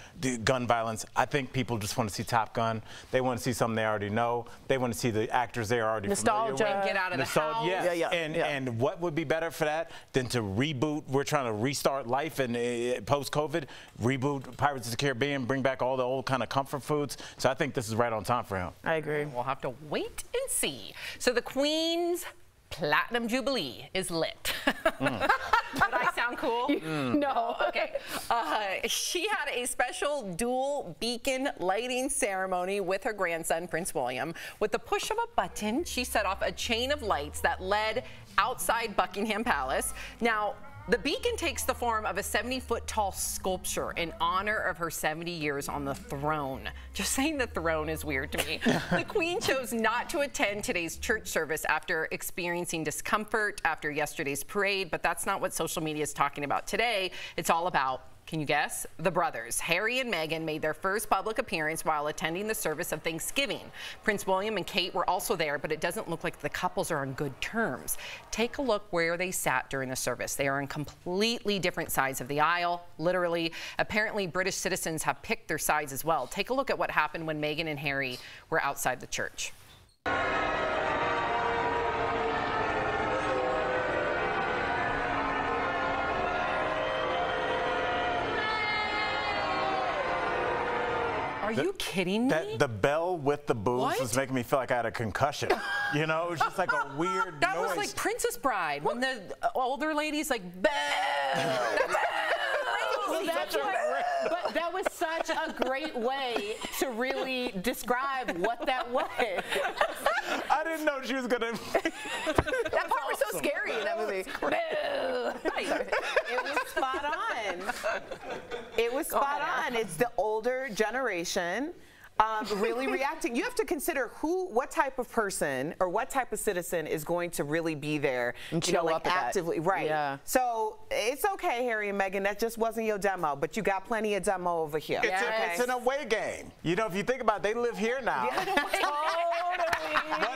gun violence. I think people just want to see Top Gun. They want to see something they already know. They want to see the actors they are already Nostalgia. familiar with. Get out of Nostalgia, the house. Yes. Yeah, yeah, and, yeah. and what would be better for that than to reboot? We're trying to restart life and uh, post-COVID, reboot Pirates of the Caribbean, bring back all the old kind of comfort foods. So I think this is right on time for him. I agree. We'll have to wait and see. So the Queen's Platinum Jubilee is lit. Mm. Did I sound cool? Mm. No. Okay. Uh, she had a special dual beacon lighting ceremony with her grandson, Prince William. With the push of a button, she set off a chain of lights that led outside Buckingham Palace. Now, the beacon takes the form of a 70 foot tall sculpture in honor of her 70 years on the throne. Just saying the throne is weird to me. the Queen chose not to attend today's church service after experiencing discomfort after yesterday's parade, but that's not what social media is talking about today. It's all about can you guess? The brothers, Harry and Meghan, made their first public appearance while attending the service of Thanksgiving. Prince William and Kate were also there, but it doesn't look like the couples are on good terms. Take a look where they sat during the service. They are on completely different sides of the aisle, literally. Apparently, British citizens have picked their sides as well. Take a look at what happened when Meghan and Harry were outside the church. Are The- you kidding me? That the bell with the boobs What? was making me feel like I had a concussion. you know, it was just like a weird That noise. was like Princess Bride when the uh, older ladies like bell. Well, that's what- but that was such a great way to really describe what that was. I didn't know she was gonna. That part was so scary in that movie. it was spot on. It was spot on. It's the older generation. Um, really reacting. You have to consider who, what type of person or what type of citizen is going to really be there, And you know, show like up at that. actively, right? Yeah. So it's okay, Harry and Meghan. That just wasn't your demo, but you got plenty of demo over here. It's, a, it's an away game. You know, if you think about it, they live here now. what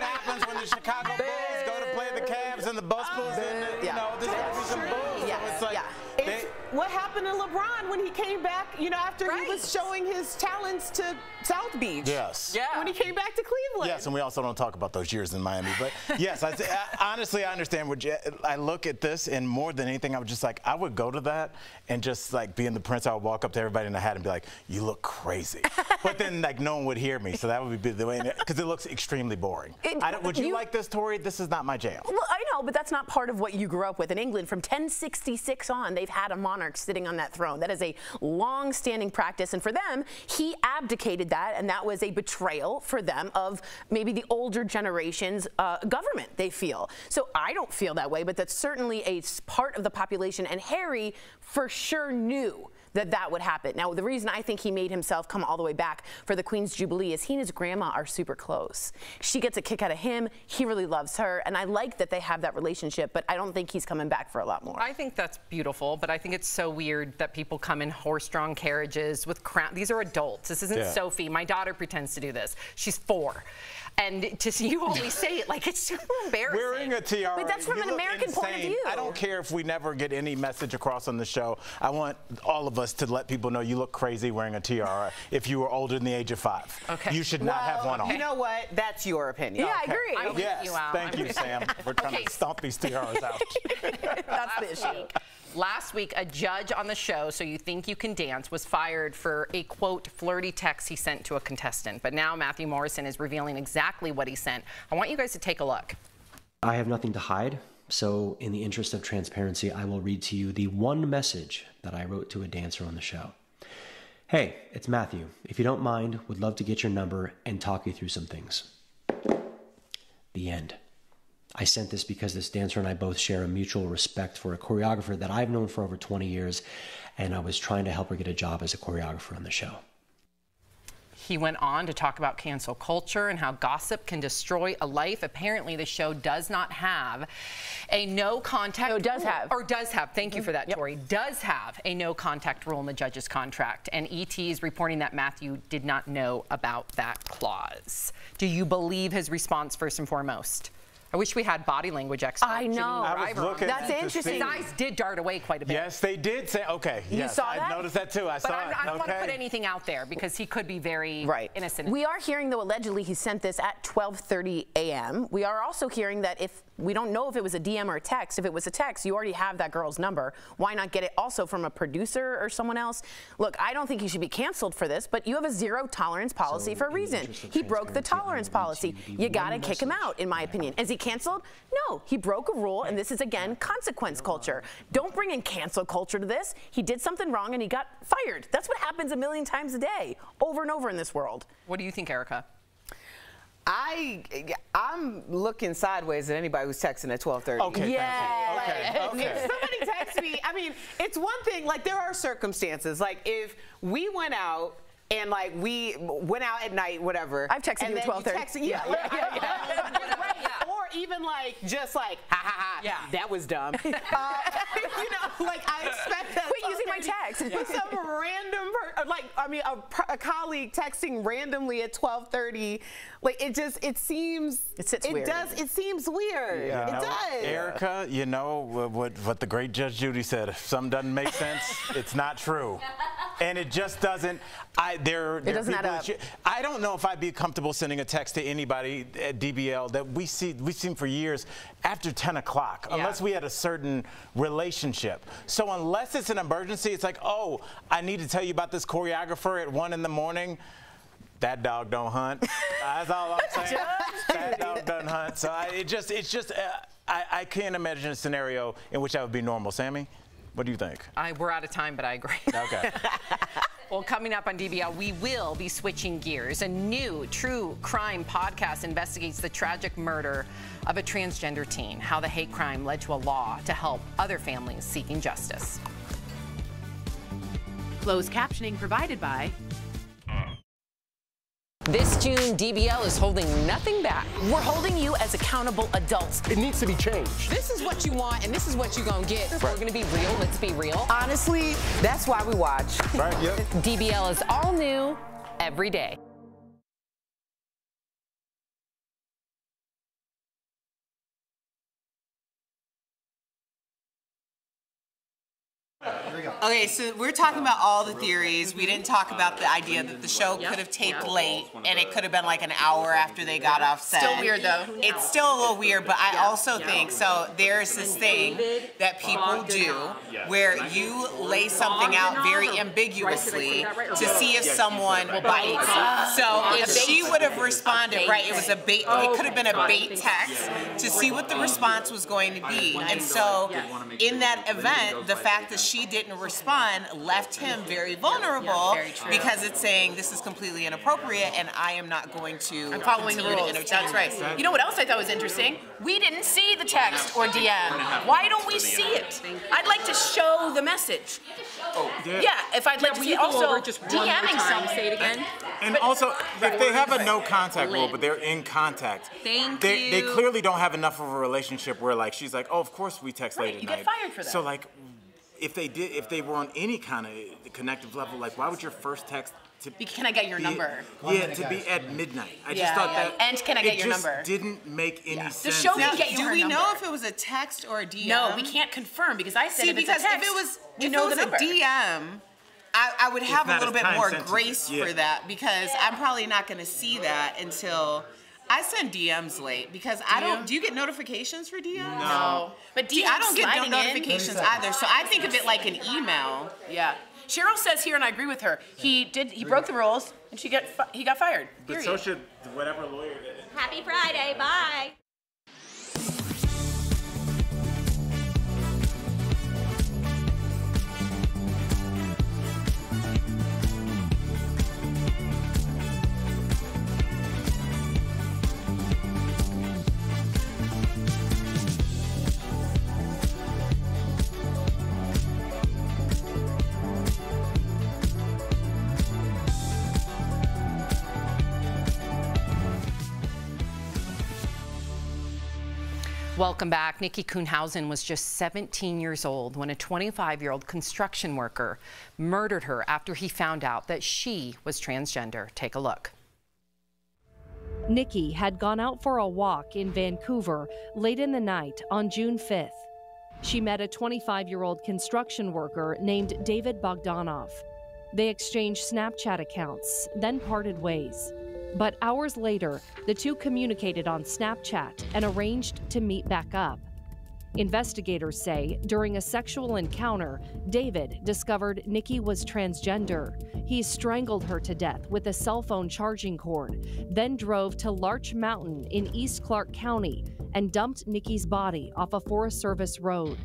happens when the Chicago Bulls go to play the Cavs and the Bus pulls Bulls and, you know, there's got to be some Bulls. Yes, So it's like, yeah. It's what happened to LeBron when he came back, you know, after he was showing his talents to South Beach. Yes. Yeah. When he came back to Cleveland. Yes, and we also don't talk about those years in Miami. But yes, I, I, honestly, I understand what you, I look at this, and more than anything, I would just like, I would go to that and just like being the prince, I would walk up to everybody in the hat and be like, you look crazy. but then like no one would hear me, so that would be the way, because it looks extremely boring. It- I don't, would you, you- like this, Tori? This is not my jam. Well, I know, but that's not part of what you grew up with in England. From 1066 on, they've had a monarch sitting on that throne. That is a long-standing practice, and for them, he abdicated that, and that was a betrayal for them of maybe the older generation's uh, government. They feel so. I don't feel that way, but that's certainly a part of the population. And Harry, for sure, knew that that would happen. Now, the reason I think he made himself come all the way back for the Queen's Jubilee is he and his grandma are super close. She gets a kick out of him. He really loves her. And I like that they have that relationship, but I don't think he's coming back for a lot more. I think that's beautiful, but I think it's so weird that people come in horse-drawn carriages with crown. These are adults. This isn't Yeah. Sophie. My daughter pretends to do this. She's four. And to see you always say it like it's super embarrassing. Wearing a tiara. But that's from an look American point of view. I don't care if we never get any message across on the show. I want all of us to let people know you look crazy wearing a tiara if you were older than the age of five. Okay. You should not have one on. You know what? That's your opinion. Yeah, I agree. I'm with Yes, you, Al. thank I'm you, Sam. We're trying Okay. to stomp these tiaras out. that's the issue. Last week, a judge on the show, So You Think You Can Dance, was fired for a quote flirty text he sent to a contestant. But now Matthew Morrison is revealing exactly what he sent. I want you guys to take a look. I have nothing to hide, so in the interest of transparency, I will read to you the one message that I wrote to a dancer on the show. Hey, it's Matthew. If you don't mind, would love to get your number and talk you through some things. The end. I sent this because this dancer and I both share a mutual respect for a choreographer that I've known for over 20 years, and I was trying to help her get a job as a choreographer on the show. He went on to talk about cancel culture and how gossip can destroy a life. Apparently, the show does not have a no contact. No, does rule, have. Or does have. Thank you for that, mm-hmm. Tori. Does have a no contact rule in the judge's contract. And ET is reporting that Matthew did not know about that clause. Do you believe his response first and foremost? I wish we had body language experts. I know. I was looking That's interesting. see- His eyes did dart away quite a bit. Yes, they did say. Okay. You yes, saw I that? noticed that too. I But saw I'm, it. I don't want to put anything out there because he could be very Right. innocent. We are hearing though allegedly he sent this at 12:30 a.m. We are also hearing that if we don't know if it was a DM or a text, if it was a text, you already have that girl's number. Why not get it also from a producer or someone else? Look, I don't think he should be canceled for this, but you have a zero tolerance policy for a reason. He broke the tolerance policy. You got to kick him out, in my opinion. Is he canceled? No, he broke a rule, and this is again consequence culture. Don't bring in cancel culture to this. He did something wrong and he got fired. That's what happens a million times a day, over and over in this world. What do you think, Erica? I I'm looking sideways at anybody who's texting at 12:30. Okay, Yeah. thank you. Okay, Like, okay. If somebody texts me, I mean, it's one thing. Like there are circumstances. Like if we went out. And like we went out at night, whatever. I've texted and you at then 12:30. text- Yeah, yeah, yeah, yeah. Right. Or even like just like, ha ha ha. Yeah. That was dumb. uh, you know, like I expect that. Quit using my text. With some random, per- uh, like I mean, a, a colleague texting randomly at 12:30. Like it just, it seems. It sits it weird. does. It seems weird. You It know, does. Erica, you know what, what, what the great Judge Judy said. If something doesn't make sense, it's not true. And it just doesn't. I there. there doesn't add up. you- I don't know if I'd be comfortable sending a text to anybody at DBL that we see we've seen for years after 10 o'clock, unless we had a certain relationship. So unless it's an emergency, it's like, oh, I need to tell you about this choreographer at one in the morning. That dog don't hunt. That's all I'm saying. that dog don't hunt. So I, it just, it's just, uh, I, I can't imagine a scenario in which that would be normal. Sammy, what do you think? I, we're out of time, but I agree. Okay. Well, coming up on DBL, we will be switching gears. A new true crime podcast investigates the tragic murder of a transgender teen, how the hate crime led to a law to help other families seeking justice. Closed captioning provided by This June, DBL is holding nothing back. We're holding you as accountable adults. It needs to be changed. This is what you want, and this is what you're gonna get. If we're gonna be real, let's be real. Honestly, that's why we watch. Right, yep. DBL is all new every day. Okay, so we're talking about all the theories. We didn't talk about the idea that the show could have taped late and it could have been like an hour after they got off set. Still weird, though. It's still a little weird, but I also think so. There's this thing that people do where you lay something out very ambiguously to see if someone bites. So if she would have responded, right, it was a bait, it could have been a bait text to see what the response was going to be. And so in that event, the fact that she didn't respond left him very vulnerable Very because it's saying this is completely inappropriate and I am not going to I'm following the continue to rules. entertain That's right. You know what else I thought was interesting? We didn't see the text or DM. Why don't we see it? I'd like to show the message. Oh, yeah, yeah, if I'd like to see also DMing some. Say it again. And also, if they have a no contact rule, but they're in contact, Thank they, they clearly don't have enough of a relationship where like she's like, oh, of course we text late at you night. get fired for that. So like, if they did, if they were on any kind of connective level, like why would your first text to be, Can I get your be- number? Yeah, to be at midnight. I Yeah, just thought yeah. that. And can I get it your just number? Didn't make any sense. The show Now, can get you do her we know if it was a text or a DM? No, we can't confirm because I said See, if it's because a text, if it was, we if know it was the number. a DM, I, I would have a little bit more time-sensitive, grace yeah. for that because I'm probably not going to see that until I send DMs late because I don't. Do you get notifications for DMs? No. But See, DM I don't get no sliding in- notifications either, so I think of it like an email. Yeah. Cheryl says here, and I agree with her. He did. He broke the rules, and she got he got fired. But Period. so should whatever lawyer did it. Happy Friday. Bye. Welcome back. Nikki Kuhnhausen was just 17 years old when a 25 year old construction worker murdered her after he found out that she was transgender. Take a look. Nikki had gone out for a walk in Vancouver late in the night on June 5th. She met a 25 year old construction worker named David Bogdanov. They exchanged Snapchat accounts, then parted ways. But hours later, the two communicated on Snapchat and arranged to meet back up. Investigators say during a sexual encounter, David discovered Nikki was transgender. He strangled her to death with a cell phone charging cord, then drove to Larch Mountain in East Clark County and dumped Nikki's body off a Forest Service road.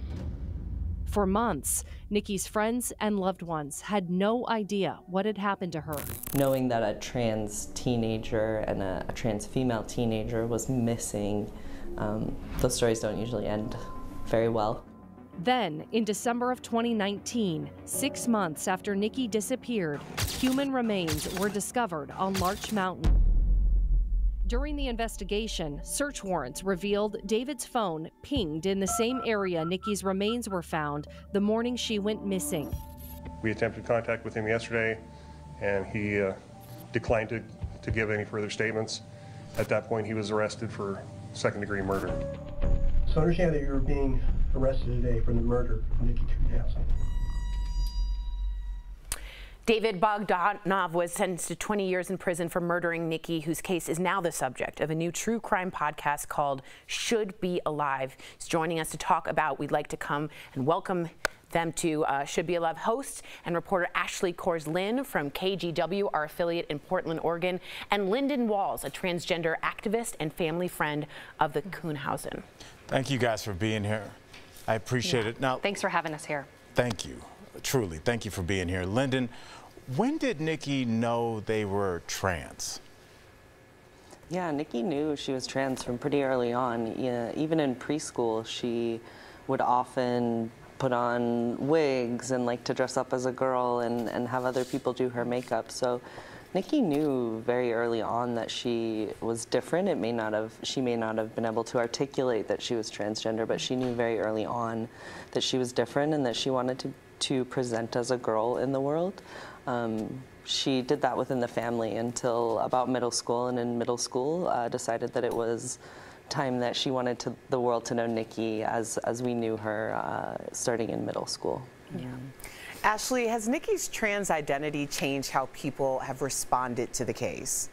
For months, Nikki's friends and loved ones had no idea what had happened to her. Knowing that a trans teenager and a, a trans female teenager was missing, um, those stories don't usually end very well. Then, in December of 2019, six months after Nikki disappeared, human remains were discovered on Larch Mountain. During the investigation, search warrants revealed David's phone pinged in the same area Nikki's remains were found the morning she went missing. We attempted contact with him yesterday, and he uh, declined to, to give any further statements. At that point, he was arrested for second degree murder. So understand that you're being arrested today for the murder of Nikki Kuhnhausen. David Bogdanov was sentenced to 20 years in prison for murdering Nikki, whose case is now the subject of a new true crime podcast called Should Be Alive. He's joining us to talk about. We'd like to come and welcome them to uh, Should Be Alive host and reporter Ashley Korslien from KGW, our affiliate in Portland, Oregon, and Lyndon Walls, a transgender activist and family friend of the Kuhnhausen. Thank you guys for being here. I appreciate yeah. it. Now, thanks for having us here. Thank you. Truly, thank you for being here. Lyndon, when did Nikki know they were trans? Yeah, Nikki knew she was trans from pretty early on. Yeah, even in preschool, she would often put on wigs and like to dress up as a girl and, and have other people do her makeup. So Nikki knew very early on that she was different. It may not have, she may not have been able to articulate that she was transgender, but she knew very early on that she was different and that she wanted to, to present as a girl in the world. Um, she did that within the family until about middle school, and in middle school uh, decided that it was time that she wanted to, the world to know Nikki as, as we knew her uh, starting in middle school. Yeah. Ashley, has Nikki's trans identity changed how people have responded to the case?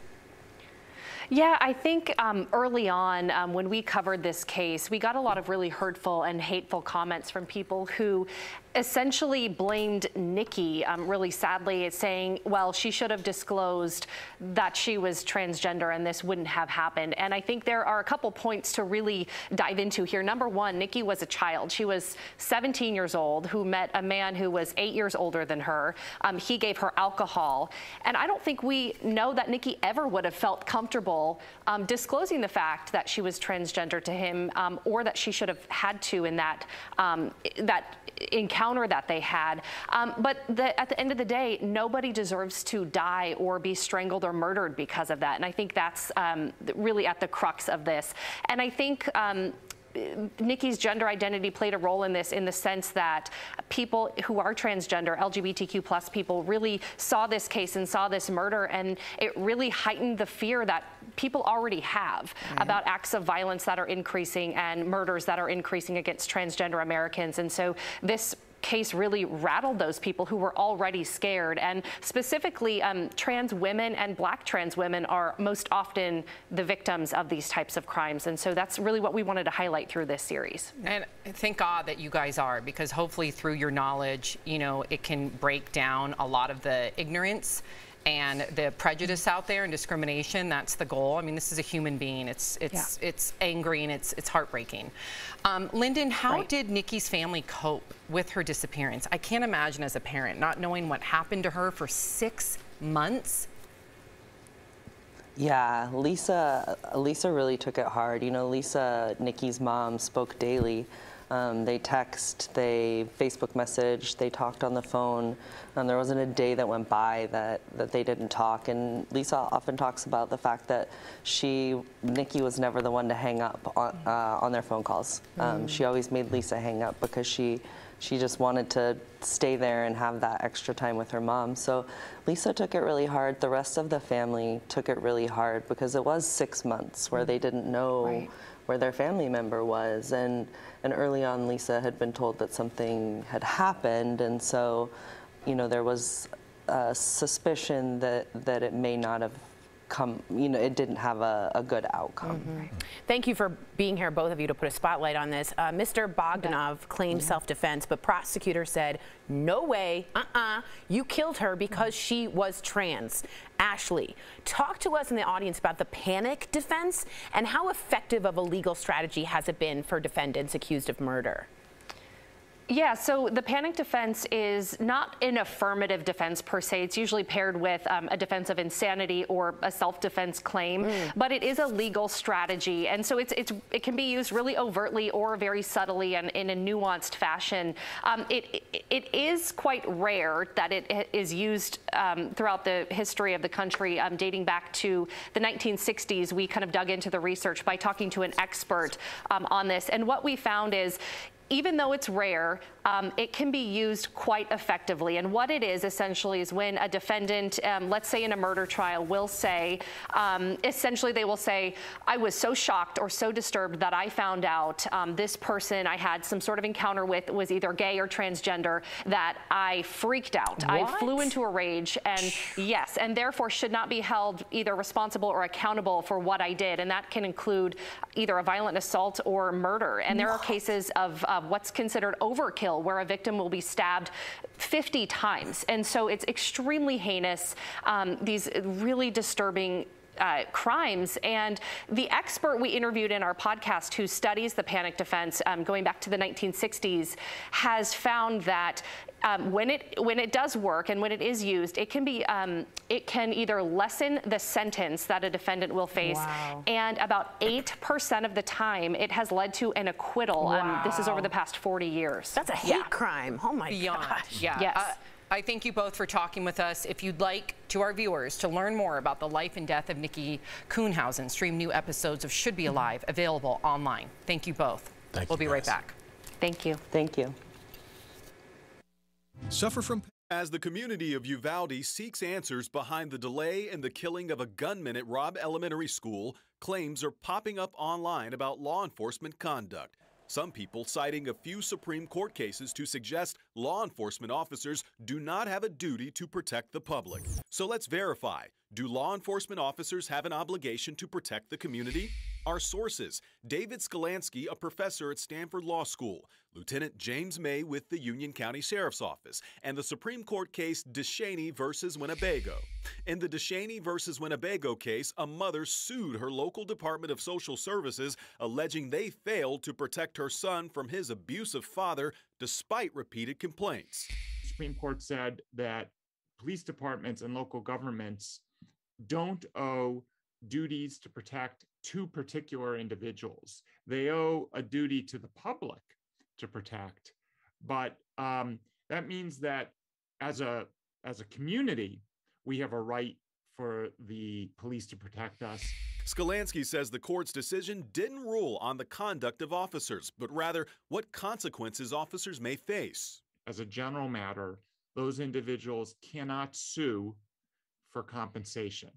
Yeah, I think um, early on um, when we covered this case, we got a lot of really hurtful and hateful comments from people who essentially blamed Nikki, um, really sadly, saying, well, she should have disclosed that she was transgender and this wouldn't have happened. And I think there are a couple points to really dive into here. Number one, Nikki was a child. She was 17 years old who met a man who was eight years older than her. Um, he gave her alcohol. And I don't think we know that Nikki ever would have felt comfortable um, disclosing the fact that she was transgender to him um, or that she should have had to in that, um, that encounter that they had. Um, but the, at the end of the day, nobody deserves to die or be strangled or murdered because of that. And I think that's um, really at the crux of this. And I think um, Nikki's gender identity played a role in this in the sense that people who are transgender, LGBTQ plus people really saw this case and saw this murder and it really heightened the fear that people already have right. about acts of violence that are increasing and murders that are increasing against transgender Americans. And so this case really rattled those people who were already scared. And specifically, um, trans women and black trans women are most often the victims of these types of crimes. And so that's really what we wanted to highlight through this series. And thank God that you guys are, because hopefully through your knowledge, you know, it can break down a lot of the ignorance and the prejudice out there and discrimination that's the goal i mean this is a human being it's it's yeah. it's angry and it's it's heartbreaking um, lyndon how right. did nikki's family cope with her disappearance i can't imagine as a parent not knowing what happened to her for six months yeah, Lisa, Lisa really took it hard. You know, Lisa, Nikki's mom, spoke daily Um, they text, they Facebook message, they talked on the phone. Um, there wasn't a day that went by that, that they didn't talk. And Lisa often talks about the fact that she, Nikki was never the one to hang up on, uh, on their phone calls. Um, Mm. She always made Lisa hang up because she, she just wanted to stay there and have that extra time with her mom. So Lisa took it really hard. The rest of the family took it really hard because it was six months where they didn't know where their family member was. And, and early on, Lisa had been told that something had happened. And so, you know, there was a suspicion that, that it may not have come, you know, it didn't have a, a good outcome. Thank you for being here, both of you, to put a spotlight on this. Uh, Mr. Bogdanov claimed self-defense, but prosecutor said, no way, uh-uh, you killed her because she was trans. Ashley, talk to us in the audience about the panic defense and how effective of a legal strategy has it been for defendants accused of murder? Yeah, so the panic defense is not an affirmative defense per se. It's usually paired with um, a defense of insanity or a self-defense claim, but it is a legal strategy, and so it's, it's it can be used really overtly or very subtly and in a nuanced fashion. Um, it, it it is quite rare that it is used um, throughout the history of the country, um, dating back to the 1960s. We kind of dug into the research by talking to an expert um, on this, and what we found is even though it's rare, um, it can be used quite effectively. And what it is essentially is when a defendant, um, let's say in a murder trial, will say, um, essentially they will say, I was so shocked or so disturbed that I found out um, this person I had some sort of encounter with was either gay or transgender that I freaked out. I flew into a rage and yes, and therefore should not be held either responsible or accountable for what I did. And that can include either a violent assault or murder. And there are cases of uh, what's considered overkill where a victim will be stabbed 50 times. And so it's extremely heinous. Um, these really disturbing uh, crimes. And the expert we interviewed in our podcast who studies the panic defense um, going back to the 1960s has found that um, when it when it does work and when it is used, it can be um, it can either lessen the sentence that a defendant will face, Wow. and about eight percent of the time, it has led to an acquittal. Um, this is over the past 40 years. That's a hate crime. Oh my Beyond. gosh. Yeah. Yes. Uh, I thank you both for talking with us. If you'd like to our viewers to learn more about the life and death of Nikki Kuhnhausen, stream new episodes of Should Be mm-hmm. Alive available online. Thank you both. Thank we'll you, be right back. Thank you. Thank you. Suffer from. As the community of Uvalde seeks answers behind the delay in the killing of a gunman at Robb Elementary School, claims are popping up online about law enforcement conduct. Some people citing a few Supreme Court cases to suggest law enforcement officers do not have a duty to protect the public. So let's verify. Do law enforcement officers have an obligation to protect the community? Our sources David Sklansky, a professor at Stanford Law School, Lieutenant James May with the Union County Sheriff's Office, and the Supreme Court case DeShaney versus Winnebago. In the DeShaney versus Winnebago case, a mother sued her local Department of Social Services, alleging they failed to protect her son from his abusive father despite repeated complaints. The Supreme Court said that police departments and local governments don't owe duties to protect two particular individuals. They owe a duty to the public to protect, but um, that means that as a as a community, we have a right for the police to protect us. Sklansky says the court's decision didn't rule on the conduct of officers, but rather what consequences officers may face. As a general matter, those individuals cannot sue for compensation,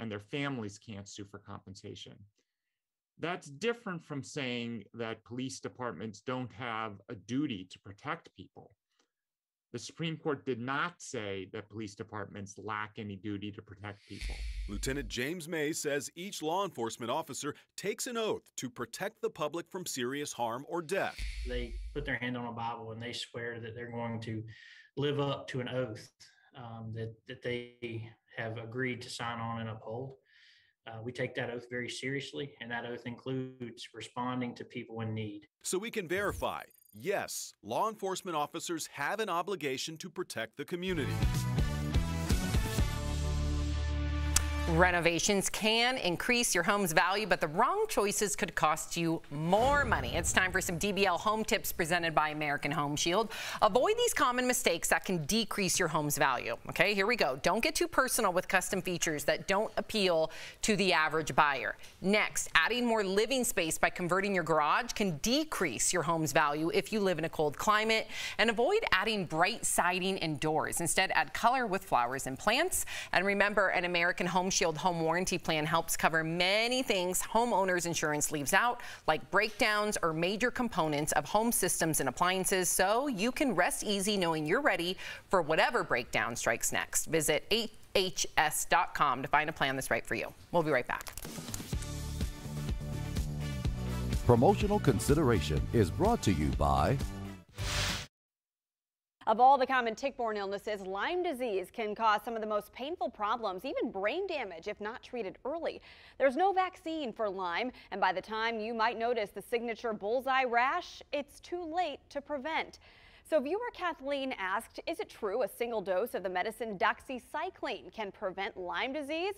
and their families can't sue for compensation. That's different from saying that police departments don't have a duty to protect people. The Supreme Court did not say that police departments lack any duty to protect people. Lieutenant James May says each law enforcement officer takes an oath to protect the public from serious harm or death. they put their hand on a Bible and they swear that they're going to live up to an oath um, that that they have agreed to sign on and uphold. Uh, we take that oath very seriously, and that oath includes responding to people in need. So we can verify yes, law enforcement officers have an obligation to protect the community. Renovations can increase your home's value, but the wrong choices could cost you more money. It's time for some DBL home tips presented by American Home Shield. Avoid these common mistakes that can decrease your home's value. Okay, here we go. Don't get too personal with custom features that don't appeal to the average buyer. Next, adding more living space by converting your garage can decrease your home's value if you live in a cold climate. And avoid adding bright siding and doors. Instead, add color with flowers and plants. And remember, an American Home Shield Shield home warranty plan helps cover many things homeowners insurance leaves out, like breakdowns or major components of home systems and appliances, so you can rest easy knowing you're ready for whatever breakdown strikes next. Visit ahs.com to find a plan that's right for you. We'll be right back. Promotional consideration is brought to you by of all the common tick-borne illnesses, Lyme disease can cause some of the most painful problems, even brain damage if not treated early. There's no vaccine for Lyme, and by the time you might notice the signature bullseye rash, it's too late to prevent. So viewer Kathleen asked, is it true a single dose of the medicine doxycycline can prevent Lyme disease?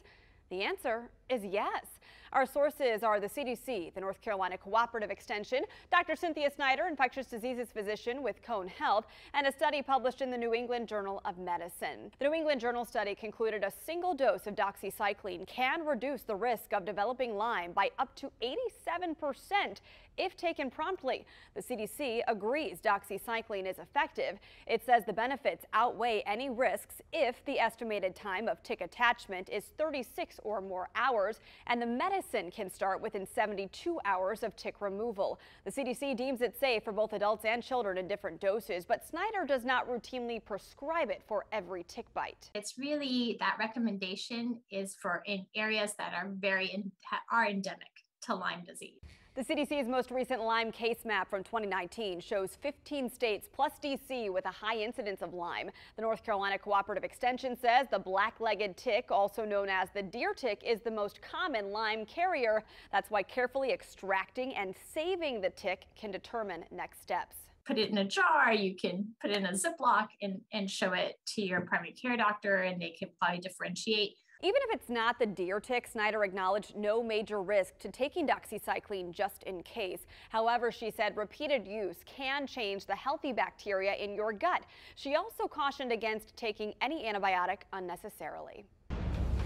The answer is yes. Our sources are the CDC, the North Carolina Cooperative Extension, Dr. Cynthia Snyder, infectious diseases physician with Cone Health, and a study published in the New England Journal of Medicine. The New England Journal study concluded a single dose of doxycycline can reduce the risk of developing Lyme by up to 87% if taken promptly. The CDC agrees doxycycline is effective. It says the benefits outweigh any risks if the estimated time of tick attachment is 36 or more hours and the medicine can start within 72 hours of tick removal. The CDC deems it safe for both adults and children in different doses, but Snyder does not routinely prescribe it for every tick bite. It's really that recommendation is for in areas that are very in, are endemic to Lyme disease. The CDC's most recent Lyme case map from 2019 shows 15 states plus D.C. with a high incidence of Lyme. The North Carolina Cooperative Extension says the black-legged tick, also known as the deer tick, is the most common Lyme carrier. That's why carefully extracting and saving the tick can determine next steps put it in a jar, you can put it in a Ziploc and, and show it to your primary care doctor and they can probably differentiate even if it's not the deer tick, Snyder acknowledged no major risk to taking doxycycline just in case. However, she said repeated use can change the healthy bacteria in your gut. She also cautioned against taking any antibiotic unnecessarily.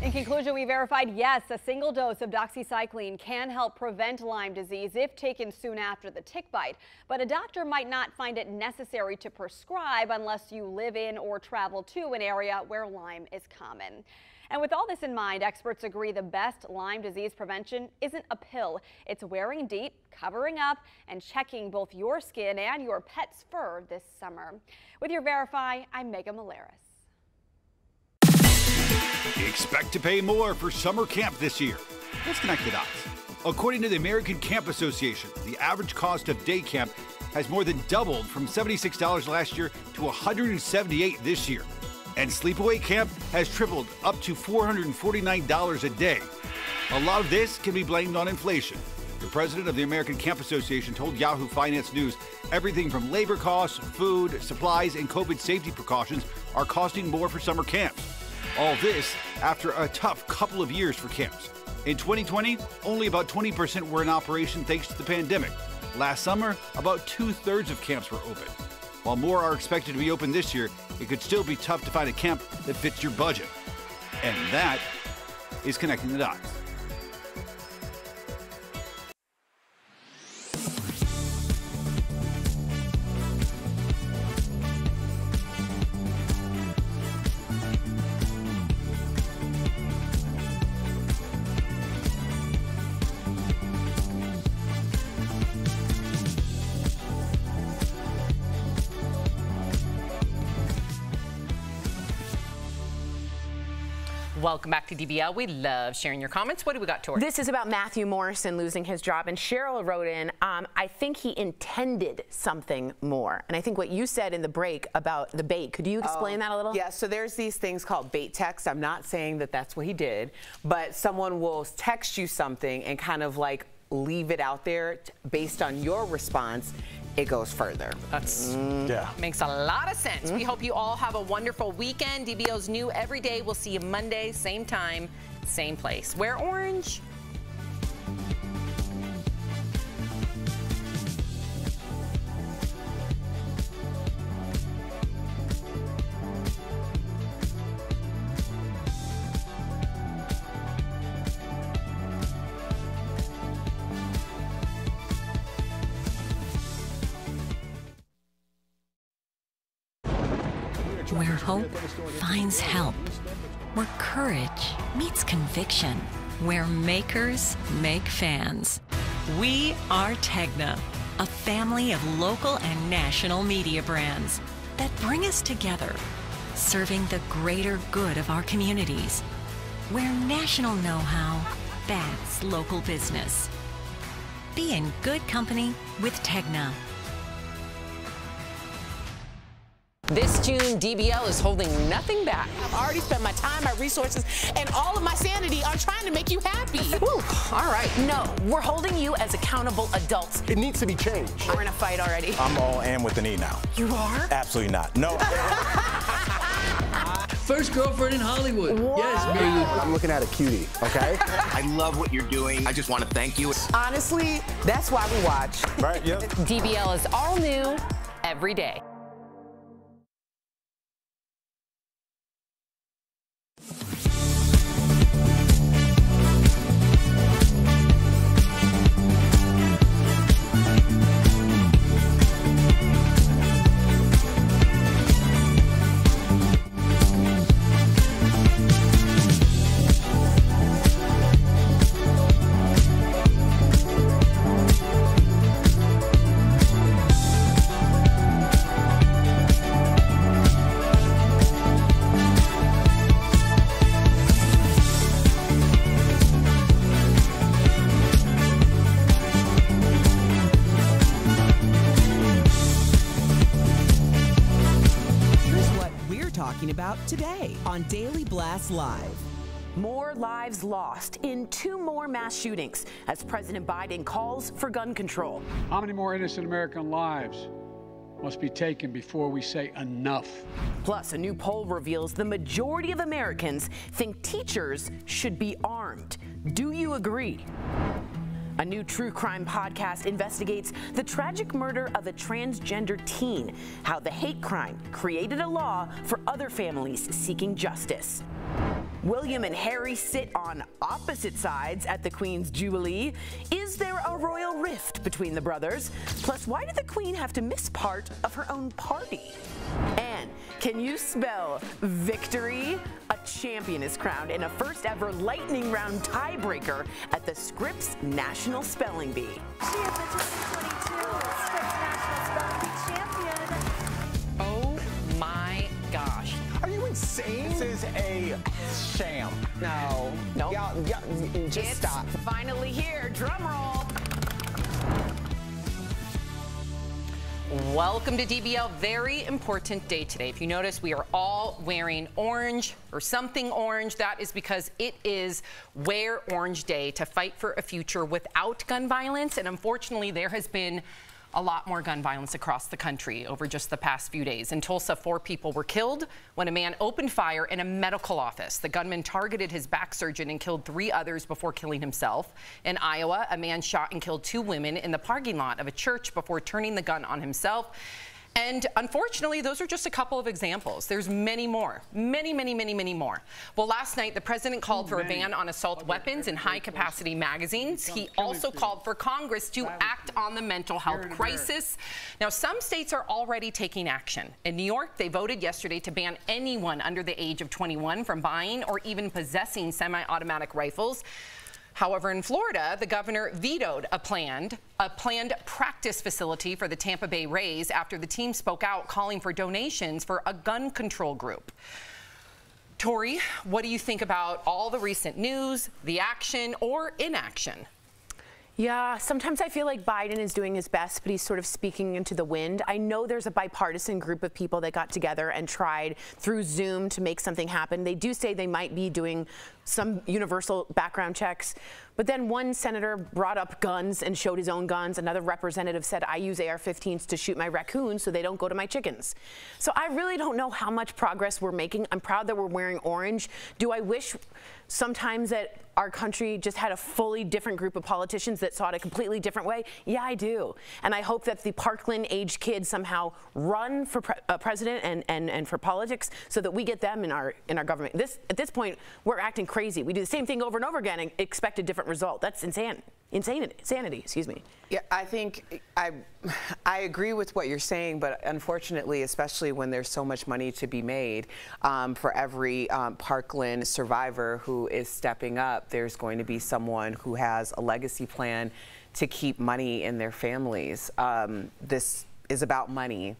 In conclusion, we verified yes, a single dose of doxycycline can help prevent Lyme disease if taken soon after the tick bite, but a doctor might not find it necessary to prescribe unless you live in or travel to an area where Lyme is common. And with all this in mind, experts agree the best Lyme disease prevention isn't a pill. It's wearing DEET, covering up, and checking both your skin and your pet's fur this summer. With your Verify, I'm Megan Malaris. Expect to pay more for summer camp this year. Let's connect the dots. According to the American Camp Association, the average cost of day camp has more than doubled from $76 last year to $178 this year and sleepaway camp has tripled up to $449 a day. A lot of this can be blamed on inflation. The president of the American Camp Association told Yahoo Finance News everything from labor costs, food, supplies, and COVID safety precautions are costing more for summer camps. All this after a tough couple of years for camps. In 2020, only about 20% were in operation thanks to the pandemic. Last summer, about two thirds of camps were open. While more are expected to be open this year, it could still be tough to find a camp that fits your budget. And that is connecting the dots. Welcome back to DBL. We love sharing your comments. What do we got, Tori? This is about Matthew Morrison losing his job. And Cheryl wrote in, um, I think he intended something more. And I think what you said in the break about the bait, could you explain oh, that a little? Yeah, so there's these things called bait text. I'm not saying that that's what he did, but someone will text you something and kind of like leave it out there based on your response it goes further. That's mm. yeah. Makes a lot of sense. Mm. We hope you all have a wonderful weekend. DBL's new every day. We'll see you Monday, same time, same place. Wear orange. Where hope finds help. Where courage meets conviction. Where makers make fans. We are Tegna, a family of local and national media brands that bring us together, serving the greater good of our communities. Where national know how backs local business. Be in good company with Tegna. This June, DBL is holding nothing back. I've already spent my time, my resources, and all of my sanity on trying to make you happy. Whew, all right. No, we're holding you as accountable adults. It needs to be changed. We're in a fight already. I'm all in with an E now. You are? Absolutely not. No. First girlfriend in Hollywood. What? Yes, baby. I'm looking at a cutie, okay? I love what you're doing. I just want to thank you. Honestly, that's why we watch. Right, yep. DBL is all new every day. Today on Daily Blast Live. More lives lost in two more mass shootings as President Biden calls for gun control. How many more innocent American lives must be taken before we say enough? Plus, a new poll reveals the majority of Americans think teachers should be armed. Do you agree? A new true crime podcast investigates the tragic murder of a transgender teen, how the hate crime created a law for other families seeking justice. William and Harry sit on opposite sides at the Queen's Jubilee. Is there a royal rift between the brothers? Plus, why did the Queen have to miss part of her own party? And can you spell victory? A champion is crowned in a first ever lightning round tiebreaker at the Scripps National Spelling Bee. Oh my gosh. Are you insane? This is a sham. No. Nope. Y'all, y'all, just it's stop. finally here. Drum roll. Welcome to DBL. Very important day today. If you notice, we are all wearing orange or something orange. That is because it is Wear Orange Day to fight for a future without gun violence. And unfortunately, there has been a lot more gun violence across the country over just the past few days. In Tulsa, four people were killed when a man opened fire in a medical office. The gunman targeted his back surgeon and killed three others before killing himself. In Iowa, a man shot and killed two women in the parking lot of a church before turning the gun on himself. And unfortunately, those are just a couple of examples. There's many more, many, many, many, many more. Well, last night, the president called for a ban on assault weapons and high capacity magazines. He also called for Congress to act on the mental health crisis. Now, some states are already taking action. In New York, they voted yesterday to ban anyone under the age of 21 from buying or even possessing semi automatic rifles. However, in Florida, the governor vetoed a planned a planned practice facility for the Tampa Bay Rays after the team spoke out calling for donations for a gun control group. Tori, what do you think about all the recent news, the action or inaction? Yeah, sometimes I feel like Biden is doing his best, but he's sort of speaking into the wind. I know there's a bipartisan group of people that got together and tried through Zoom to make something happen. They do say they might be doing some universal background checks. But then one senator brought up guns and showed his own guns. Another representative said, I use AR 15s to shoot my raccoons so they don't go to my chickens. So I really don't know how much progress we're making. I'm proud that we're wearing orange. Do I wish sometimes that our country just had a fully different group of politicians that saw it a completely different way? Yeah, I do. And I hope that the Parkland aged kids somehow run for pre uh, president and, and, and for politics so that we get them in our in our government. This at this point, we're acting crazy. We do the same thing over and over again and expect a different result. That's insane. Insanity, insanity, excuse me. Yeah, I think I, I agree with what you're saying, but unfortunately, especially when there's so much money to be made um, for every um, Parkland survivor who is stepping up, there's going to be someone who has a legacy plan to keep money in their families. Um, this is about money.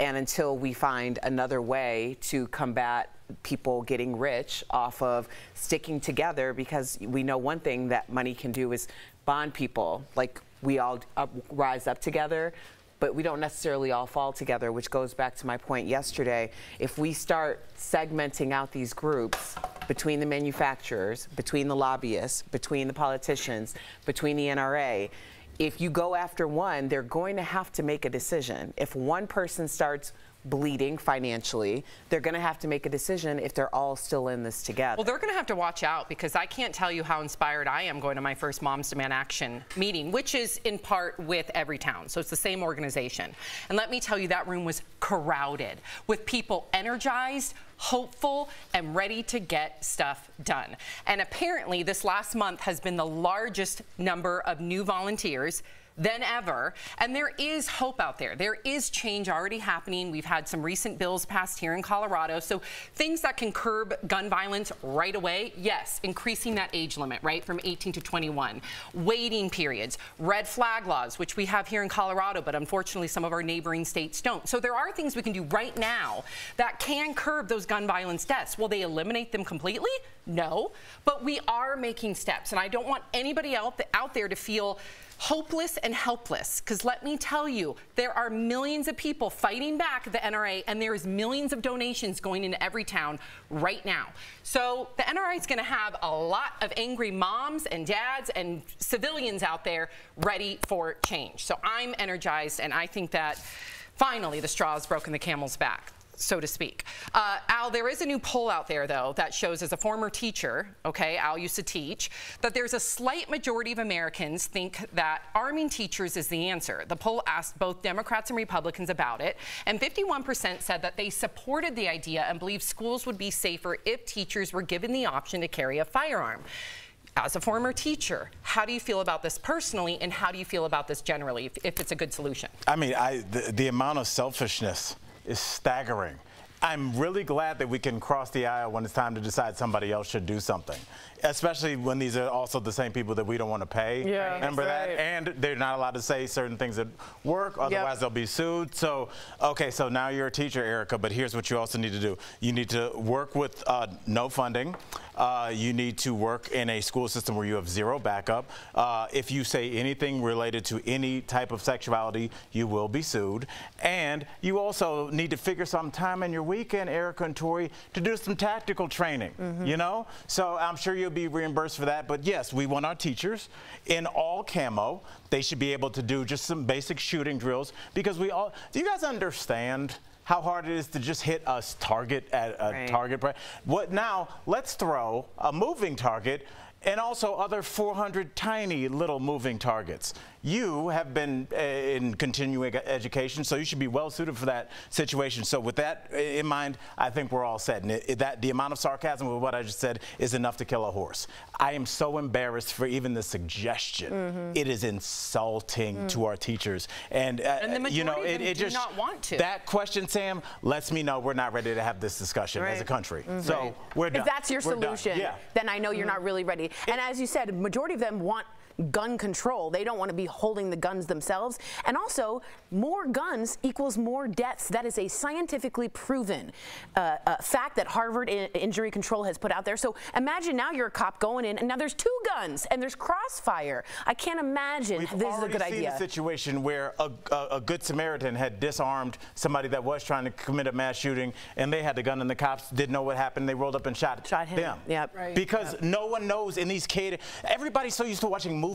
And until we find another way to combat people getting rich off of sticking together, because we know one thing that money can do is bond people. Like we all up, rise up together, but we don't necessarily all fall together, which goes back to my point yesterday. If we start segmenting out these groups between the manufacturers, between the lobbyists, between the politicians, between the NRA, if you go after one, they're going to have to make a decision. If one person starts bleeding financially, they're going to have to make a decision if they're all still in this together. Well, they're going to have to watch out because I can't tell you how inspired I am going to my first Moms Demand Action meeting, which is in part with Everytown. So it's the same organization. And let me tell you, that room was crowded with people energized, hopeful, and ready to get stuff done. And apparently, this last month has been the largest number of new volunteers than ever. And there is hope out there. There is change already happening. We've had some recent bills passed here in Colorado. So things that can curb gun violence right away, yes, increasing that age limit, right, from 18 to 21. Waiting periods, red flag laws, which we have here in Colorado, but unfortunately some of our neighboring states don't. So there are things we can do right now that can curb those gun violence deaths. Will they eliminate them completely? No, but we are making steps. And I don't want anybody out, out there to feel hopeless and helpless. Because let me tell you, there are millions of people fighting back the NRA, and there is millions of donations going into Everytown right now. So the NRA is going to have a lot of angry moms and dads and civilians out there ready for change. So I'm energized, and I think that finally the straw has broken the camel's back so to speak. Uh, Al, there is a new poll out there, though, that shows as a former teacher, okay, Al used to teach, that there's a slight majority of Americans think that arming teachers is the answer. The poll asked both Democrats and Republicans about it, and 51% said that they supported the idea and believe schools would be safer if teachers were given the option to carry a firearm. As a former teacher, how do you feel about this personally, and how do you feel about this generally, if, if it's a good solution? I mean, I, the, the amount of selfishness is staggering. I'm really glad that we can cross the aisle when it's time to decide somebody else should do something, especially when these are also the same people that we don't want to pay. Yeah, Remember right. that? And they're not allowed to say certain things at work, otherwise yep. they'll be sued. So, okay, so now you're a teacher, Erica, but here's what you also need to do. You need to work with uh, no funding. Uh, you need to work in a school system where you have zero backup. Uh, if you say anything related to any type of sexuality, you will be sued. And you also need to figure some time in your weekend, Erica and Tori, to do some tactical training, mm -hmm. you know? So I'm sure you'll be reimbursed for that. But yes, we want our teachers in all camo. They should be able to do just some basic shooting drills because we all, do you guys understand? how hard it is to just hit a target at a right. target. What now? Let's throw a moving target and also other 400 tiny little moving targets. You have been uh, in continuing education, so you should be well suited for that situation. So with that in mind, I think we're all set. And it, it, that the amount of sarcasm with what I just said is enough to kill a horse. I am so embarrassed for even the suggestion. Mm -hmm. it is insulting mm. to our teachers, and, uh, and the you know, it, it just not want to. That question, Sam, lets me know we're not ready to have this discussion right. as a country. Mm -hmm. So we're done. If that's your we're solution, yeah. then I know you're -hmm. not really ready. And as you said, majority of them want gun control. They don't want to be holding the guns themselves. And also, more guns equals more deaths. That is a scientifically proven uh, uh, fact that Harvard in Injury Control has put out there. So imagine now you're a cop going in, and now there's two guns, and there's crossfire. I can't imagine We've this is a good idea. We've seen a situation where a, a, a good Samaritan had disarmed somebody that was trying to commit a mass shooting, and they had the gun, and the cops didn't know what happened. They rolled up and shot, Shot him. them. Yep. Right. Because Yep. no one knows in these cater. Everybody's so used to watching movies.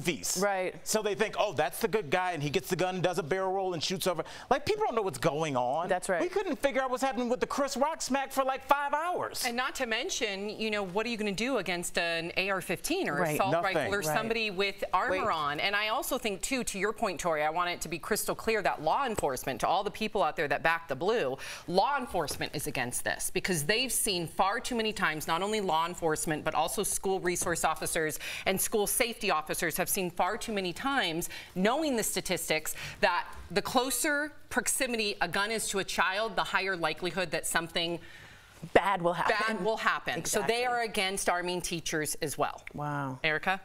Right. So they think, oh, that's the good guy, and he gets the gun, does a barrel roll, and shoots over. Like people don't know what's going on. That's right. We couldn't figure out what's happening with the Chris Rock smack for like five hours. And not to mention, you know, what are you going to do against an AR-15 or Right. assault Nothing. rifle or Right. somebody with armor Wait. on? And I also think, too, to your point, Tori, I want it to be crystal clear that law enforcement, to all the people out there that back the blue, law enforcement is against this because they've seen far too many times, not only law enforcement, but also school resource officers and school safety officers have seen far too many times, knowing the statistics, that the closer proximity a gun is to a child, the higher likelihood that something bad will happen. Bad will happen. So they are against arming teachers as well. Wow. Erica?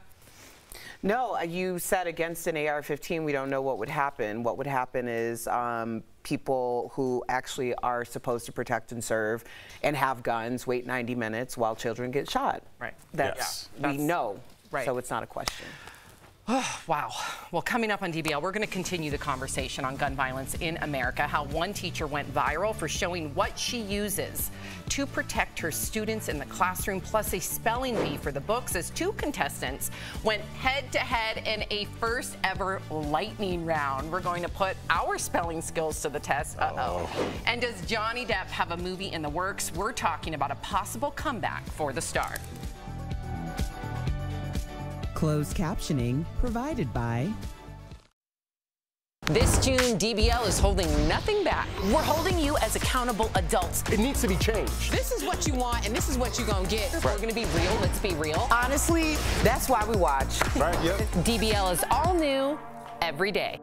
No, uh, you said against an AR-15, we don't know what would happen. What would happen is um, people who actually are supposed to protect and serve and have guns wait 90 minutes while children get shot. Right. That's Yes. we That's- know. right. So it's not a question. wow. Well, coming up on DBL, we're going to continue the conversation on gun violence in America. How one teacher went viral for showing what she uses to protect her students in the classroom, plus a spelling bee for the books, as two contestants went head to head in a first ever lightning round. We're going to put our spelling skills to the test. Uh oh. And does Johnny Depp have a movie in the works? We're talking about a possible comeback for the star. Closed captioning provided by This June, DBL is holding nothing back. We're holding you as accountable adults. It needs to be changed. This is what you want, and this is what you're gonna get. If we're gonna be real, let's be real. Honestly, that's why we watch. Right, yep. DBL is all new every day.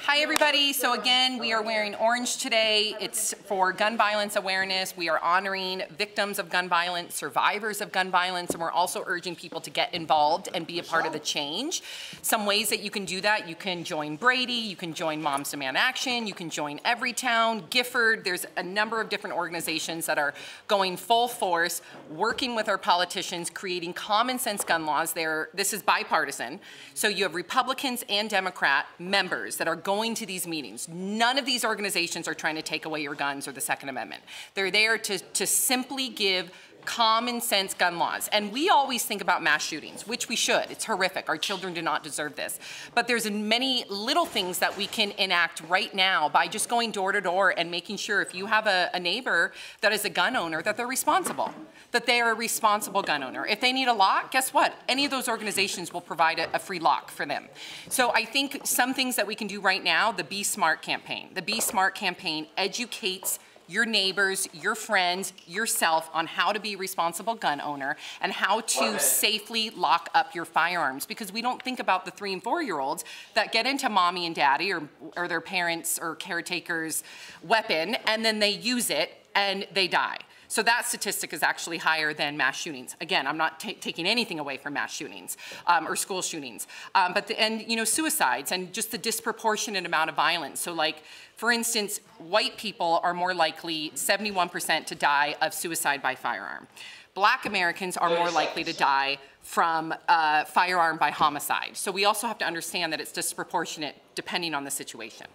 Hi, everybody. So, again, we are wearing orange today. It's for gun violence awareness. We are honoring victims of gun violence, survivors of gun violence, and we're also urging people to get involved and be a part of the change. Some ways that you can do that you can join Brady, you can join Moms Demand Action, you can join Everytown, Gifford. There's a number of different organizations that are going full force, working with our politicians, creating common sense gun laws. There, this is bipartisan. So you have Republicans and Democrat members that are going to these meetings. None of these organizations are trying to take away your guns or the Second Amendment. They're there to, to simply give common sense gun laws. And we always think about mass shootings, which we should. It's horrific. Our children do not deserve this. But there's many little things that we can enact right now by just going door to door and making sure if you have a, a neighbor that is a gun owner, that they're responsible, that they are a responsible gun owner. If they need a lock, guess what? Any of those organizations will provide a, a free lock for them. So I think some things that we can do right now, the Be Smart campaign. The Be Smart campaign educates your neighbors, your friends, yourself on how to be a responsible gun owner and how to safely lock up your firearms because we don't think about the three and four year olds that get into mommy and daddy or, or their parents or caretakers' weapon and then they use it and they die. So that statistic is actually higher than mass shootings. Again, I'm not taking anything away from mass shootings um, or school shootings, um, but the, and you know suicides and just the disproportionate amount of violence. So like, for instance, white people are more likely, 71% to die of suicide by firearm. Black Americans are more likely to die from uh, firearm by homicide. So we also have to understand that it's disproportionate depending on the situation.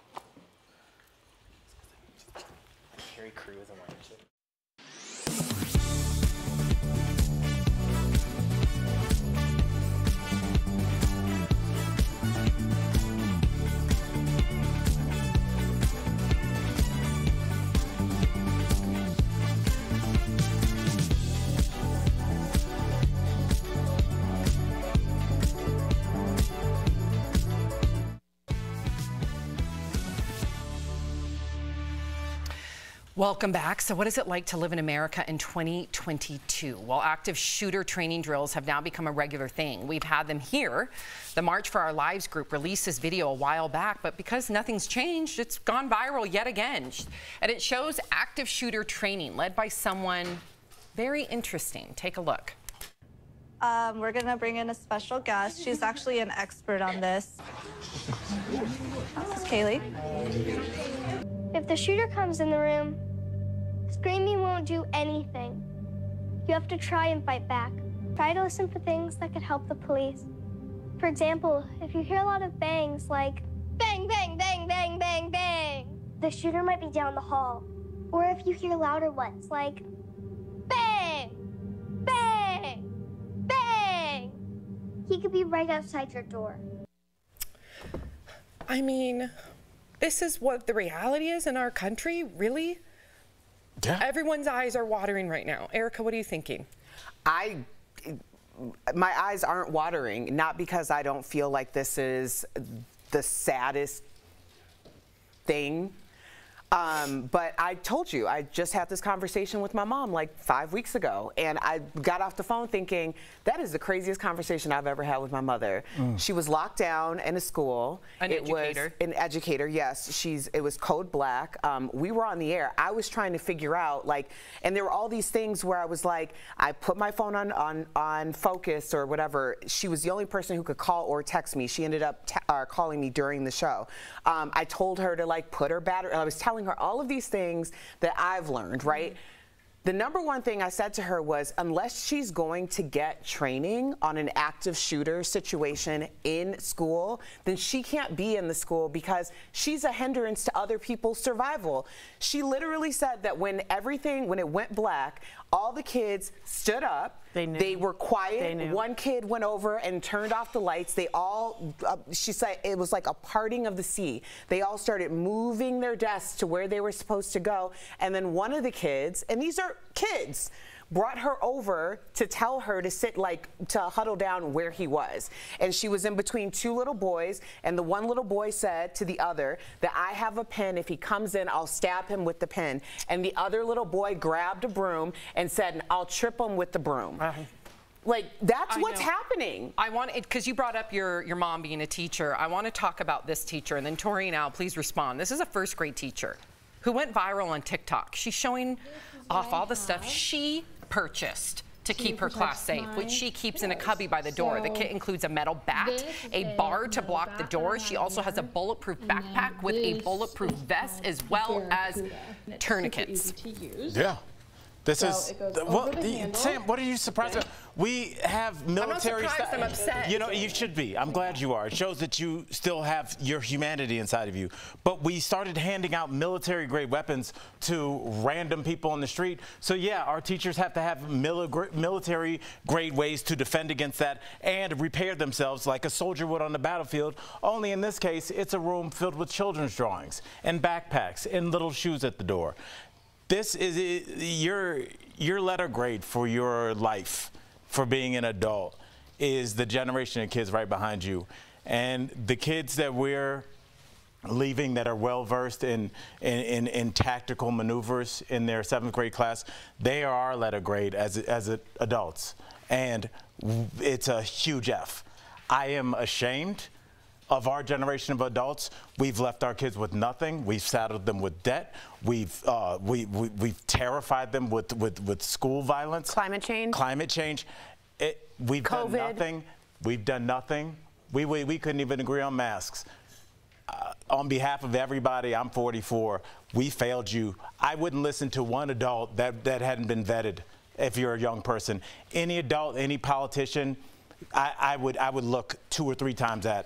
Crew Welcome back. So, what is it like to live in America in 2022? Well, active shooter training drills have now become a regular thing. We've had them here. The March for Our Lives group released this video a while back, but because nothing's changed, it's gone viral yet again. And it shows active shooter training led by someone very interesting. Take a look. Um, we're gonna bring in a special guest. She's actually an expert on this. This is Kaylee. If the shooter comes in the room, screaming won't do anything. You have to try and fight back. Try to listen for things that could help the police. For example, if you hear a lot of bangs like bang, bang, bang, bang, bang, bang, the shooter might be down the hall. Or if you hear louder ones like bang, bang, bang, he could be right outside your door. I mean, this is what the reality is in our country, really? Yeah. Everyone's eyes are watering right now. Erica, what are you thinking? I my eyes aren't watering, not because I don't feel like this is the saddest thing. Um, but I told you, I just had this conversation with my mom like five weeks ago, and I got off the phone thinking, that is the craziest conversation I've ever had with my mother. Mm. She was locked down in a school. An it educator. Was an educator, yes. She's. It was code black. Um, we were on the air. I was trying to figure out like, and there were all these things where I was like, I put my phone on on on focus or whatever. She was the only person who could call or text me. She ended up uh, calling me during the show. Um, I told her to like put her battery. I was telling her all of these things that I've learned, right? Mm-hmm. The number one thing I said to her was unless she's going to get training on an active shooter situation in school, then she can't be in the school because she's a hindrance to other people's survival. She literally said that when everything, when it went black, all the kids stood up. They knew. were quiet. They knew. One kid went over and turned off the lights. They all, uh, she said it was like a parting of the sea. They all started moving their desks to where they were supposed to go. And then one of the kids, and these are kids, brought her over to tell her to sit like to huddle down where he was and she was in between two little boys and the one little boy said to the other that i have a pen if he comes in i'll stab him with the pen and the other little boy grabbed a broom and said i'll trip him with the broom like that's I what's know. happening I want it because you brought up your your mom being a teacher. I want to talk about this teacher, and then Tori and Al, please respond. This is a first grade teacher who went viral on TikTok. She's showing off all the stuff she purchased. To To keep her class safe, which she keeps in a cubby by the door. the kit includes a metal bat, a bar to block the door. She also has a bulletproof backpack with a bulletproof vest as well as Barracuda. And it's super tourniquets. easy to use. Yeah. This So is it goes th- over what the the- Sam. What are you surprised about? We have military. I'm surprised, sti- I'm upset. You know, you should be. I'm glad you are. It shows that you still have your humanity inside of you. But we started handing out military-grade weapons to random people on the street. So yeah, our teachers have to have military-grade ways to defend against that and repair themselves like a soldier would on the battlefield. Only in this case, it's a room filled with children's drawings and backpacks and little shoes at the door. This is your your letter grade for your life, for being an adult, is the generation of kids right behind you, and the kids that we're leaving that are well versed in, in, in, in tactical maneuvers in their seventh grade class, they are our letter grade as, as adults. And it's a huge F. I am ashamed of our generation of adults. We've left our kids with nothing. We've saddled them with debt. We've, uh, we, we, we've terrified them with, with, with school violence. Climate change. Climate change. It, we've COVID. done nothing. We've done nothing. We, we, we couldn't even agree on masks uh, on behalf of everybody, I'm 44. We failed you. I wouldn't listen to one adult that, that hadn't been vetted if you're a young person. Any adult, any politician, I, I, would, I would look two or three times at.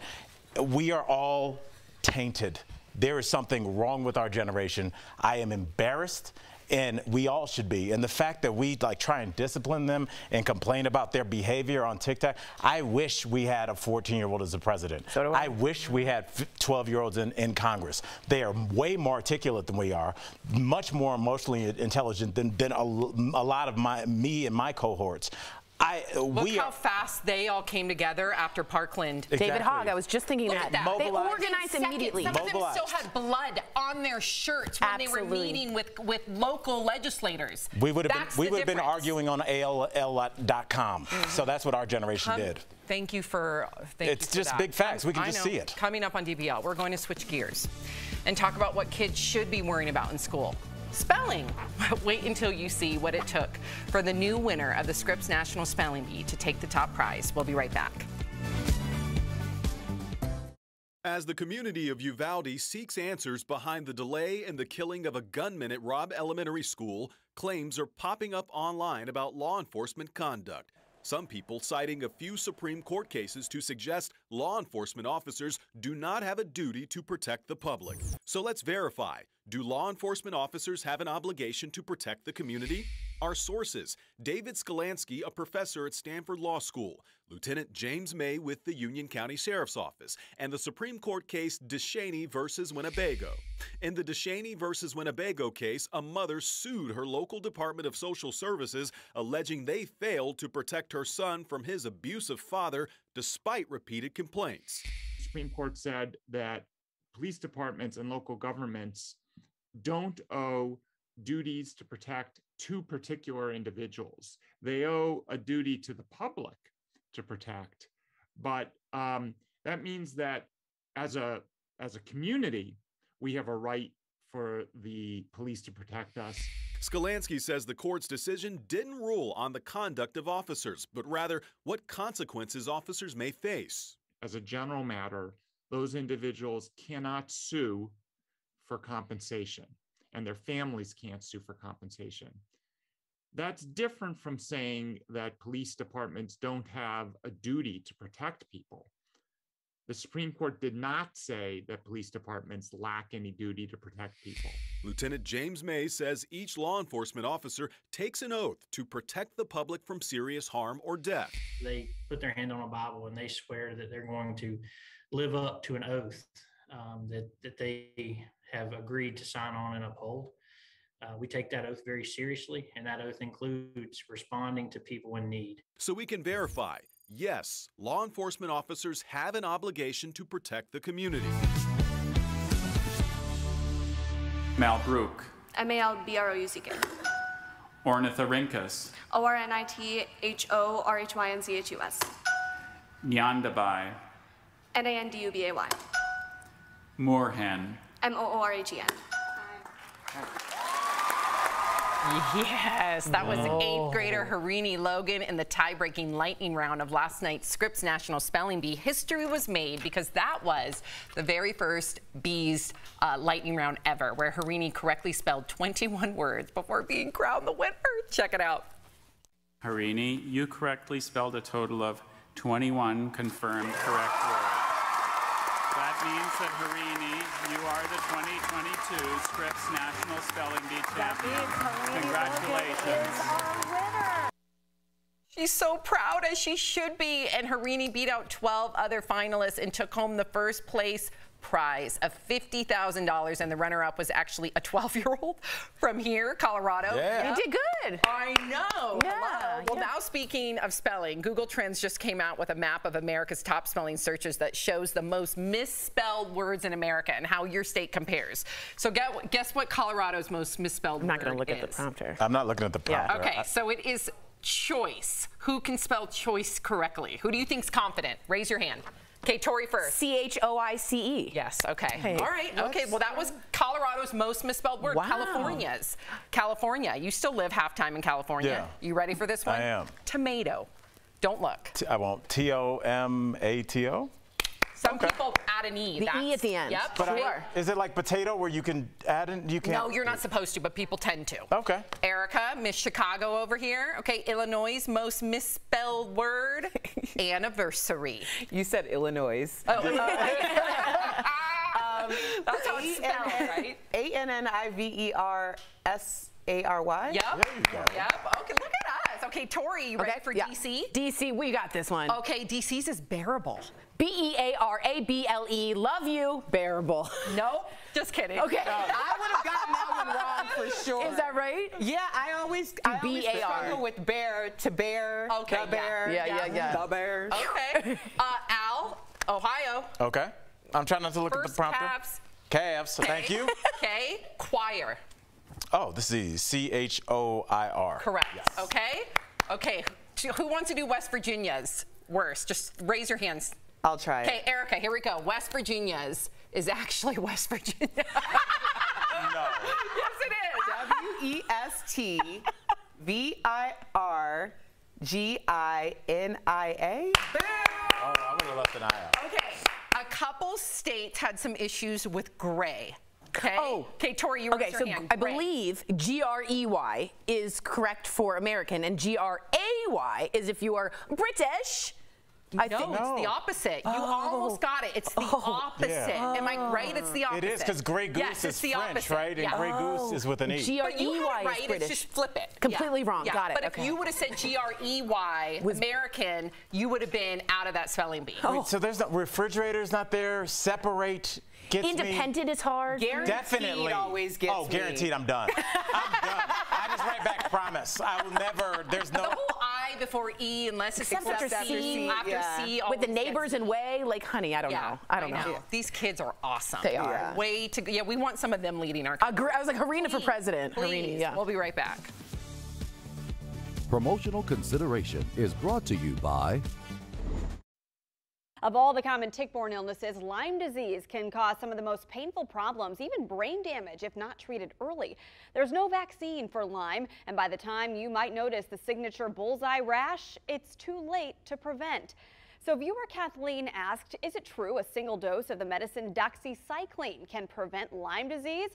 We are all tainted. There is something wrong with our generation. I am embarrassed. And we all should be. And the fact that we like try and discipline them and complain about their behavior on TikTok, I wish we had a 14 year old as a president. So I. I wish we had 12 year olds in, in Congress. They are way more articulate than we are, much more emotionally intelligent than, than a, a lot of my me and my cohorts. I, Look we how are, fast they all came together after Parkland. Exactly. David Exactly. Hogg, I was just thinking Look that. At that. They Mobilized. organized Within immediately. Seconds, some of them still had blood on their shirts when they were meeting with, with local legislators. we would have been we the would have been arguing on AOL.com. Mm-hmm. So that's what our generation Come- did. Thank you for. Thank It's you for just that. big facts. We can I just know. see it. Coming up on DBL, we're going to switch gears and talk about what kids should be worrying about in school. Spelling. Wait until you see what it took for the new winner of the Scripps National Spelling Bee to take the top prize. We'll be right back. As the community of Uvalde seeks answers behind the delay in the killing of a gunman at Robb Elementary School, claims are popping up online about law enforcement conduct. Some people citing a few Supreme Court cases to suggest law enforcement officers do not have a duty to protect the public. So let's verify. Do law enforcement officers have an obligation to protect the community? Our sources David Sklansky, a professor at Stanford Law School, Lieutenant James May with the Union County Sheriff's Office, and the Supreme Court case DeShaney versus Winnebago. In the DeShaney versus Winnebago case, a mother sued her local Department of Social Services, alleging they failed to protect her son from his abusive father despite repeated complaints. The Supreme Court said that police departments and local governments don't owe duties to protect two particular individuals. They owe a duty to the public to protect, but um, that means that as a as a community, we have a right for the police to protect us. Sklansky says the court's decision didn't rule on the conduct of officers, but rather what consequences officers may face. As a general matter, those individuals cannot sue for compensation, and their families can't sue for compensation. That's different from saying that police departments don't have a duty to protect people. The Supreme Court did not say that police departments lack any duty to protect people. Lieutenant James May says each law enforcement officer takes an oath to protect the public from serious harm or death. They put their hand on a Bible and they swear that they're going to live up to an oath um, that, that they have agreed to sign on and uphold. Uh, we take that oath very seriously, and that oath includes responding to people in need. So we can verify yes, law enforcement officers have an obligation to protect the community. Malbrouck, M A L B R O U C K. Ornithorhynchus, O R N I T H O R H Y N C H U S. Nandubay, N A N D U B A Y. Moorhen, M O O R H E N. Yes, that was eighth grader Harini Logan in the tie-breaking lightning round of last night's Scripps National Spelling Bee. History was made because that was the very first Bees uh, lightning round ever, where Harini correctly spelled 21 words before being crowned the winner. Check it out. Harini, you correctly spelled a total of 21 confirmed correct words. That means that Harini, you are the 2022 Scripps National Spelling Bee champion. Congratulations. She's so proud, as she should be. And Harini beat out 12 other finalists and took home the first place prize of $50,000. And the runner up was actually a 12 year old from here, Colorado. Yeah. You did good. I know. Yeah, Hello. Well, yeah. now speaking of spelling, Google Trends just came out with a map of America's top spelling searches that shows the most misspelled words in America and how your state compares. So get, guess what Colorado's most misspelled I'm not word going to look at the prompter. I'm not looking at the prompter. Okay, I- so it is choice. Who can spell choice correctly? Who do you think's confident? Raise your hand. Okay, Tori first. C H O I C E. Yes, okay. Hey, All right, okay. Well, that was Colorado's most misspelled word. Wow. California's. California. You still live half time in California. Yeah. You ready for this one? I am. Tomato. Don't look. T- I won't. T O M A T O. Some people add an E. The E at the end. Yep, But I- sure. is it like potato where you can add in? You can't. No, you're not supposed to, but people tend to. Okay. Erica, Miss Chicago over here. Okay, Illinois' most misspelled word, anniversary. You said Illinois. Oh, um, that's how it's spelled, right? A N N I V E R S A R Y. Yep. There you go. Yep. Okay, look at us. Okay, Tori, you ready for yeah. DC? DC, we got this one. Okay, DC's is bearable. B E A R A B L E. Love you. Bearable. Nope, just kidding. Okay. I would have gotten that one wrong for sure. Is that right? Yeah, I always I always B-A-R. struggle with bear to bear. Okay, The yeah. bear. Yeah, yeah, yeah. The bears. Okay. Uh, Al, Ohio. Okay. I'm trying not to look at the prompter. Cavs. Calves. Thank you. Okay. Choir. Oh, this is C H O I R. Correct. Okay. Okay. Who wants to do West Virginia's worst? Just raise your hands. I'll try Okay. Erica, here we go. West Virginia's is actually West Virginia. No. yes, it is. W E S T V I R G I N I A. Oh, I would have left an eye out. Okay. A couple states had some issues with gray. Okay. Oh. Okay, Tori, you were. Okay, so hand. I Gray. believe G R E Y is correct for American, and G R A Y is if you are British. I no, think. it's the opposite. You almost got it. It's the oh. opposite. Yeah. Am I right? It's the opposite. It is because Grey Goose yes, is it's the French, opposite. right? And Yeah. Grey Goose oh. is with an E. G R But you E had Y it is right. It's just flip it. Completely Yeah. wrong. Yeah. Got it. But Okay. if you would have said G R E Y American, you would have been out of that spelling bee. Oh. Wait, so there's no refrigerators not there. Separate. Gets Independent is hard. Me. Definitely. always gets Oh, me. guaranteed. I'm done. I'm done. I just write back. Promise. I will never. There's no. The whole I before E, unless it's Except after except C, after yeah. C, with the neighbors gets and way, like, honey, I don't Yeah, know. I don't know. know. These kids are awesome. They are. Yeah. Way to yeah. We want some of them leading our. Agre- I was like, Harina for president. Please. Harini, yeah. We'll be right back. Promotional consideration is brought to you by Of all the common tick-borne illnesses, Lyme disease can cause some of the most painful problems, even brain damage, if not treated early. There's no vaccine for Lyme, and by the time you might notice the signature bullseye rash, it's too late to prevent. So viewer Kathleen asked, is it true a single dose of the medicine doxycycline can prevent Lyme disease?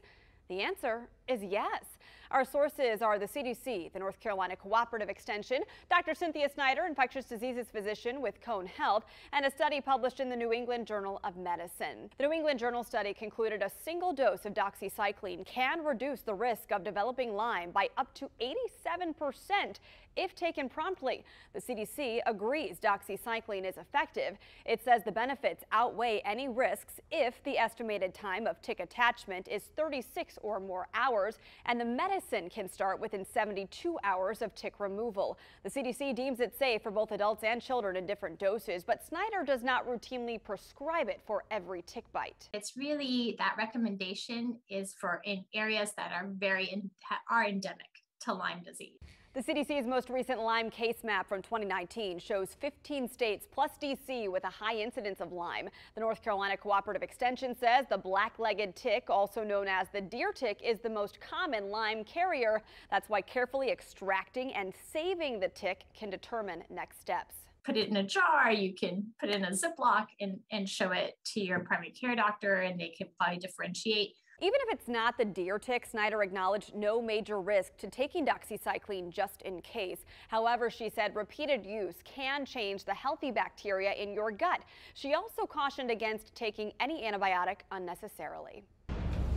The answer is yes. Our sources are the CDC, the North Carolina Cooperative Extension, Dr. Cynthia Snyder, infectious diseases physician with Cone Health, and a study published in the New England Journal of Medicine. The New England Journal study concluded a single dose of doxycycline can reduce the risk of developing Lyme by up to 87% if taken promptly. The CDC agrees doxycycline is effective. It says the benefits outweigh any risks if the estimated time of tick attachment is 36 or more hours, and the medicine can start within 72 hours of tick removal. The CDC deems it safe for both adults and children in different doses, but Snyder does not routinely prescribe it for every tick bite. It's really that recommendation is for in areas that are very in, are endemic to Lyme disease. The CDC's most recent Lyme case map from 2019 shows 15 states plus DC with a high incidence of Lyme. The North Carolina Cooperative Extension says the black-legged tick, also known as the deer tick, is the most common Lyme carrier. That's why carefully extracting and saving the tick can determine next steps. Put it in a jar, you can put it in a Ziploc and, and show it to your primary care doctor, and they can probably differentiate Even if it's not the deer tick, Snyder acknowledged no major risk to taking doxycycline just in case. However, she said repeated use can change the healthy bacteria in your gut. She also cautioned against taking any antibiotic unnecessarily.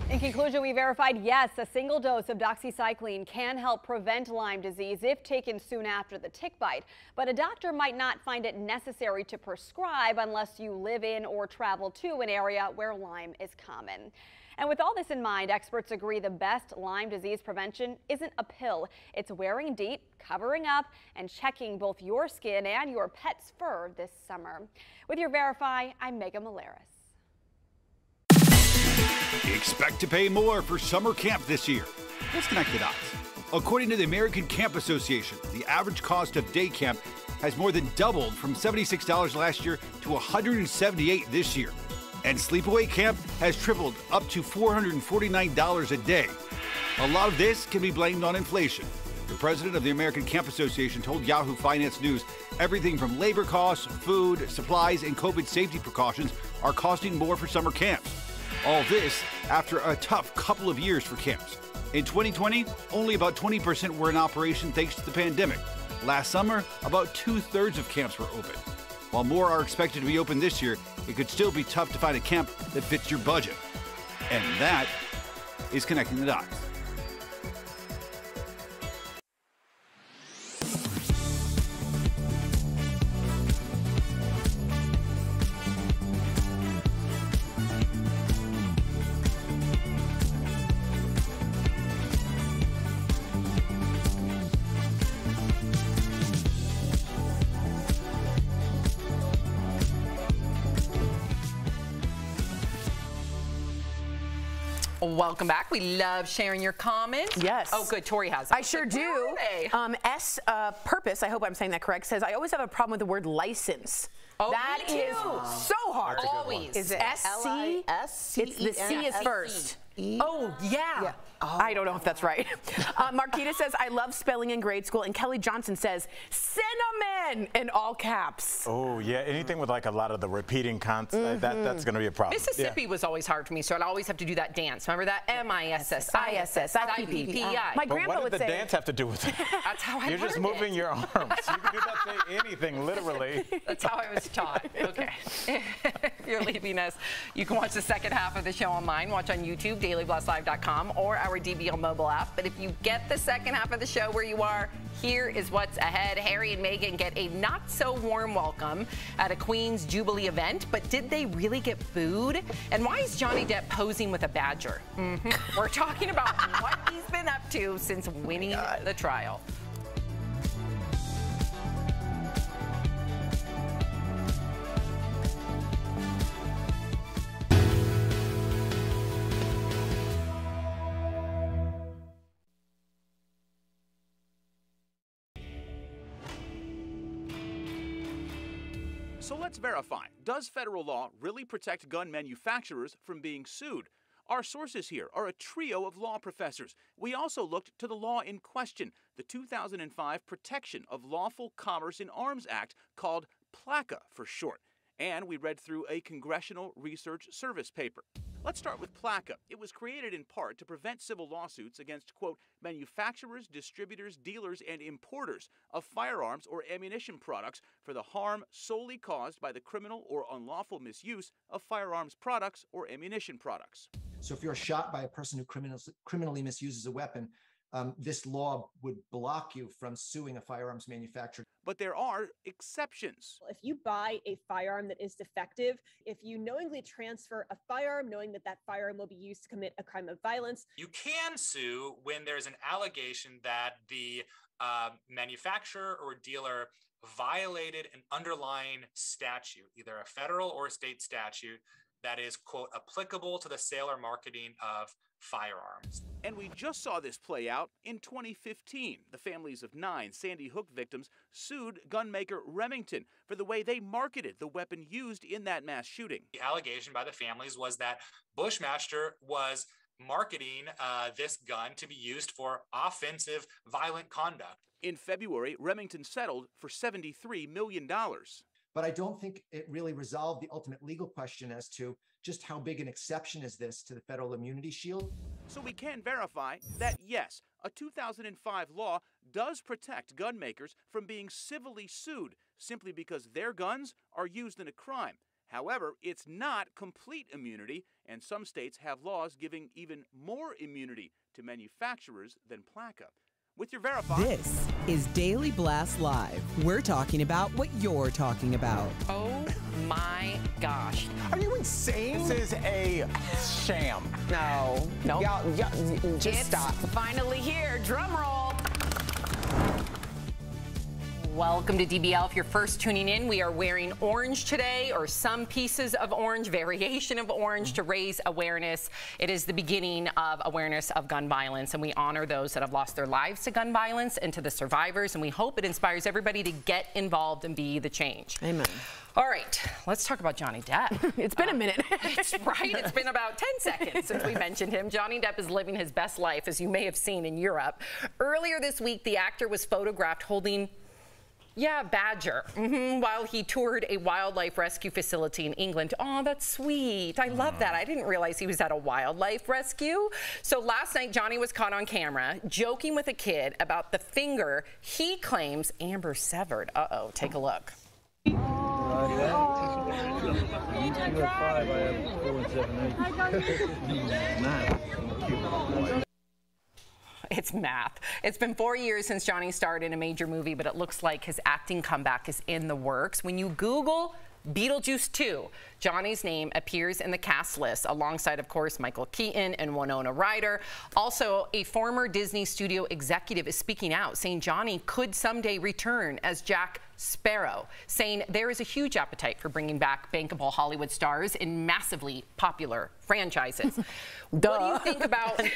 In conclusion, we verified yes, a single dose of doxycycline can help prevent Lyme disease if taken soon after the tick bite. But a doctor might not find it necessary to prescribe unless you live in or travel to an area where Lyme is common. And with all this in mind, experts agree the best Lyme disease prevention isn't a pill. It's wearing DEET, covering up, and checking both your skin and your pet's fur this summer. With your Verify, I'm Megan Malaris. Expect to pay more for summer camp this year. Let's connect the dots. According to the American Camp Association, the average cost of day camp has more than doubled from $76 last year to $178 this year. And sleepaway camp has tripled up to $449 a day. A lot of this can be blamed on inflation. The president of the American Camp Association told Yahoo Finance News everything from labor costs, food, supplies, and COVID safety precautions are costing more for summer camps. All this after a tough couple of years for camps. In 2020, only about 20% were in operation thanks to the pandemic. Last summer, about two thirds of camps were open. While more are expected to be open this year, it could still be tough to find a camp that fits your budget. And that is connecting the dots. Welcome back. We love sharing your comments. Yes. Oh, good. Tori has. them. I sure Where do. Um, S uh, Purpose, I hope I'm saying that correct, says I always have a problem with the word license. Oh, That me is too. so hard. Always. Is it S C? L-I-S-C-E-N? It's the C is first. Oh, yeah. I don't know if that's right. uh, Marquita says, I love spelling in grade school. And Kelly Johnson says, cinnamon in all caps. Oh, yeah. Anything with like a lot of the repeating consonants, that, that's going to be a problem. Mississippi was always hard for me, so I'd always have to do that dance. Remember that? M-I-S-S-I-S-S-I-P-P-I. My But grandpa what would did the dance have to do with it? That's how I You're just moving your arms. You can do that say anything, literally. That's how I was taught. Okay. you're leaving us, you can watch the second half of the show online. Watch on YouTube, dailyblastlive.com, or our DBL mobile app. But if you get the second half of the show where you are, here is what's ahead. Harry and Meghan get a not so warm welcome at a Queen's Jubilee event. But did they really get booed? And why is Johnny Depp posing with a badger? Mhm. We're talking about what he's been up to since winning the trial. Verify does federal law really protect gun manufacturers from being sued? Our sources here are a trio of law professors. We also looked to the law in question, the 2005 Protection of Lawful Commerce in Arms Act, called PLCAA for short. And we read through a Congressional Research Service paper. Let's start with PLCAA. It was created in part to prevent civil lawsuits against, quote, manufacturers, distributors, dealers, and importers of firearms or ammunition products for the harm solely caused by the criminal or unlawful misuse of firearms products or ammunition products. So if you're shot by a person who criminally misuses a weapon, um, this law would block you from suing a firearms manufacturer. But there are exceptions. If you buy a firearm that is defective, if you knowingly transfer a firearm knowing that that firearm will be used to commit a crime of violence, You can sue when there's an allegation that the uh, manufacturer or dealer violated an underlying statute, either a federal or a state statute, that is, quote, applicable to the sale or marketing of firearms. And we just saw this play out in 2015. The families of nine Sandy Hook victims sued gunmaker Remington for the way they marketed the weapon used in that mass shooting. The allegation by the families was that Bushmaster was marketing uh, this gun to be used for offensive, violent conduct. In February, Remington settled for $73 million. But I don't think it really resolved the ultimate legal question as to just how big an exception is this to the federal immunity shield. So we can verify that yes, a 2005 law does protect gun makers from being civilly sued simply because their guns are used in a crime. However, it's not complete immunity, and some states have laws giving even more immunity to manufacturers than PLCAA. With your verify. This is Daily Blast Live. We're talking about what you're talking about. Oh my gosh. Are you insane? This is a sham. No. Nope. Y'all, y'all, just it's stop. finally here. Drum roll. Welcome to DBL. If you're first tuning in, we are wearing orange today, or some pieces of orange, variation of orange, to raise awareness. It is the beginning of awareness of gun violence, and we honor those that have lost their lives to gun violence and to the survivors, and we hope it inspires everybody to get involved and be the change. Amen. All right, let's talk about Johnny Depp. it's been a uh, minute. it's right. It's been about 10 seconds since we mentioned him. Johnny Depp is living his best life, as you may have seen in Europe. Earlier this week, the actor was photographed holding yeah, badger. hmm While he toured a wildlife rescue facility in England. Oh, that's sweet. I love that. I didn't realize he was at a wildlife rescue. So last night, Johnny was caught on camera joking with a kid about the finger he claims Amber severed. Uh oh, take a look. It's math. It's been four years since Johnny starred in a major movie, but it looks like his acting comeback is in the works. When you Google Beetlejuice 2, Johnny's name appears in the cast list alongside, of course, Michael Keaton and Winona Ryder. Also, a former Disney studio executive is speaking out, saying Johnny could someday return as Jack Sparrow, saying there is a huge appetite for bringing back bankable Hollywood stars in massively popular franchises. What do you think about?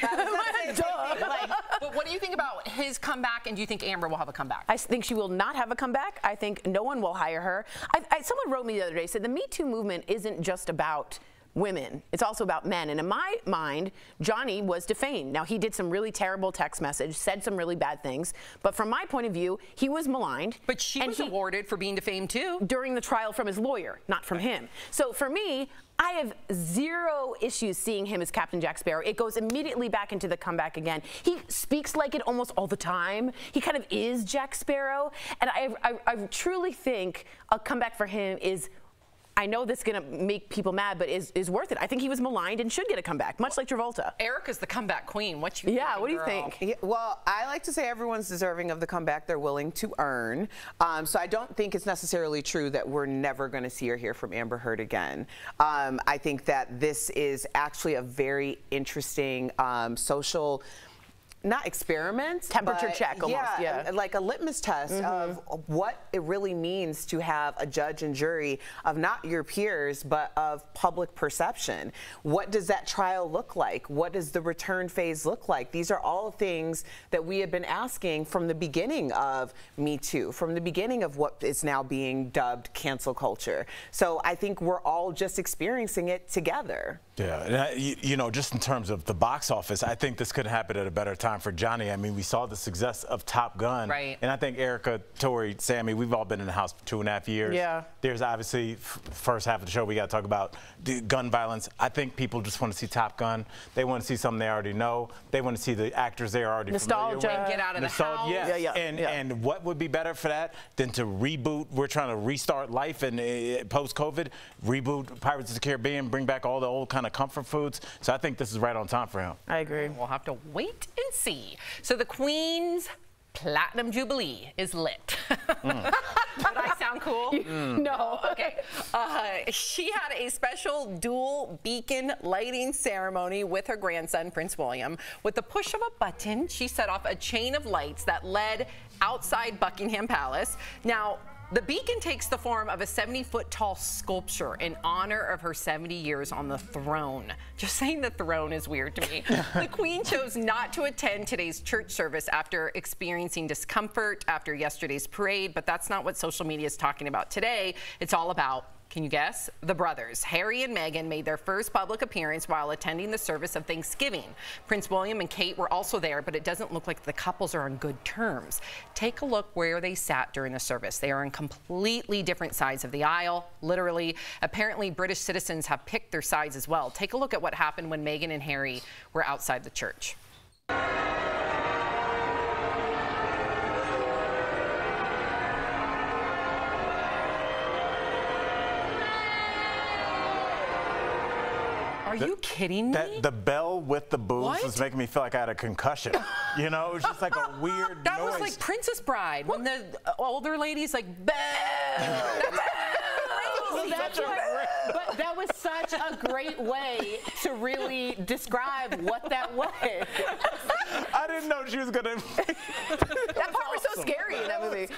Like, but what do you think about his comeback, and do you think Amber will have a comeback? I think she will not have a comeback. I think no one will hire her. I, I, someone wrote me the other day said the Me Too movement isn't just about women. It's also about men. And in my mind, Johnny was defamed. Now, he did some really terrible text message, said some really bad things. But from my point of view, he was maligned. But she was awarded for being defamed too. During the trial from his lawyer, not from him. So for me, I have zero issues seeing him as Captain Jack Sparrow. It goes immediately back into the comeback again. He speaks like it almost all the time. He kind of is Jack Sparrow. And I, I, I truly think a comeback for him is I know this is going to make people mad, but is, is worth it. I think he was maligned and should get a comeback, much like Travolta. Erica's the comeback queen. What you Yeah, thinking, what do you girl? think? Yeah, well, I like to say everyone's deserving of the comeback they're willing to earn. Um, so I don't think it's necessarily true that we're never going to see or hear from Amber Heard again. Um, I think that this is actually a very interesting um, social. Not experiments. Temperature check almost, yeah. Mm-hmm. like a litmus test of what it really means to have a judge and jury of not your peers, but of public perception. What does that trial look like? What does the return phase look like? These are all things that we have been asking from the beginning of Me Too, from the beginning of what is now being dubbed cancel culture. So I think we're all just experiencing it together. Yeah, and I, you, know, just in terms of the box office, I think this could happen at a better time for Johnny. I mean, we saw the success of Top Gun. Right. And I think Erica, Tori, Sammy, we've all been in the house for two and a half years. Yeah. There's obviously, f- first half of the show, we got to talk about the gun violence. I think people just want to see Top Gun. They want to see something they already know. They want to see the actors they are already familiar Nostalgia. with. Get out of the house. Yes. Yeah, yeah, And, yeah. and what would be better for that than to reboot? We're trying to restart life and uh, post-COVID, reboot Pirates of the Caribbean, bring back all the old kind of comfort foods. So I think this is right on time for him. I agree. We'll have to wait and see. So the Queen's Platinum Jubilee is lit. Did I sound cool? No. Okay. Uh, she had a special dual beacon lighting ceremony with her grandson, Prince William. With the push of a button, she set off a chain of lights that led outside Buckingham Palace. Now, the beacon takes the form of a 70 foot tall sculpture in honor of her 70 years on the throne. Just saying the throne is weird to me. the Queen chose not to attend today's church service after experiencing discomfort after yesterday's parade, but that's not what social media is talking about today. It's all about can you guess? The brothers, Harry and Meghan, made their first public appearance while attending the service of Thanksgiving. Prince William and Kate were also there, but it doesn't look like the couples are on good terms. Take a look where they sat during the service. They are on completely different sides of the aisle, literally. Apparently, British citizens have picked their sides as well. Take a look at what happened when Meghan and Harry were outside the church. Are The- you kidding me? That the bell with the booze What? was making me feel like I had a concussion. you know, it was just like a weird That noise. was like Princess Bride when the uh, older ladies like bell. Well, that's what, but that was such a great way to really describe what that was. I didn't know she was gonna. That part was so scary in that movie.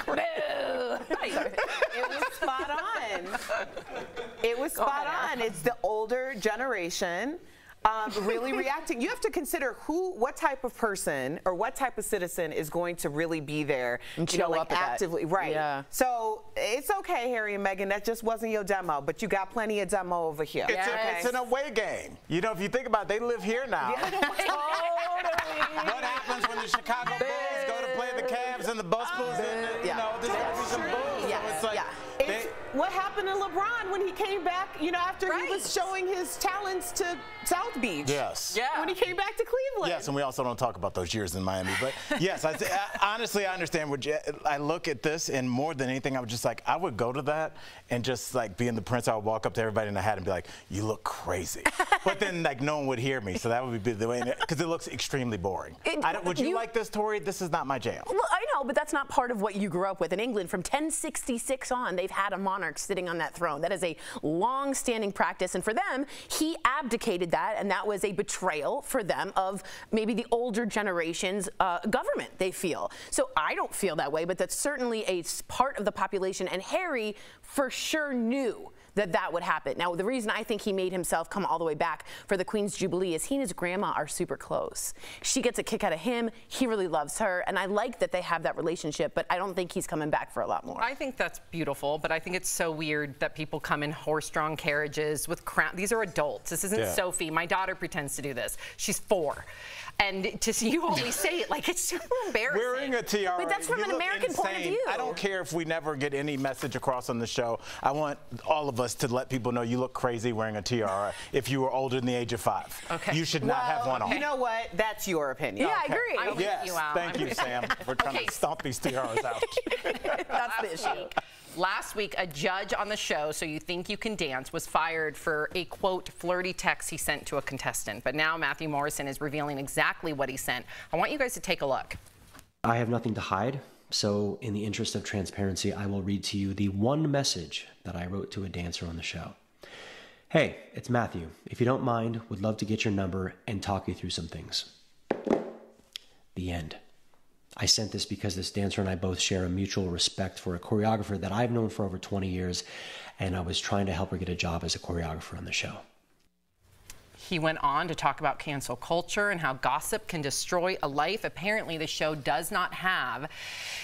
It was spot on. It was spot on. It's the older generation. Um, really reacting. You have to consider who, what type of person or what type of citizen is going to really be there, And you know, show like up at that. actively, right? Yeah. So it's okay, Harry and Meghan. That just wasn't your demo, but you got plenty of demo over here. It's, a- it's an away game. You know, if you think about it, they live here now. Totally. What happens when the Chicago Bulls go to play the Cavs and the Bus pulls Bulls? and, you Yeah. know, there's gotta be some Bulls. Yeah, So it's like, yeah. they- It's what happened to LeBron when he came back, you know, after he was showing his talents to South Beach. Yes. Yeah. When he came back to Cleveland. Yes, and we also don't talk about those years in Miami. But yes, I, I- honestly, I understand what you, I look at this, and more than anything, I would just like, I would go to that and just like being the prince, I would walk up to everybody in the hat and be like, you look crazy. but then like no one would hear me, so that would be the way, because it looks extremely boring. It- I don't, would you, you- like this, Tori? This is not my jam. Well, I know, but that's not part of what you grew up with. In England, from 1066 on, they've had a monarch sitting on that throne. That is a long-standing practice, and for them, he abdicated that, and that was a betrayal for them of maybe the older generation's uh, government. They feel so. I don't feel that way, but that's certainly a part of the population. And Harry, for sure, knew that that would happen. Now, the reason I think he made himself come all the way back for the Queen's Jubilee is he and his grandma are super close. She gets a kick out of him. He really loves her. And I like that they have that relationship, but I don't think he's coming back for a lot more. I think that's beautiful, but I think it's so weird that people come in horse-drawn carriages with crown. These are adults. This isn't Yeah. Sophie. My daughter pretends to do this. She's four. And to see you always say it like it's super embarrassing. Wearing a tiara. But that's from you an look American point of insane. view. I don't care if we never get any message across on the show. I want all of us to let people know you look crazy wearing a tiara if you were older than the age of five. Okay. You should not have one on. You know what? That's your opinion. Yeah, I agree. I'm Yes, you, Al. thank I'm you, Sam. We're trying Okay. to stomp these tiaras out. That's the issue. Last week, a judge on the show, So You Think You Can Dance, was fired for a quote flirty text he sent to a contestant. But now Matthew Morrison is revealing exactly what he sent. I want you guys to take a look. I have nothing to hide, so in the interest of transparency, I will read to you the one message that I wrote to a dancer on the show. Hey, it's Matthew. If you don't mind, would love to get your number and talk you through some things. The end. I sent this because this dancer and I both share a mutual respect for a choreographer that I've known for over 20 years, and I was trying to help her get a job as a choreographer on the show. He went on to talk about cancel culture and how gossip can destroy a life. Apparently, the show does not have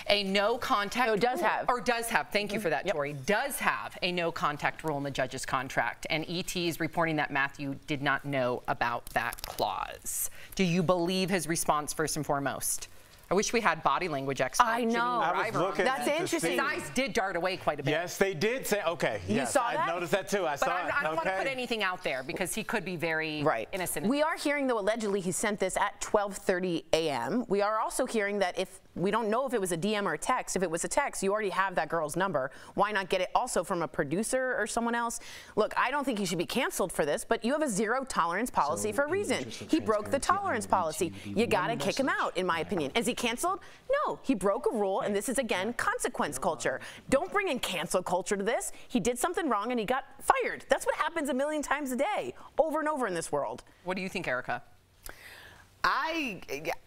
a no contact. No, it does have. Or does have. Thank you for that, mm-hmm. Tori. Does have a no contact rule in the judge's contract. And ET is reporting that Matthew did not know about that clause. Do you believe his response first and foremost? I wish we had body language experts. I know. I was River on looking. That's interesting. His eyes did dart away quite a bit. Yes, they did say, okay. You yes, saw I that? noticed that too. I But saw I'm- it. I don't want to put anything out there because he could be very innocent. We are hearing, though, allegedly he sent this at 12:30 a.m. We are also hearing that if we don't know if it was a DM or a text, if it was a text, you already have that girl's number. Why not get it also from a producer or someone else? Look, I don't think he should be canceled for this, but you have a zero tolerance policy for a reason. He broke the tolerance policy. You got to kick him out, in my opinion. Is he canceled? No, he broke a rule, and this is again consequence culture. Don't bring in cancel culture to this. He did something wrong and he got fired. That's what happens a million times a day, over and over in this world. What do you think, Erica? I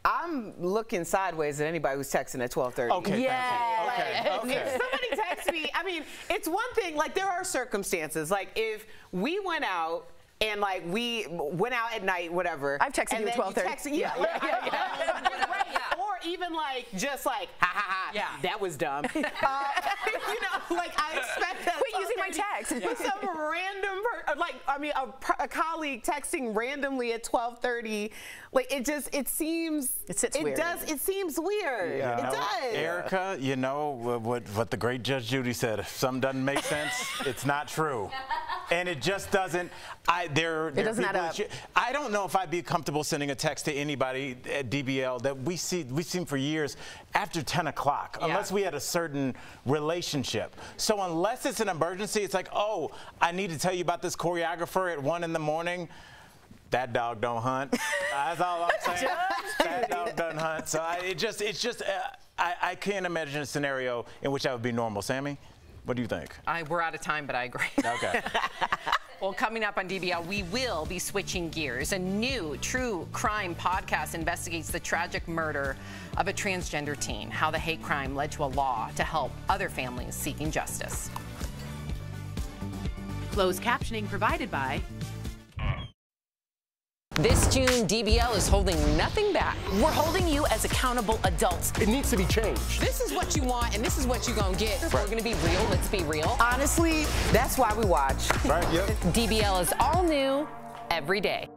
I'm looking sideways at anybody who's texting at 12:30. Okay. Yeah. Okay, like, okay. If somebody texts me, I mean, it's one thing. Like there are circumstances. Like if we went out. And like we went out at night, whatever. I've texted and you at then 12:30. text- Yeah, Yeah, yeah, yeah, yeah. Or even like just like, ha ha ha. Yeah. That was dumb. uh, you know, like I expect that. Quit using my text. But some random, per- like I mean, a, a colleague texting randomly at 12:30, like it just it seems it sits it weird. does it seems weird. You It does. Erica, you know what, what what the great Judge Judy said. If something doesn't make sense, it's not true. And it just doesn't. I there. there are doesn't add up. that you- I don't know if I'd be comfortable sending a text to anybody at DBL that we see we've seen for years after 10 o'clock, unless we had a certain relationship. So unless it's an emergency, it's like, oh, I need to tell you about this choreographer at one in the morning. That dog don't hunt. That's all I'm saying. that dog doesn't hunt. So I, it just, it's just, uh, I, I can't imagine a scenario in which that would be normal. Sammy, what do you think? I, we're out of time, but I agree. Okay. Well, coming up on DBL, we will be switching gears. A new true crime podcast investigates the tragic murder of a transgender teen, how the hate crime led to a law to help other families seeking justice. Closed captioning provided by This June, DBL is holding nothing back. We're holding you as accountable adults. It needs to be changed. This is what you want, and this is what you're gonna get. If we're gonna be real, let's be real. Honestly, that's why we watch. Right, yep. DBL is all new every day.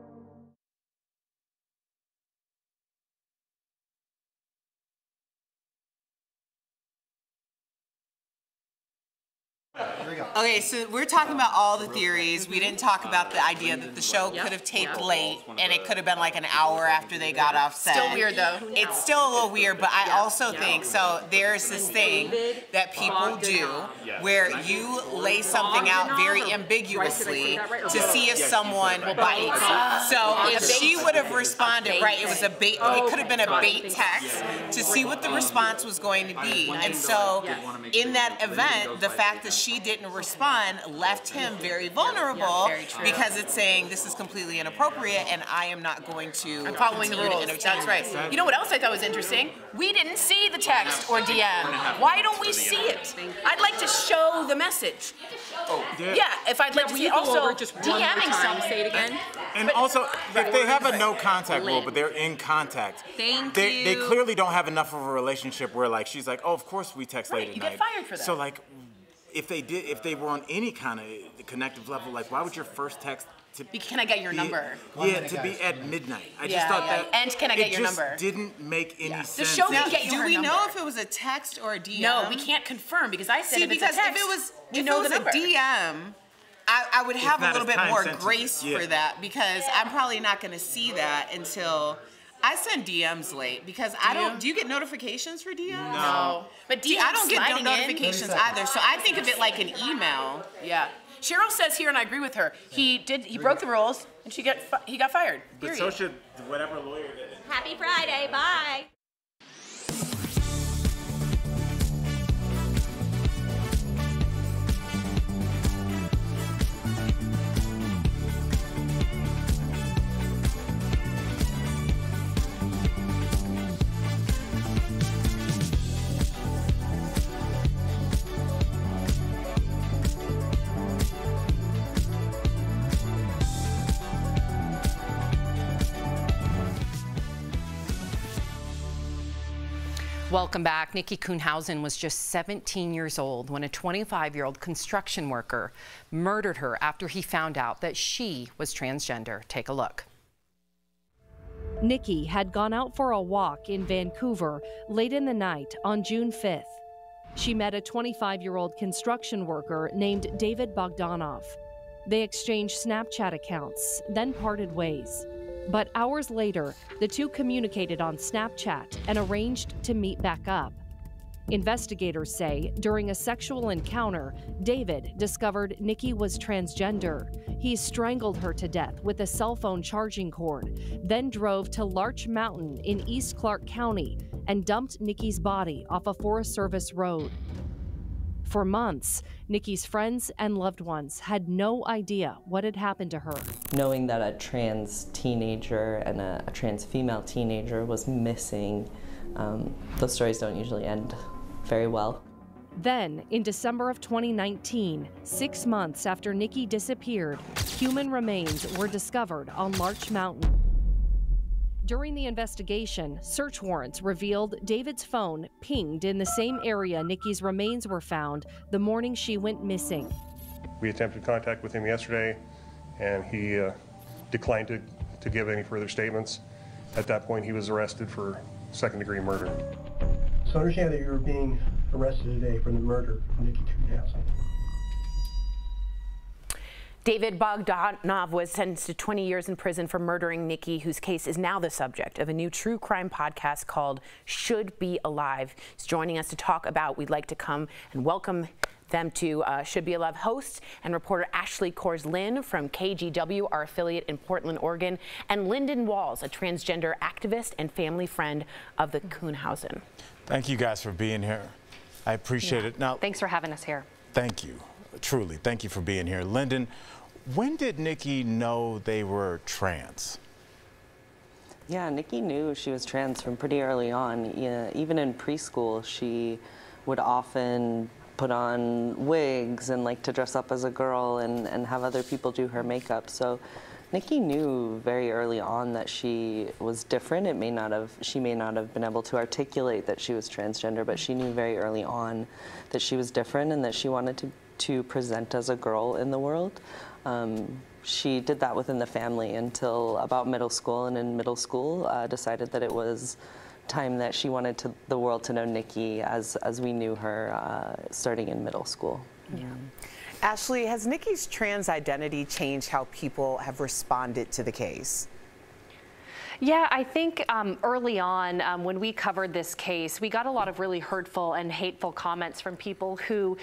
Okay, so we're talking about all the theories. We didn't talk about the idea that the show could have taped late and it could have been like an hour after they got off set. Still weird, though. It's still a little weird, but I also think so. There's this thing that people do where you lay something out very ambiguously to see if someone will bite. So if she would have responded, right, it was a bait, it could have been a bait text to see what the response was going to be. And so in that event, the fact that she she didn't respond left him very vulnerable very because it's saying this is completely inappropriate and I am not going to I'm following the continue to rules. That's right. You know what else I thought was interesting? We didn't see the text or DM. Why don't we see it? I'd like to show the message. yeah. Yeah, if I'd like Yeah, to see you go also just DMing time? some. Say it again. And also, if they have a no contact rule, but they're in contact, Thank they, they clearly don't have enough of a relationship where like she's like, oh, of course we text late at you night. get fired for that. So like, if they did, if they were on any kind of connective level, like, why would your first text to Be- Can I get your be- number? Yeah, to be at midnight. I Yeah, just thought yeah. that. And can I get it your just number? Didn't make any sense. The show me Now, get you do her we know if it was a text or a DM? No, we can't confirm because I said See, if it's a text, if it was, we if know it was the number. a DM, I, I would have a little bit more time-sensitive, grace yeah. for that because I'm probably not going to see that until I send DMs late because I don't. Do you get notifications for DMs? No. But See, DMs I don't get no sliding in- notifications either, so I think of it like an email. Yeah. Cheryl says here, and I agree with her. He did. He broke the rules, and she got he got fired. But Period. so should whatever lawyer. Did. Happy Friday. Bye. Welcome back. Nikki Kuhnhausen was just 17 years old when a 25 year old construction worker murdered her after he found out that she was transgender. Take a look. Nikki had gone out for a walk in Vancouver late in the night on June 5th. She met a 25 year old construction worker named David Bogdanov. They exchanged Snapchat accounts, then parted ways. But hours later, the two communicated on Snapchat and arranged to meet back up. Investigators say during a sexual encounter, David discovered Nikki was transgender. He strangled her to death with a cell phone charging cord, then drove to Larch Mountain in East Clark County and dumped Nikki's body off a Forest Service road. For months, Nikki's friends and loved ones had no idea what had happened to her. knowing that a trans teenager and a, a trans female teenager was missing, um, those stories don't usually end very well. Then, in December of 2019, six months after Nikki disappeared, human remains were discovered on Larch Mountain. During the investigation, search warrants revealed David's phone pinged in the same area Nikki's remains were found the morning she went missing. We attempted contact with him yesterday, and he uh, declined to, to give any further statements. At that point, he was arrested for second-degree murder. So understand that you're being arrested today for the murder of Nikki Kuhnhausen. David Bogdanov was sentenced to 20 years in prison for murdering Nikki, whose case is now the subject of a new true crime podcast called Should Be Alive. He's joining us to talk about. We'd like to come and welcome them to uh, Should Be Alive host and reporter Ashley Korslien from KGW, our affiliate in Portland, Oregon, and Lyndon Walls, a transgender activist and family friend of the Kuhnhausen. Thank you guys for being here. I appreciate it. Now, Thanks for having us here. thank you. Truly, thank you for being here. Lyndon, when did Nikki know they were trans? Yeah, Nikki knew she was trans from pretty early on. Yeah, even in preschool, she would often put on wigs and like to dress up as a girl and, and have other people do her makeup. So Nikki knew very early on that she was different. It may not have she may not have been able to articulate that she was transgender, but she knew very early on that she was different and that she wanted to, to present as a girl in the world. Um, she did that within the family until about middle school, and in middle school, uh, decided that it was time that she wanted to, the world to know Nikki as, as we knew her uh, starting in middle school. Yeah. Ashley, has Nikki's trans identity changed how people have responded to the case? Yeah, I think um, early on um, when we covered this case, we got a lot of really hurtful and hateful comments from people who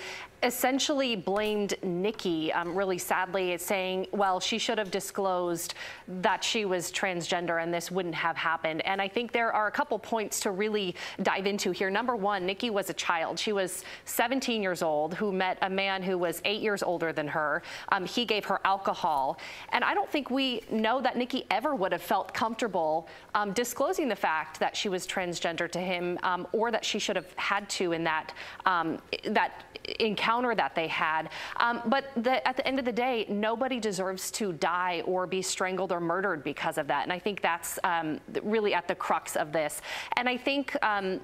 essentially blamed Nikki, um, really sadly, saying, well, she should have disclosed that she was transgender and this wouldn't have happened. And I think there are a couple points to really dive into here. Number one, Nikki was a child. She was 17 years old who met a man who was eight years older than her. Um, he gave her alcohol. And I don't think we know that Nikki ever would have felt comfortable um, disclosing the fact that she was transgender to him um, or that she should have had to in that, um, that encounter that they had. Um, but the, at the end of the day, nobody deserves to die or be strangled or murdered because of that. And I think that's um, really at the crux of this. And I think um,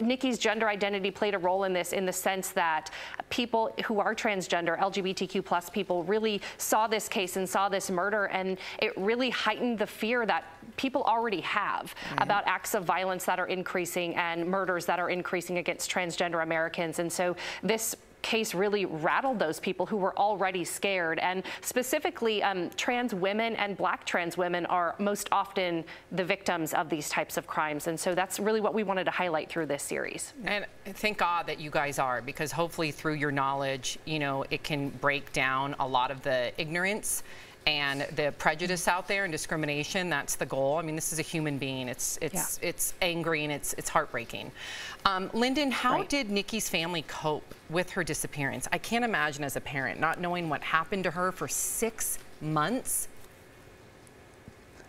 Nikki's gender identity played a role in this in the sense that people who are transgender, LGBTQ plus people, really saw this case and saw this murder, and it really heightened the fear that people already have right. about acts of violence that are increasing and murders that are increasing against transgender Americans. And so this case really rattled those people who were already scared. And specifically, um, trans women and black trans women are most often the victims of these types of crimes. And so that's really what we wanted to highlight through this series. And thank God that you guys are, because hopefully through your knowledge, you know, it can break down a lot of the ignorance and the prejudice out there and discrimination that's the goal i mean this is a human being it's it's yeah. it's angry and it's it's heartbreaking um, lyndon how right. did nikki's family cope with her disappearance i can't imagine as a parent not knowing what happened to her for six months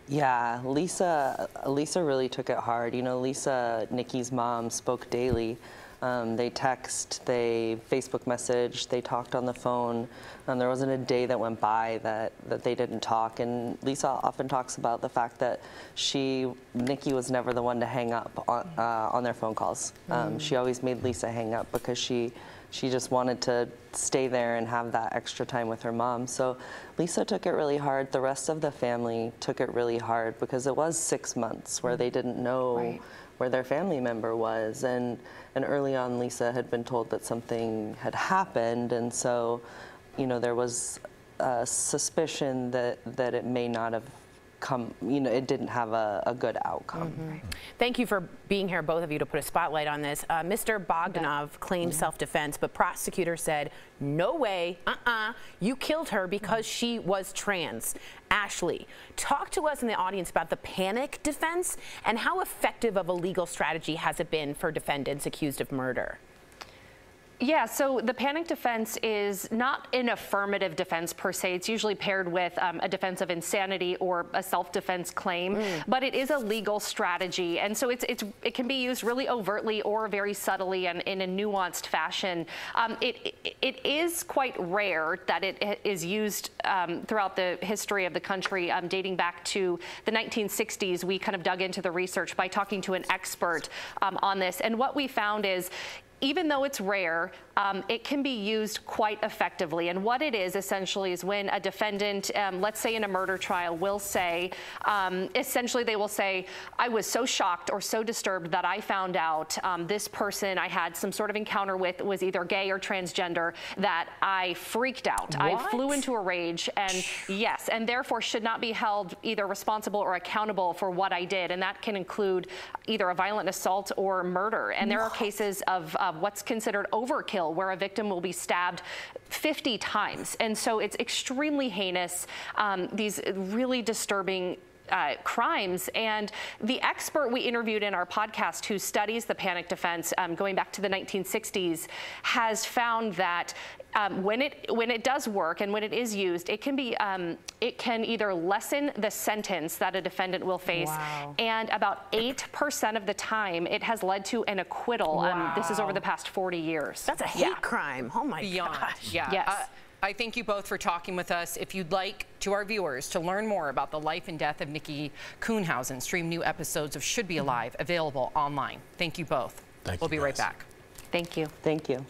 yeah, Lisa Lisa really took it hard. You know, Lisa, Nikki's mom, spoke daily um, they text, they Facebook message, they talked on the phone. Um, there wasn't a day that went by that, that they didn't talk. And Lisa often talks about the fact that she, Nikki was never the one to hang up on, uh, on their phone calls. Um, mm. She always made Lisa hang up because she, she just wanted to stay there and have that extra time with her mom. So Lisa took it really hard. The rest of the family took it really hard because it was six months where they didn't know right. Where their family member was. And and early on, Lisa had been told that something had happened, and so, you know, there was a suspicion that that it may not have come, you know, it didn't have a, a good outcome. Mm -hmm. Thank you for being here, both of you, to put a spotlight on this. Uh, Mr. Bogdanov yeah. claimed mm -hmm. self-defense, but prosecutor said, no way, uh-uh, you killed her because she was trans. Ashley, talk to us in the audience about the panic defense and how effective of a legal strategy has it been for defendants accused of murder? Yeah, so the panic defense is not an affirmative defense per se. It's usually paired with um, a defense of insanity or a self-defense claim, mm. but it is a legal strategy. And so it's, it's, it can be used really overtly or very subtly and in a nuanced fashion. Um, it, it, it is quite rare that it is used um, throughout the history of the country, um, dating back to the 1960s. We kind of dug into the research by talking to an expert um, on this. And what we found is even though it's rare, um, it can be used quite effectively. And what it is essentially is when a defendant, um, let's say in a murder trial, will say, um, essentially they will say, I was so shocked or so disturbed that I found out um, this person I had some sort of encounter with was either gay or transgender that I freaked out. What? I flew into a rage and yes, and therefore should not be held either responsible or accountable for what I did. And that can include either a violent assault or murder. And there what? are cases of uh, what's considered overkill where a victim will be stabbed 50 times. And so it's extremely heinous, um, these really disturbing uh, crimes. And the expert we interviewed in our podcast who studies the panic defense um, going back to the 1960s has found that um, when it when it does work and when it is used, it can be um, it can either lessen the sentence that a defendant will face, wow. and about eight percent of the time, it has led to an acquittal. Wow. Um, this is over the past 40 years. That's a hate yeah. crime. Oh my Beyond. gosh. Yeah. Yes. Uh, I thank you both for talking with us. If you'd like to our viewers to learn more about the life and death of Nikki Kuhnhausen, stream new episodes of Should Be mm-hmm. Alive available online. Thank you both. Thank we'll you be guys. right back. Thank you. Thank you.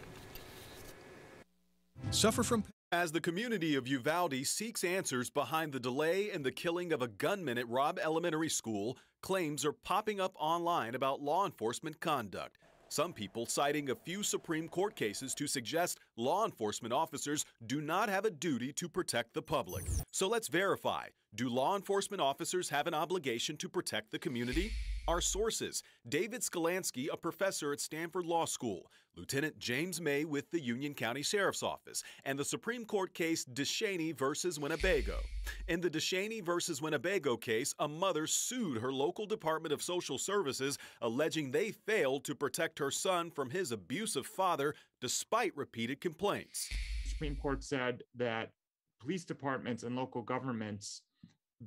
Suffer from as the community of Uvalde seeks answers behind the delay in the killing of a gunman at Robb Elementary School, claims are popping up online about law enforcement conduct. Some people citing a few Supreme Court cases to suggest law enforcement officers do not have a duty to protect the public. So let's verify. Do law enforcement officers have an obligation to protect the community? Our sources David Sklansky, a professor at Stanford Law School, Lieutenant James May with the Union County Sheriff's Office, and the Supreme Court case DeShaney versus Winnebago. In the DeShaney versus Winnebago case, a mother sued her local Department of Social Services, alleging they failed to protect her son from his abusive father despite repeated complaints. The Supreme Court said that police departments and local governments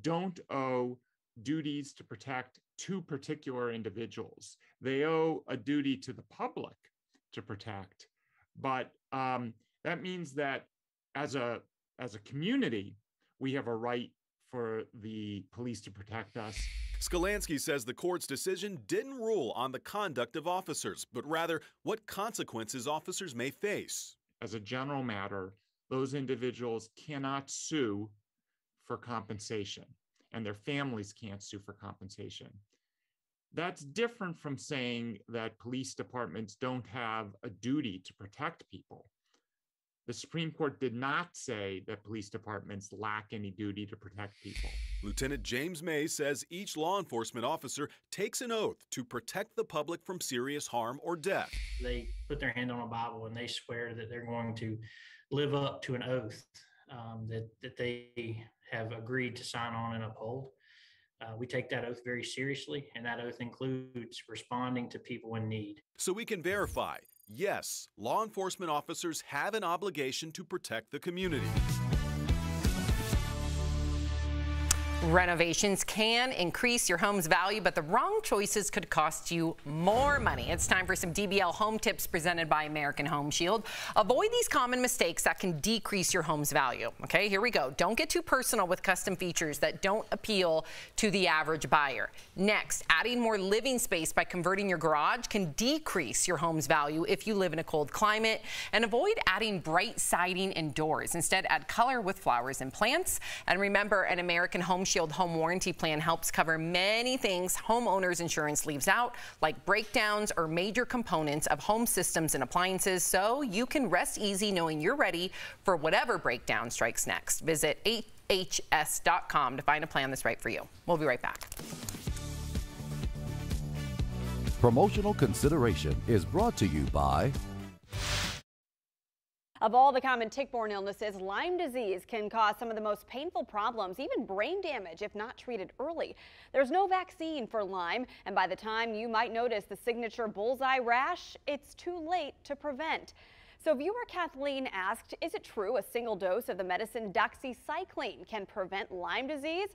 don't owe duties to protect two particular individuals. They owe a duty to the public to protect. But um, that means that as a as a community, we have a right for the police to protect us. Sklansky says the court's decision didn't rule on the conduct of officers, but rather what consequences officers may face. As a general matter, those individuals cannot sue for compensation, and their families can't sue for compensation. That's different from saying that police departments don't have a duty to protect people. The Supreme Court did not say that police departments lack any duty to protect people. Lieutenant James May says each law enforcement officer takes an oath to protect the public from serious harm or death. They put their hand on a Bible and they swear that they're going to live up to an oath um, that, that they have agreed to sign on and uphold. Uh, we take that oath very seriously, and that oath includes responding to people in need. So we can verify yes, law enforcement officers have an obligation to protect the community. Renovations can increase your home's value, but the wrong choices could cost you more money. It's time for some DBL home tips presented by American Home Shield. Avoid these common mistakes that can decrease your home's value. Okay, here we go. Don't get too personal with custom features that don't appeal to the average buyer. Next, adding more living space by converting your garage can decrease your home's value if you live in a cold climate. And avoid adding bright siding and doors. Instead, add color with flowers and plants. And remember, an American Home Shield home warranty plan helps cover many things homeowners insurance leaves out, like breakdowns or major components of home systems and appliances, so you can rest easy knowing you're ready for whatever breakdown strikes next. Visit ahs.com to find a plan that's right for you. We'll be right back. Promotional consideration is brought to you by of all the common tick-borne illnesses, Lyme disease can cause some of the most painful problems, even brain damage if not treated early. There's no vaccine for Lyme, and by the time you might notice the signature bullseye rash, it's too late to prevent. So viewer Kathleen asked, is it true a single dose of the medicine doxycycline can prevent Lyme disease?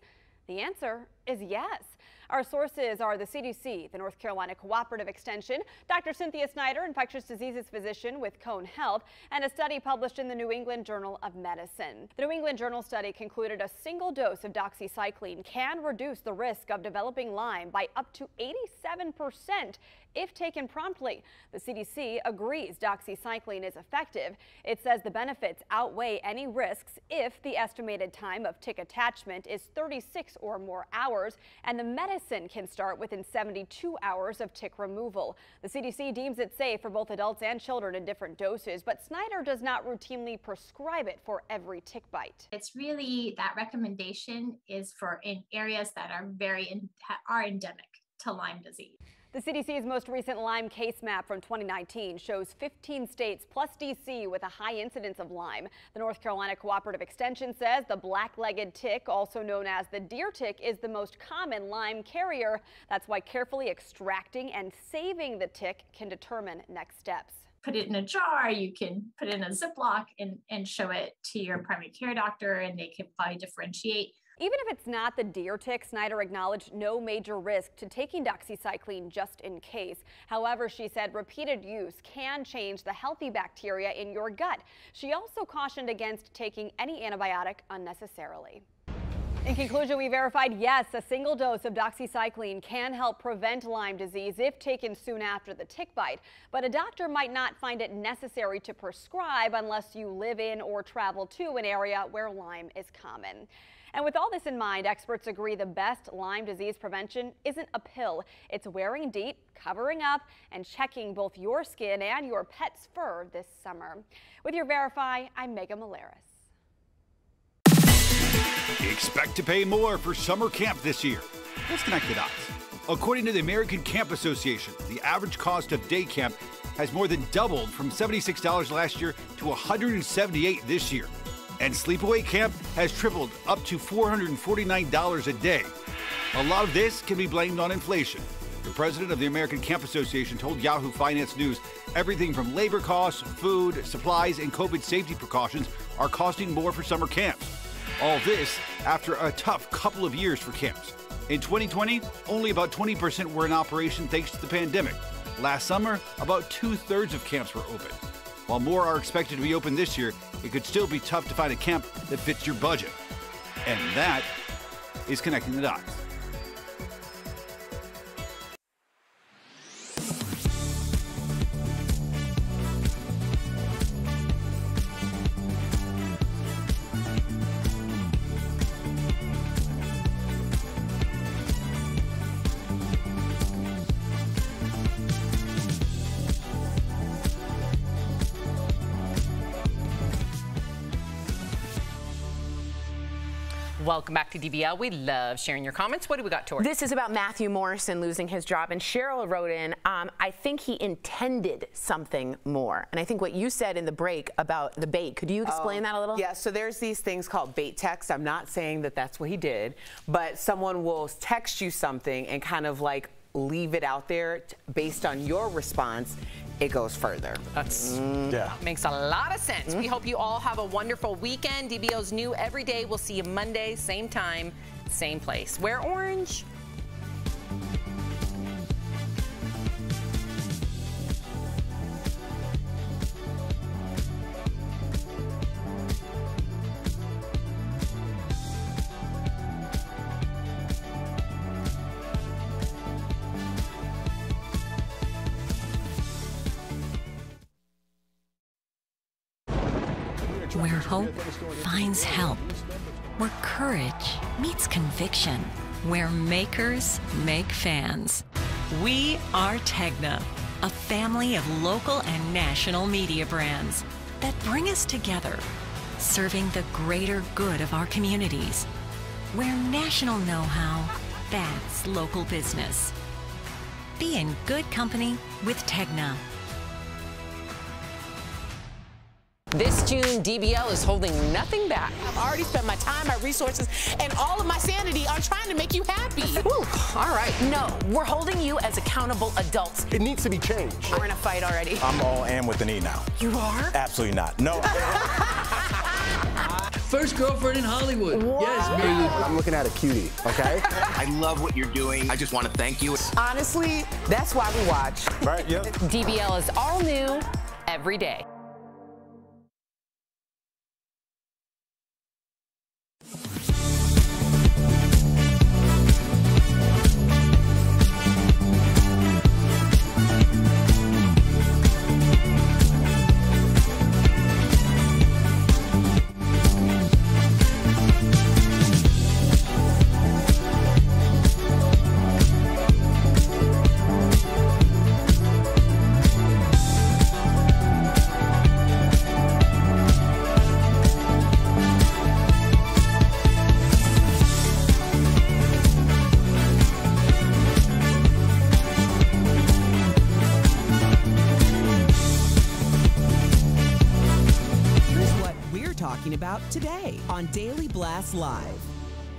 The answer is yes. Our sources are the CDC, the North Carolina Cooperative Extension, Dr. Cynthia Snyder, infectious diseases physician with Cone Health, and a study published in the New England Journal of Medicine. The New England Journal study concluded a single dose of doxycycline can reduce the risk of developing Lyme by up to 87% if taken promptly. The CDC agrees doxycycline is effective. It says the benefits outweigh any risks if the estimated time of tick attachment is 36 or more hours, and the medicine can start within 72 hours of tick removal. The CDC deems it safe for both adults and children in different doses, but Snyder does not routinely prescribe it for every tick bite. It's really that recommendation is for in areas that are very in, are endemic to Lyme disease. The CDC's most recent Lyme case map from 2019 shows 15 states plus D.C. with a high incidence of Lyme. The North Carolina Cooperative Extension says the black-legged tick, also known as the deer tick, is the most common Lyme carrier. That's why carefully extracting and saving the tick can determine next steps put it in a jar, you can put it in a Ziploc and, and show it to your primary care doctor, and they can probably differentiate even if it's not the deer tick, Snyder acknowledged no major risk to taking doxycycline just in case. However, she said repeated use can change the healthy bacteria in your gut. She also cautioned against taking any antibiotic unnecessarily. In conclusion, we verified yes, a single dose of doxycycline can help prevent Lyme disease if taken soon after the tick bite, but a doctor might not find it necessary to prescribe unless you live in or travel to an area where Lyme is common. And with all this in mind, experts agree the best Lyme disease prevention isn't a pill. It's wearing DEET, covering up, and checking both your skin and your pet's fur this summer. With your Verify, I'm Megan Malaris. Expect to pay more for summer camp this year. Let's connect the dots. According to the American Camp Association, the average cost of day camp has more than doubled from $76 last year to 178 this year. And sleepaway camp has tripled up to $449 a day. A lot of this can be blamed on inflation. The president of the American Camp Association told Yahoo Finance News everything from labor costs, food, supplies, and COVID safety precautions are costing more for summer camps. All this after a tough couple of years for camps. In 2020, only about 20% were in operation thanks to the pandemic. Last summer, about two thirds of camps were open. While more are expected to be open this year, it could still be tough to find a camp that fits your budget. And that is connecting the dots. Welcome back to DBL. We love sharing your comments. What do we got, Tori? This is about Matthew Morrison losing his job. And Cheryl wrote in, um, I think he intended something more. And I think what you said in the break about the bait, could you explain Oh, that a little? Yeah, so there's these things called bait text. I'm not saying that that's what he did, but someone will text you something and kind of like leave it out there t- based on your response. It goes further. That's yeah. Makes a lot of sense. Mm-hmm. We hope you all have a wonderful weekend. DBL's new every day. We'll see you Monday, same time, same place. Wear orange. Hope finds help. Where courage meets conviction. Where makers make fans. We are Tegna, a family of local and national media brands that bring us together, serving the greater good of our communities. Where national know how, that's local business. Be in good company with Tegna. This June, DBL is holding nothing back. I've already spent my time, my resources, and all of my sanity on trying to make you happy. Ooh, all right. No, we're holding you as accountable adults. It needs to be changed. We're in a fight already. I'm all in with the knee now. You are? Absolutely not. No. First girlfriend in Hollywood. Yes, baby. I'm looking at a cutie, okay? I love what you're doing. I just want to thank you. Honestly, that's why we watch. Right, yep. DBL is all new every day. Today on Daily Blast Live.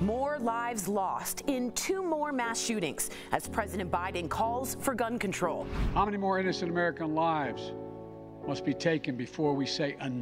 More lives lost in two more mass shootings as President Biden calls for gun control. How many more innocent American lives must be taken before we say enough?